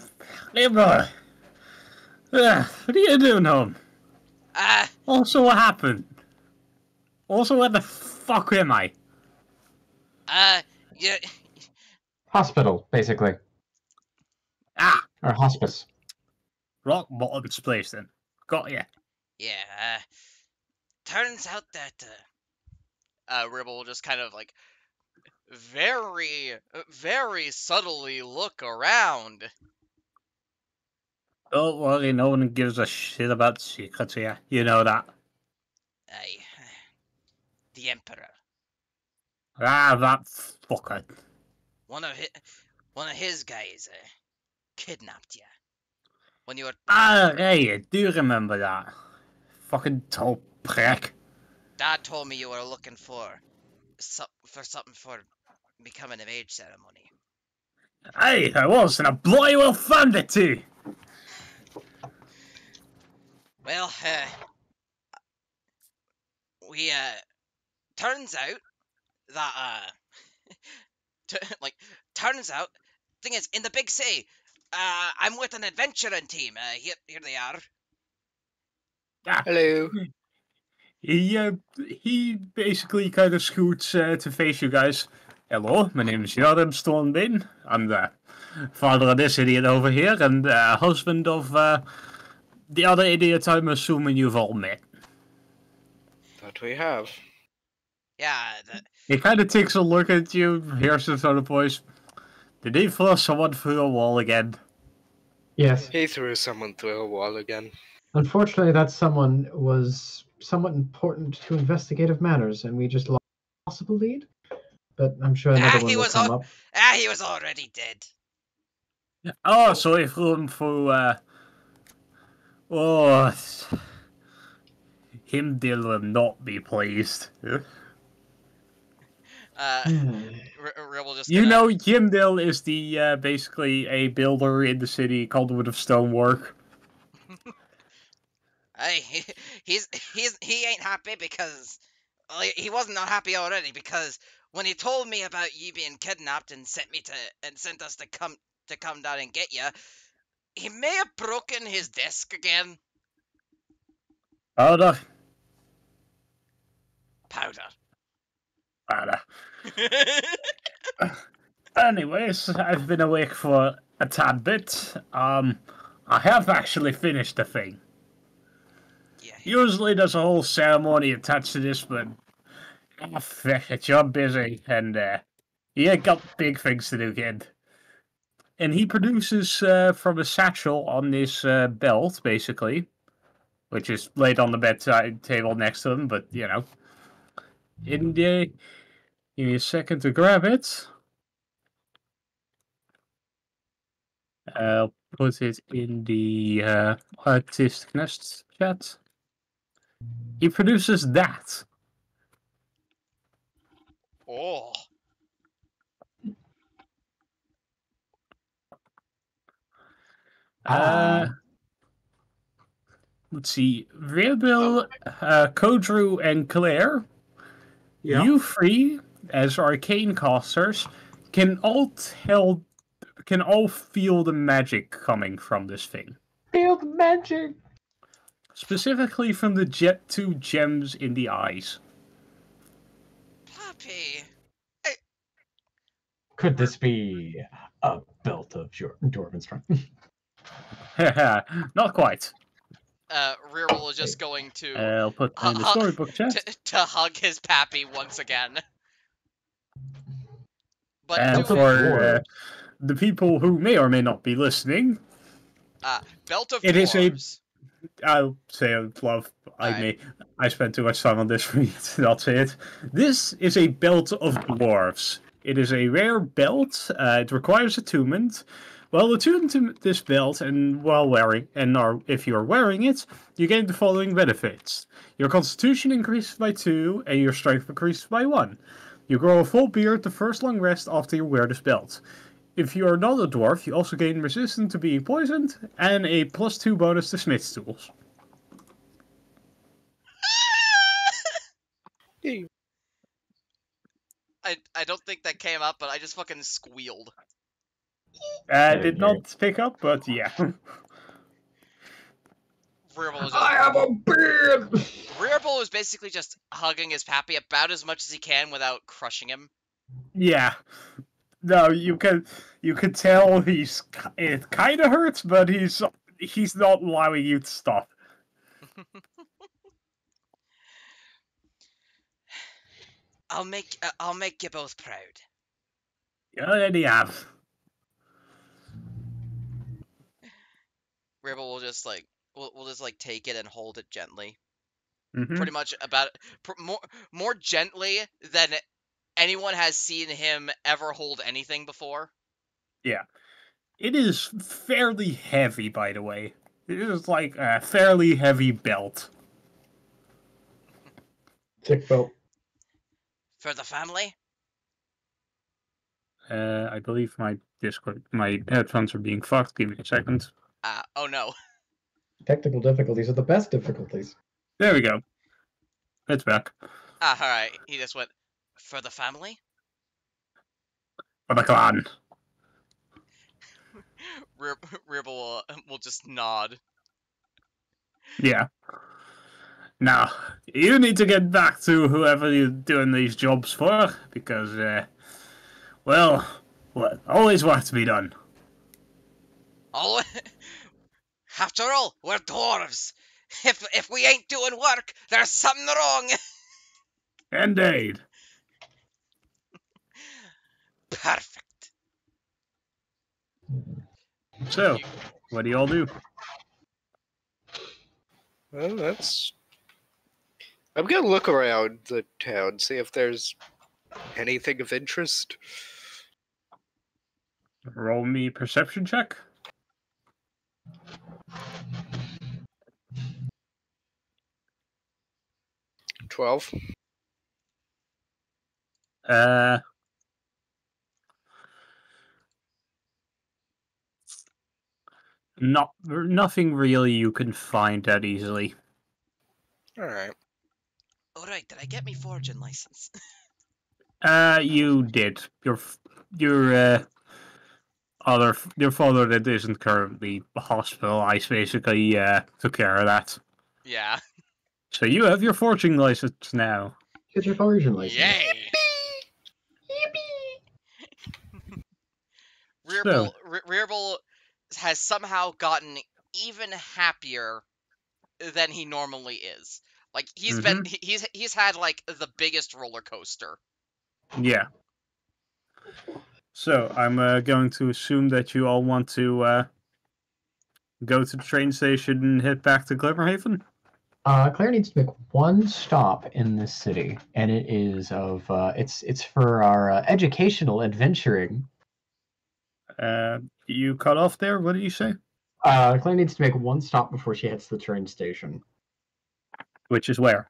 hey. Uh, what are you doing home? Ah, Also, what happened? Also, where the fuck am I? uh, yeah, Hospital, basically. Ah, Or hospice. rock bottom's place then. Got ya. yeah. Uh, turns out that uh, uh, Rearbull will just kind of like very, very subtly look around. Don't worry, no one gives a shit about secrets here. You know that. Aye, the Emperor. Ah, that fucker. One of his, one of his guys uh, kidnapped you when you were. Ah, hey, I do remember that. Fucking tall prick. Dad told me you were looking for, for something for becoming of age ceremony. Hey, I was, and I bloody well found it too. Well, uh, we uh, turns out that uh, t- like turns out, thing is, in the big city, uh, I'm with an adventuring team. Uh, here, here they are. Hello. He, uh, he basically kind of scoots uh, to face you guys. Hello, my name is Joram Stormbane. I'm the father of this idiot over here and uh, husband of uh, the other idiot I'm assuming you've all met. That we have. Yeah, the, He kind of takes a look at you, hears his other voice. Did he throw someone through a wall again? Yes. He threw someone through a wall again. Unfortunately, that someone was somewhat important to investigative matters, and we just lost a possible lead. But I'm sure another Ah, one he will was come on- up. ah, he was already dead. Oh, so he threw him through, uh... Oh... Him deal will not be pleased. Uh, Hmm. R- Rearbull just You gonna- know, Jimdale is the uh, basically a builder in the city, called Wood of Stonework. Hey, he's he's he ain't happy because well, he- he wasn't not happy already because when he told me about you being kidnapped and sent me to and sent us to come to come down and get you, he may have broken his desk again. Powder, Powder. powder. Anyways, I've been awake for a tad bit. Um, I have actually finished the thing. yeah. Usually there's a whole ceremony attached to this, but fuck it, you're busy, and uh, you got big things to do, kid. And he produces uh, from a satchel on this uh, belt, basically, which is laid on the bedside table next to him, but you know. In the, give me a second to grab it. I'll put it in the uh, artistic nest chat. he produces that. Oh. Uh, let's see. Rearbull, uh, Kodru, and Claire, Yeah. you three, as arcane casters, can all tell, can all feel the magic coming from this thing. Feel the magic. Specifically from the jet two gems in the eyes. Pappy. Could this be a belt of Jor- Dwarven strength? Not quite. Uh, Rearbull is just going to I'll put in the Uh, storybook chat. to, to hug his pappy once again. But And for uh, the people who may or may not be listening, uh, Belt of it is a- Dwarves. I'll say it, love. I Alright. may. I spent too much time on this for me to not say it. This is a belt of dwarves. It is a rare belt. Uh, it requires attunement. Well, attuned to this belt, and while wearing, and are, if you are wearing it, you gain the following benefits: your constitution increases by two, and your strength increases by one. You grow a full beard the first long rest after you wear this belt. If you are not a dwarf, you also gain resistance to being poisoned and a plus two bonus to smith's tools. I I don't think that came up, but I just fucking squealed. I did yeah. not pick up, but yeah. Rearbull was I just have a beard. Rearbull is basically just hugging his pappy about as much as he can without crushing him. yeah. No, you can you can tell he's it kind of hurts, but he's he's not allowing you to stop. I'll make uh, I'll make you both proud. You already have. Rearbull will just like we'll, we'll just like take it and hold it gently. Mhm. pretty much about pr- more more gently than anyone has seen him ever hold anything before. Yeah. It is fairly heavy, by the way. It is like a fairly heavy belt. Tick belt. For the family? Uh, I believe my Discord, my headphones are being fucked. Give me a second. Uh, oh no. Technical difficulties are the best difficulties. There we go. It's back. Ah, alright. He just went, for the family? For the clan. Rear- Rearbull will, will just nod. Yeah. Now, you need to get back to whoever you're doing these jobs for, because, uh, well, well always work to be done. Oh, after all, we're dwarves. If if we ain't doing work, there's something wrong. Indeed. Perfect. So, what do you all do? Well, that's. I'm gonna look around the town, see if there's anything of interest. Roll me perception check. Twelve. Uh, not nothing really you can find that easily. All right. Alright, did I get me foraging license? Uh, you did. Your f- your uh, other your father that isn't currently hospitalized basically uh took care of that. yeah. So you have your forging license now. Get your foraging license. Yay! So- Rearbull, Re- Rearbull has somehow gotten even happier than he normally is. Like he's been he's he's had like the biggest roller coaster. Yeah. So I'm uh, going to assume that you all want to uh, go to the train station and head back to Glimmerhaven. Uh, Claire needs to make one stop in this city, and it is of uh, it's it's for our uh, educational adventuring. Uh, you cut off there. What did you say? Uh, Claire needs to make one stop before she hits the train station. Which is where?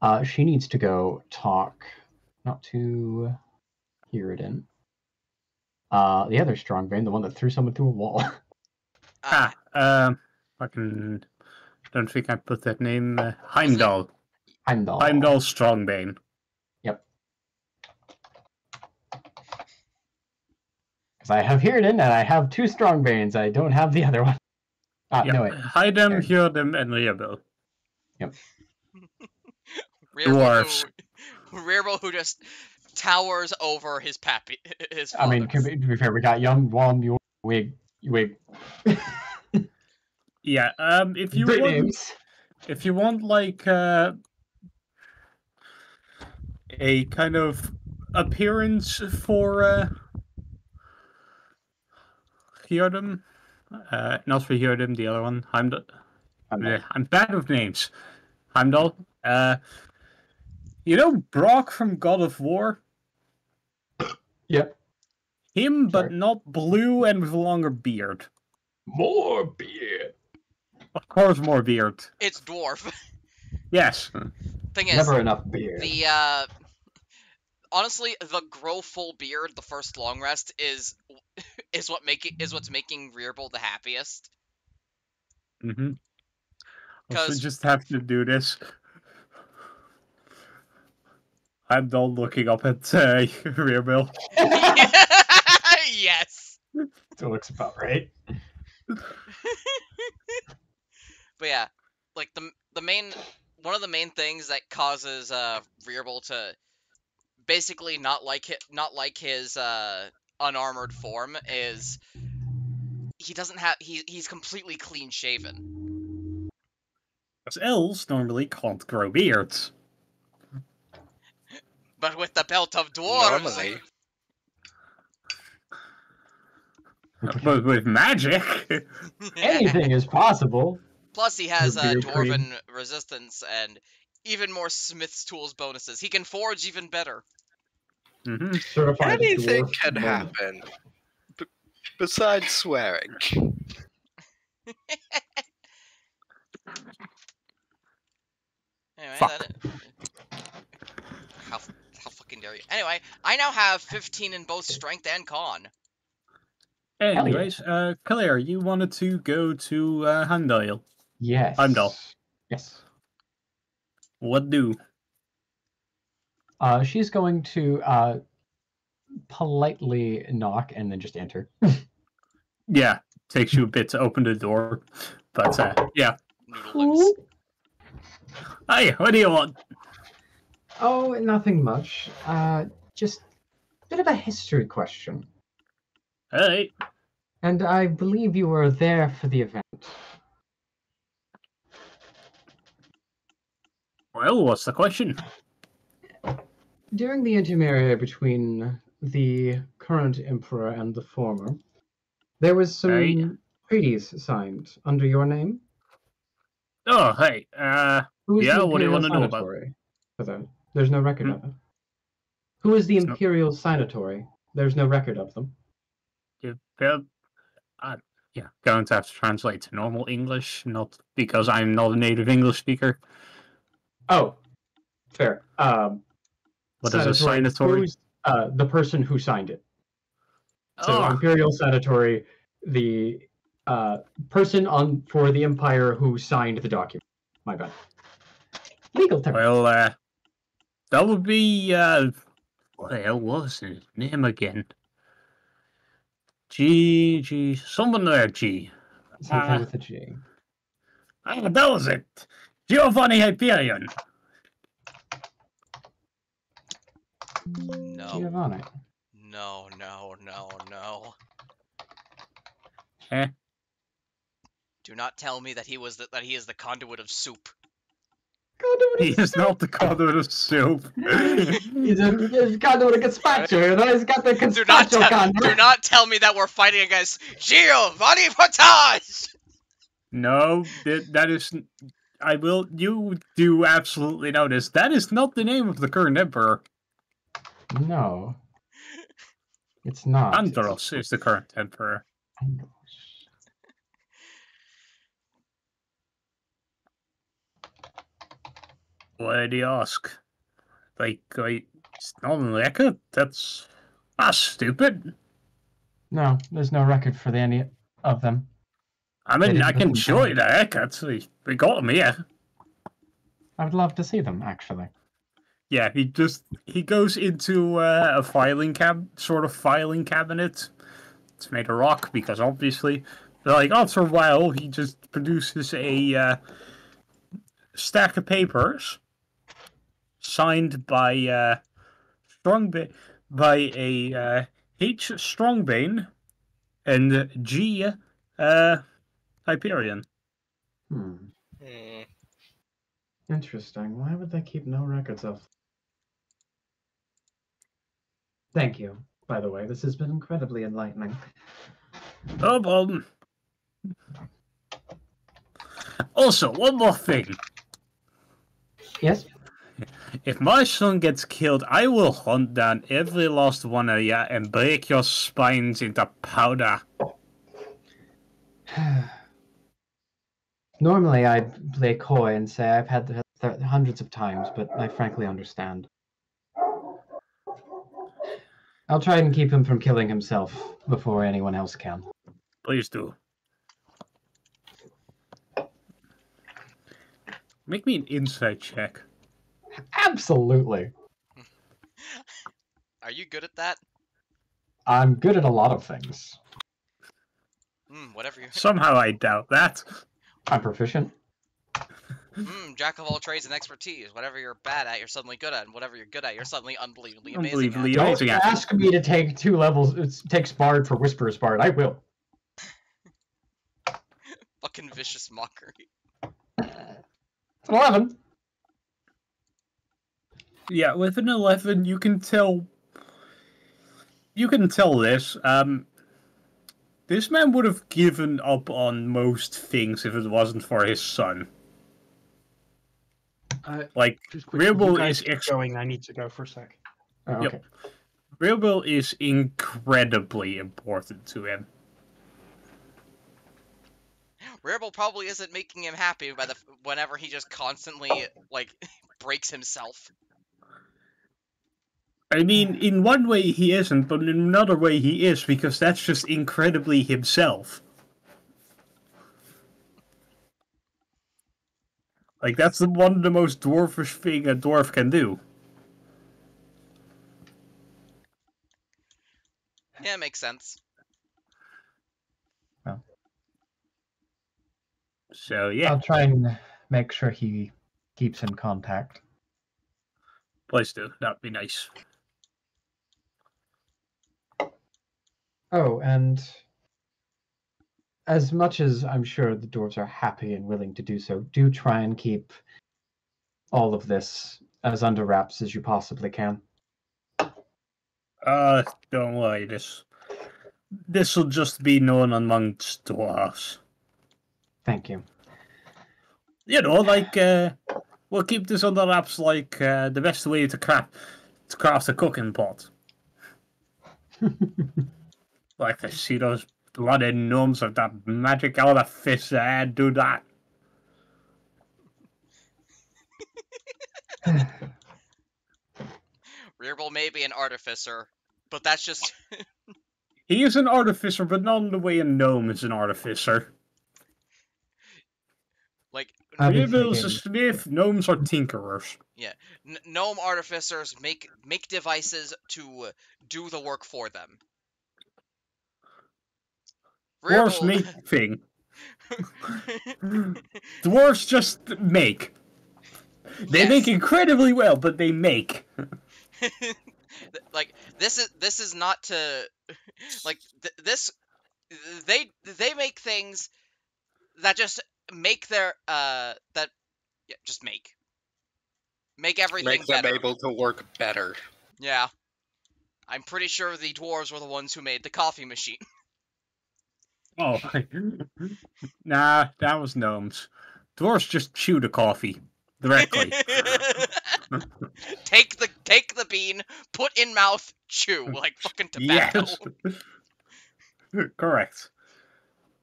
Uh, she needs to go talk, not to Hiriden. Uh, the other Strongbane, the one that threw someone through a wall. Ah, Ah, um, fucking. Don't think I put that name. Uh, Heimdall. Heimdall. Heimdall Strongbane. Yep. Because I have Hiriden and I have two Strongbanes. I don't have the other one. Ah, Yeah. no wait. Hide them, There. hear them, and Reable. Rearbull dwarves. who, Rearbull who just towers over his pappy. His I mean, to be, to be fair, we got young Wom, Yor- Wig, Wig. Yeah. Um. If you Great want, names. if you want like uh, a kind of appearance for uh, Hyrdem, uh, not for Hyrdem, the other one, Heimdall. Heimdall. Yeah, I'm bad with names. Heimdall. Uh, you know Brock from God of War? Yep. Him, but not blue and with a longer beard. More beard. Of course, more beard. It's dwarf. Yes. Thing is, Never enough beard. the uh, honestly, the grow full beard, the first long rest is is what making is what's making Rearbull the happiest. Mm-hmm. Also, 'Cause- just have to do this. I'm not looking up at uh, Rearbull. yes. That looks about right. But yeah, like the the main one of the main things that causes uh Rearbull to basically not like it not like his uh unarmored form is he doesn't have he he's completely clean shaven. Because elves normally can't grow beards. But with the belt of dwarves, Normally. But with magic, Anything is possible. plus he has uh, beard cream. dwarven resistance and even more smith's tools bonuses. He can forge even better. hmm Certified Anything can moment. happen. B- besides swearing. Anyway, Fuck. that- how how fucking dare you? Anyway, I now have 15 in both strength and con. yeah. Anyways, uh, Claire, you wanted to go to uh, Heimdall. Yes. Heimdall. Yes. What do? Uh, she's going to uh, politely knock and then just enter. Yeah, takes you a bit to open the door, but uh, yeah. Noodlings. Hey, what do you want? Oh, nothing much. Uh, just a bit of a history question. Hey, And I believe you were there for the event. well, what's the question? During the intermarriage between the current emperor and the former, there was some Hey. treaties signed under your name. Oh, hey, uh, Who is Yeah, the what do you wanna know about? for that? There's no record Hmm? of it. Who is the no- imperial signatory? There's no record of them. well, uh, yeah, going to have to translate to normal English, not because I'm not a native English speaker. Oh, fair. Um, What is a signatory? Uh, the person who signed it. So Oh, imperial signatory, the uh, person on for the empire who signed the document. My bad. Legal term. well, uh, that would be, uh, what the hell was his name again? G, G, someone there, G. Something uh, with a G. Ah, that was it. Giovanni Hyperion. No, Giovanni. no, no, no, no. Eh? Do not tell me that he was the, that he is the conduit of soup. He is not the conduit of soup. He's a he's conduit of gazpacho, you know. He's got the Do not, gazpacho tell, do not tell me that we're fighting against Giovanni Potage! No, that, that is... I will. You do absolutely notice. That is not the name of the current emperor. No, it's not. Andros is the current emperor. Andros. Why did he ask? Like, like, it's not on record? That's, that's stupid. No, there's no record for the, any of them. I mean, I can show you the records. We, we got them here. I would love to see them, actually. Yeah, he just he goes into uh, a filing cab, sort of filing cabinet. It's made of rock because obviously, like after a while, he just produces a uh, stack of papers signed by uh, Strongba- by a uh, H Strongbane and G uh, Hyperion. Hmm. Hmm. Interesting. Why would they keep no records of? Thank you. By the way, this has been incredibly enlightening. No problem. Also, one more thing. Yes? If my son gets killed, I will hunt down every last one of you and break your spines into powder. Normally, I'd play coy and say I've had th- hundreds of times, but I frankly understand. I'll try and keep him from killing himself before anyone else can. Please do. Make me an insight check. Absolutely. Are you good at that? I'm good at a lot of things. Hmm, whatever you. Somehow I doubt that. I'm proficient. Hmm, jack of all trades and expertise. Whatever you're bad at, you're suddenly good at, and whatever you're good at, you're suddenly unbelievably amazing Unbelievably at. Don't at- ask me to take two levels. It takes Bard for Whisperer's Bard. I will. Fucking vicious mockery. It's an 11. Yeah, with an eleven, you can tell. You can tell this. Um, this man would have given up on most things if it wasn't for his son. Uh, Like just Real you is ex- going. I need to go for a sec. Oh, okay. Rearbull is incredibly important to him. Rearbull probably isn't making him happy by the whenever he just constantly like breaks himself. I mean, in one way he isn't, but in another way he is because that's just incredibly himself. Like that's the one of the most dwarfish thing a dwarf can do. Yeah, it makes sense. So yeah, I'll try and make sure he keeps in contact. please do. That'd be nice. Oh, and as much as I'm sure the dwarves are happy and willing to do so, do try and keep all of this as under wraps as you possibly can. Uh, don't worry. This this will just be known amongst dwarves. Thank you. you know, like uh, we'll keep this under wraps. Like uh, the best way to craft to craft a cooking pot. like I see those bloody gnomes with that magic artifice there do that. Rearbull may be an artificer, but that's just He is an artificer, but not in the way a gnome is an artificer. like I've been Rearbull's a smith, gnomes are tinkerers. n- gnome artificers make make devices to do the work for them. Dwarves Rearbull- make thing. Dwarves just make. They Yes. make incredibly well, but they make. Like this is this is not to like th- this they they make things that just make their uh that yeah, just make make everything Make them better. able to work better. Yeah. I'm pretty sure the dwarves were the ones who made the coffee machine. Oh, nah, that was gnomes. Dwarves just chew the coffee directly. take the take the bean, put in mouth, chew like fucking tobacco. yes, correct.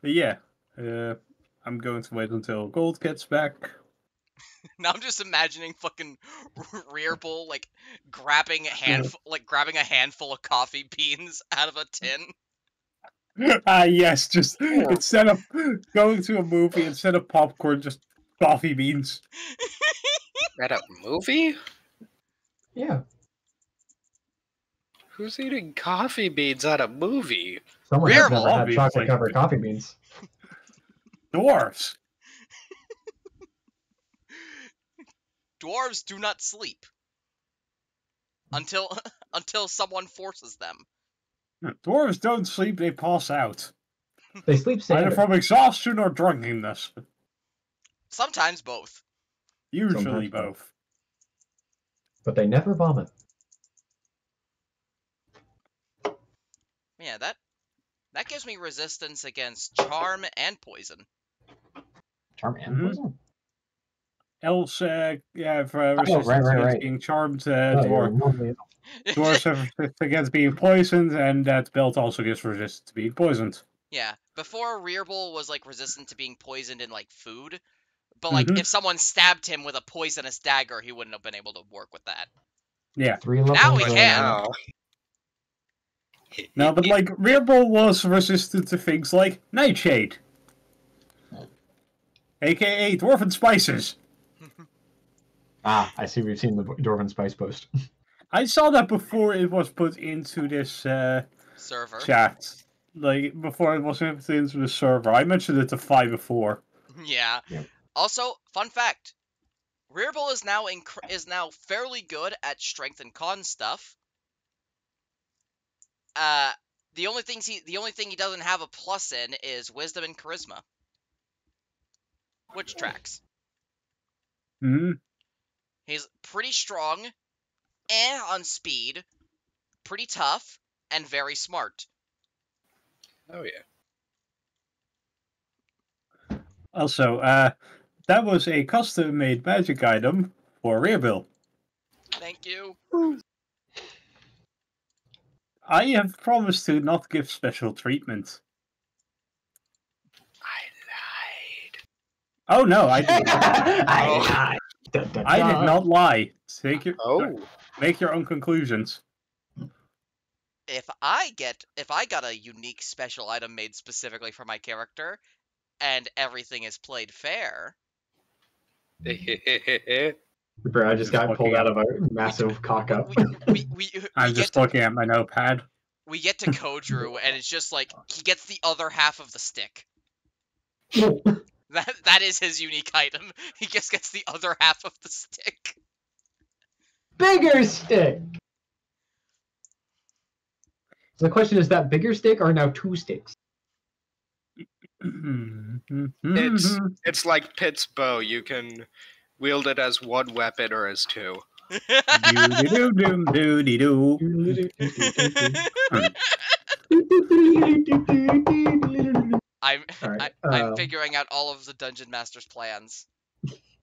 But yeah, uh, I'm going to wait until Gold gets back. Now I'm just imagining fucking Rearbull like grabbing a handful, like grabbing a handful of coffee beans out of a tin. Ah, yes, just instead of going to a movie, instead of popcorn, just coffee beans. At a movie? Yeah. Who's eating coffee beans at a movie? Someone Rear has never had chocolate covered coffee beans. Dwarves. Dwarves do not sleep until until someone forces them. Dwarves don't sleep, they pass out. They sleep Either from exhaustion or drunkenness. Sometimes both. Usually Sometimes both. but they never vomit. Yeah, that that gives me resistance against charm and poison. Charm and Mhm. poison. Else, uh, yeah, for uh, Oh, right, right, against right. being charmed, uh, Oh, you're dwarf, normally- dwarves have resistance against being poisoned, and that belt also gives resistance to being poisoned. Yeah, before Rearbull was like resistant to being poisoned in like food, but like Mhm. if someone stabbed him with a poisonous dagger, he wouldn't have been able to work with that. Yeah. Three levels. Now we can. Wow. No, but like Rearbull was resistant to things like Nightshade, aka Dwarven Spices. Ah, I see. We've seen the Dwarven Spice post. I saw that before it was put into this uh, Server. chat. Like before it was put into the server. I mentioned it to five before. Yeah. Yep. Also, fun fact: Rearbull is now inc- is now fairly good at strength and con stuff. Uh, the only things he the only thing he doesn't have a plus in is wisdom and charisma, which tracks. hmm He's pretty strong, eh on speed, pretty tough, and very smart. Oh yeah. Also, uh, that was a custom-made magic item for Rearbull. Thank you. I have promised to not give special treatment. I lied. Oh no, I did, I, da, da, I did not lie. Take your Oh. make your own conclusions. If I get if I got a unique special item made specifically for my character, and everything is played fair, eh, eh, eh, Bro, I just got pulled out of a massive cock up. we we, we, we I'm get just to, looking at my notepad. we get to Kodru, and it's just like he gets the other half of the stick. That that is his unique item. He just gets the other half of the stick. bigger stick. So the question is that bigger stick or now two sticks? It's it's like Pit's bow. You can wield it as one weapon or as two. I'm Alright, I, I'm um, figuring out all of the dungeon master's plans.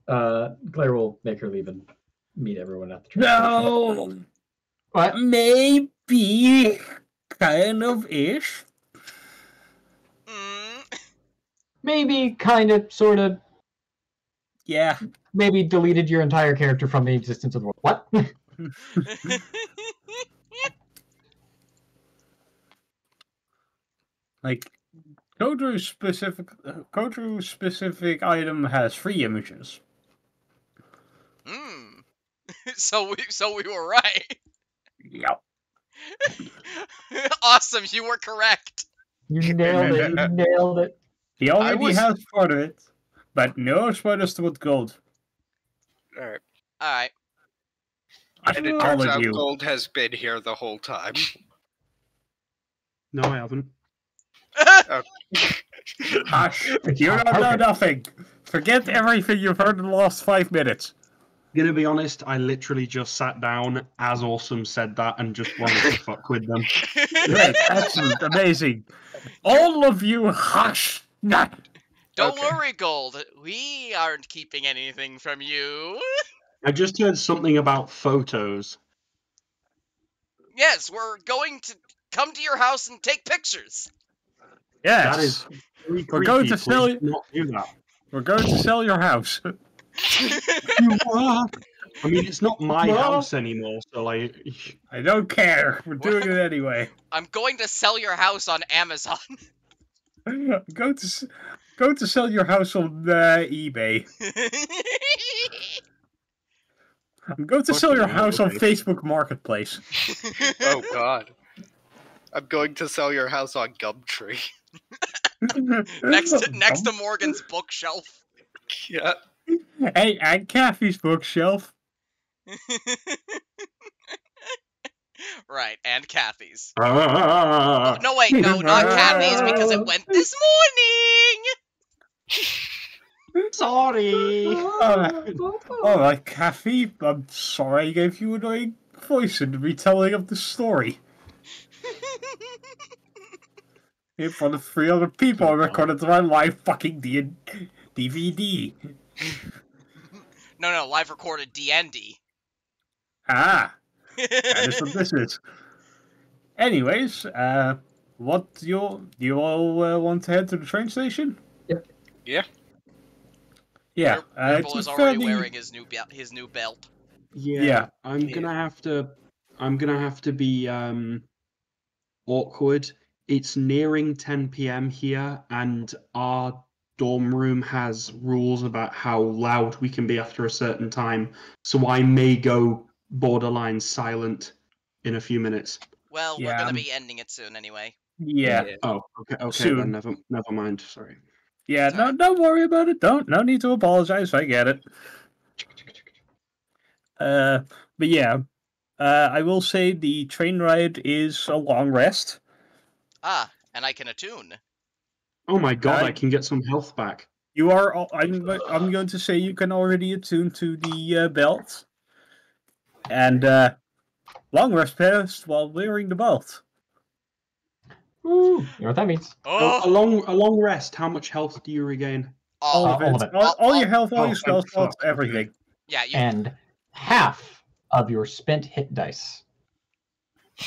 Uh, Claire will make her leave and meet everyone at the train. No, What? maybe kind of ish. Mm. Maybe, kind of, sort of, Yeah. maybe deleted your entire character from the existence of the world. What? Like Kodru's specific Kodru's specific item has three images. mm. so we so we were right. Yep. awesome, you were correct. You nailed it. You nailed it. He already was- has part of it, but no spoilers with gold. All right. All right. I And it all turns out you. gold has been here the whole time. No, I haven't. Hush! You don't know Okay. nothing. Forget everything you've heard in the last five minutes. Gonna be honest, I literally just sat down as Awesome said that and just wanted to fuck with them. Great, excellent, amazing. All of you, hush! Nah. Don't Okay. worry, Gold. We aren't keeping anything from you. I just heard something about photos. Yes, we're going to come to your house and take pictures. Yes, That is very We're going to sell please it- Not do that. we're going to sell your house. You are. I mean, it's not my Well- house anymore, so like, I don't care. We're doing it anyway. I'm going to sell your house on Amazon. Go to go to sell your house on uh, eBay. Go to sell your house on Facebook Marketplace. Oh God. I'm going to sell your house on Gumtree. Next to next to Morgan's bookshelf. Yeah. Hey, and Kathy's bookshelf. right, and Kathy's. Ah. No wait, no, not Kathy's because it went this morning. sorry. All right, Kathy. I'm sorry I gave you an annoying voice in the retelling of the story. In front of three other people, I recorded my live fucking D- DVD. No, no, live recorded DND. Ah, that is what this is. Anyways, uh, what do you do you all uh, want to head to the train station? Yep. Yeah. Yeah, uh, Ripple it's is already fairly- wearing his new belt. His new belt. Yeah, Yeah. I'm gonna have to. I'm gonna have to be um awkward. It's nearing 10 p.m. here, and our dorm room has rules about how loud we can be after a certain time. So I may go borderline silent in a few minutes. Well, we're gonna um, be ending it soon anyway. Yeah, Oh, okay, okay, Soon. then never, never mind. Sorry. yeah. No, don't worry about it. Don't. No need to apologize. I get it. Uh, but yeah, uh, I will say the train ride is a long rest. Ah, and I can attune. Oh my god, I- I can get some health back. You are. al- I'm. I'm going to say you can already attune to the uh, belt, and uh, long rest passed while wearing the belt. Woo. You know what that means? A, Oh, a long, a long rest. How much health do you regain? All of all it. of it. All, all your Oh, health, all your spell slots, everything. yeah, you. And half of your spent hit dice.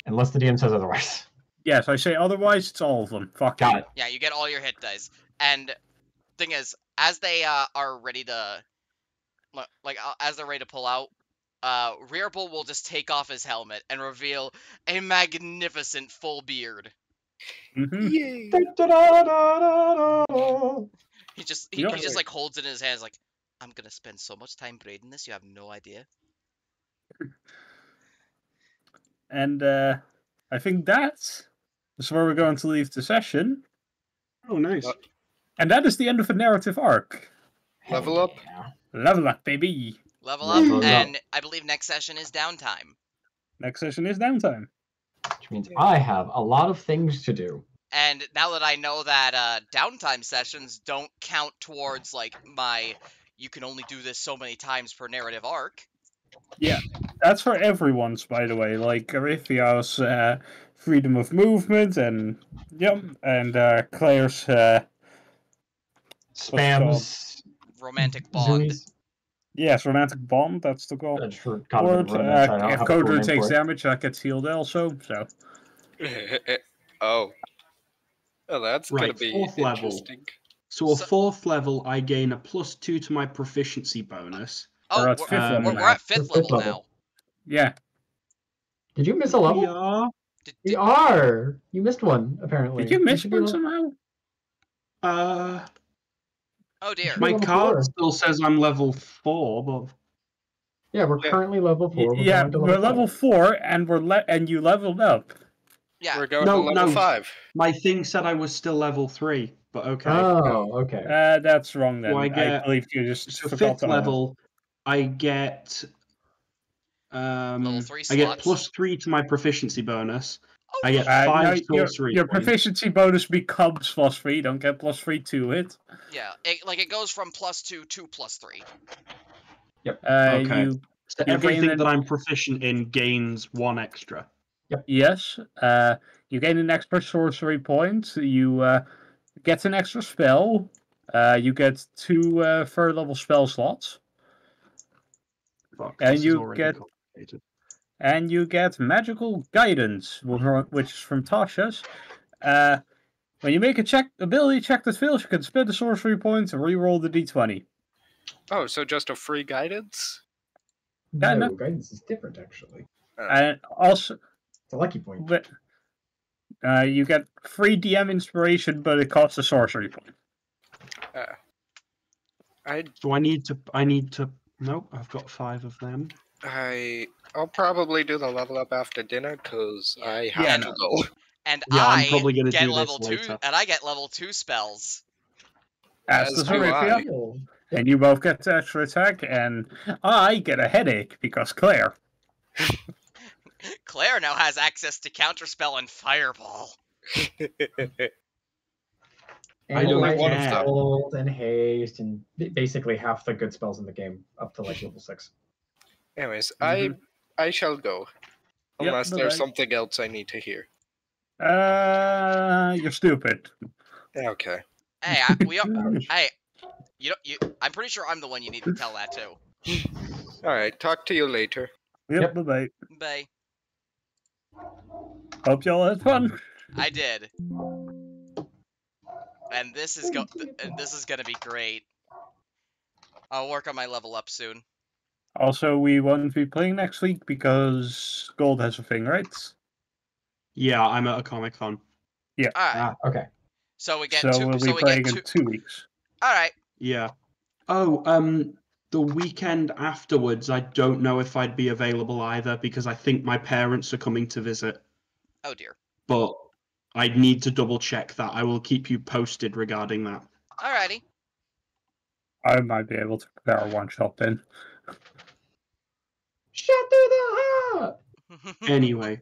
Unless the DM says otherwise. Yes, I say otherwise. It's all of them. Fuck Got it. Yeah, you get all your hit dice. And thing is, as they uh, are ready to, li- like, uh, as they're ready to pull out, uh, Rearbull will just take off his helmet and reveal a magnificent full beard. hmm Yay. He just he, Yeah. he just like holds it in his hands like, I'm gonna spend so much time braiding this, you have no idea. And uh, I think that's that's where we're going to leave the session. Oh, nice. Uh, And that is the end of the narrative arc. Level up. Yeah. Level up, baby. Level up, Level up. and I believe next session is downtime. Next session is downtime. Which means I have a lot of things to do. And now that I know that uh, downtime sessions don't count towards like my, you can only do this so many times per narrative arc. Yeah, that's for everyone's, by the way. Like Orithia's uh, freedom of movement, and yep, and uh, Claire's uh, Spams. Romantic bond. Zoomies. yes, romantic bond. That's the goal. For Covenant Word, uh, if have a full Kodra name takes damage, that gets healed also. So oh. Oh, that's gonna Right, be fourth level. interesting. So a So- fourth level, I gain a plus two to my proficiency bonus. Oh, We're at we're, fifth level we're, now. at fifth Fifth level, level. now. yeah, Did you miss a level? We are. Did, We are. You missed one, apparently. did you miss should be one level- somehow? Uh, oh dear. my card four. still says I'm level four, but Yeah, we're Yeah. currently level four. We're yeah, going to we're level five. four, and we're le- and you leveled up. Yeah. We're going No, to level no. five. my thing said I was still level three. But okay. Oh, okay. Uh, that's wrong then. Do I I, get- believe you just so forgot fifth to level, I get um Level three I get slots. plus three to my proficiency bonus. Oh, I get Uh, no, five your, sorcery your points. proficiency bonus becomes plus three. Don't get plus three to it. yeah. It, like it goes from plus two to plus three. Uh, Okay. You So you everything gain an- that I'm proficient in gains one extra. yes. Uh, you gain an extra sorcery point. You uh, get an extra spell. Uh, you get two uh, third level spell slots, Fuck, And this is you already get- complicated. and you get magical guidance, which is from Tasha's. Uh, when you make a check ability check that fails, you can spend a sorcery point and re-roll the d20. Oh, so just a free guidance? No, no. guidance is different actually. And also, It's a lucky point. but, uh, you get free DM inspiration, but it costs a sorcery point. I So I need to. I need to. Nope, I've got five of them. I I'll probably do the level up after dinner because Yeah. I have Yeah, to no. go. And Yeah, I'm probably gonna get do this level two, later. and I get level two spells. As As does do I. And you both get the extra attack, and I get a headache because Claire. Claire now has access to counterspell and fireball. And I don't lightning want to- bolt and haste and basically half the good spells in the game up to like level six. Anyways, Mhm. I I shall go. Yep, Unless there's something else I need to hear. Uh, you're stupid. Okay. Hey, I, we are. hey, you don't. You, I'm pretty sure I'm the one you need to tell that to. All right. Talk to you later. Yep, Yep. bye bye. Bay. Hope y'all had fun. I did. And this is go. th- and this is gonna be great. I'll work on my level up soon. Also, we won't be playing next week because Gold has a thing, right? Yeah, I'm at a Comic Con. Yeah. All right. Ah, okay. So we get so two. we'll be so we playing get in two. two weeks. All right. Yeah. Oh, um, the weekend afterwards, I don't know if I'd be available either because I think my parents are coming to visit. Oh dear. But I need to double check that. I will keep you posted regarding that. Alrighty. I might be able to prepare a one shot then. Shut through the heart. Anyway,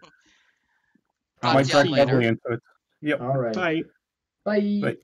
Talk might to y'all drag later. into it. Yep. All right. bye. Bye. Bye.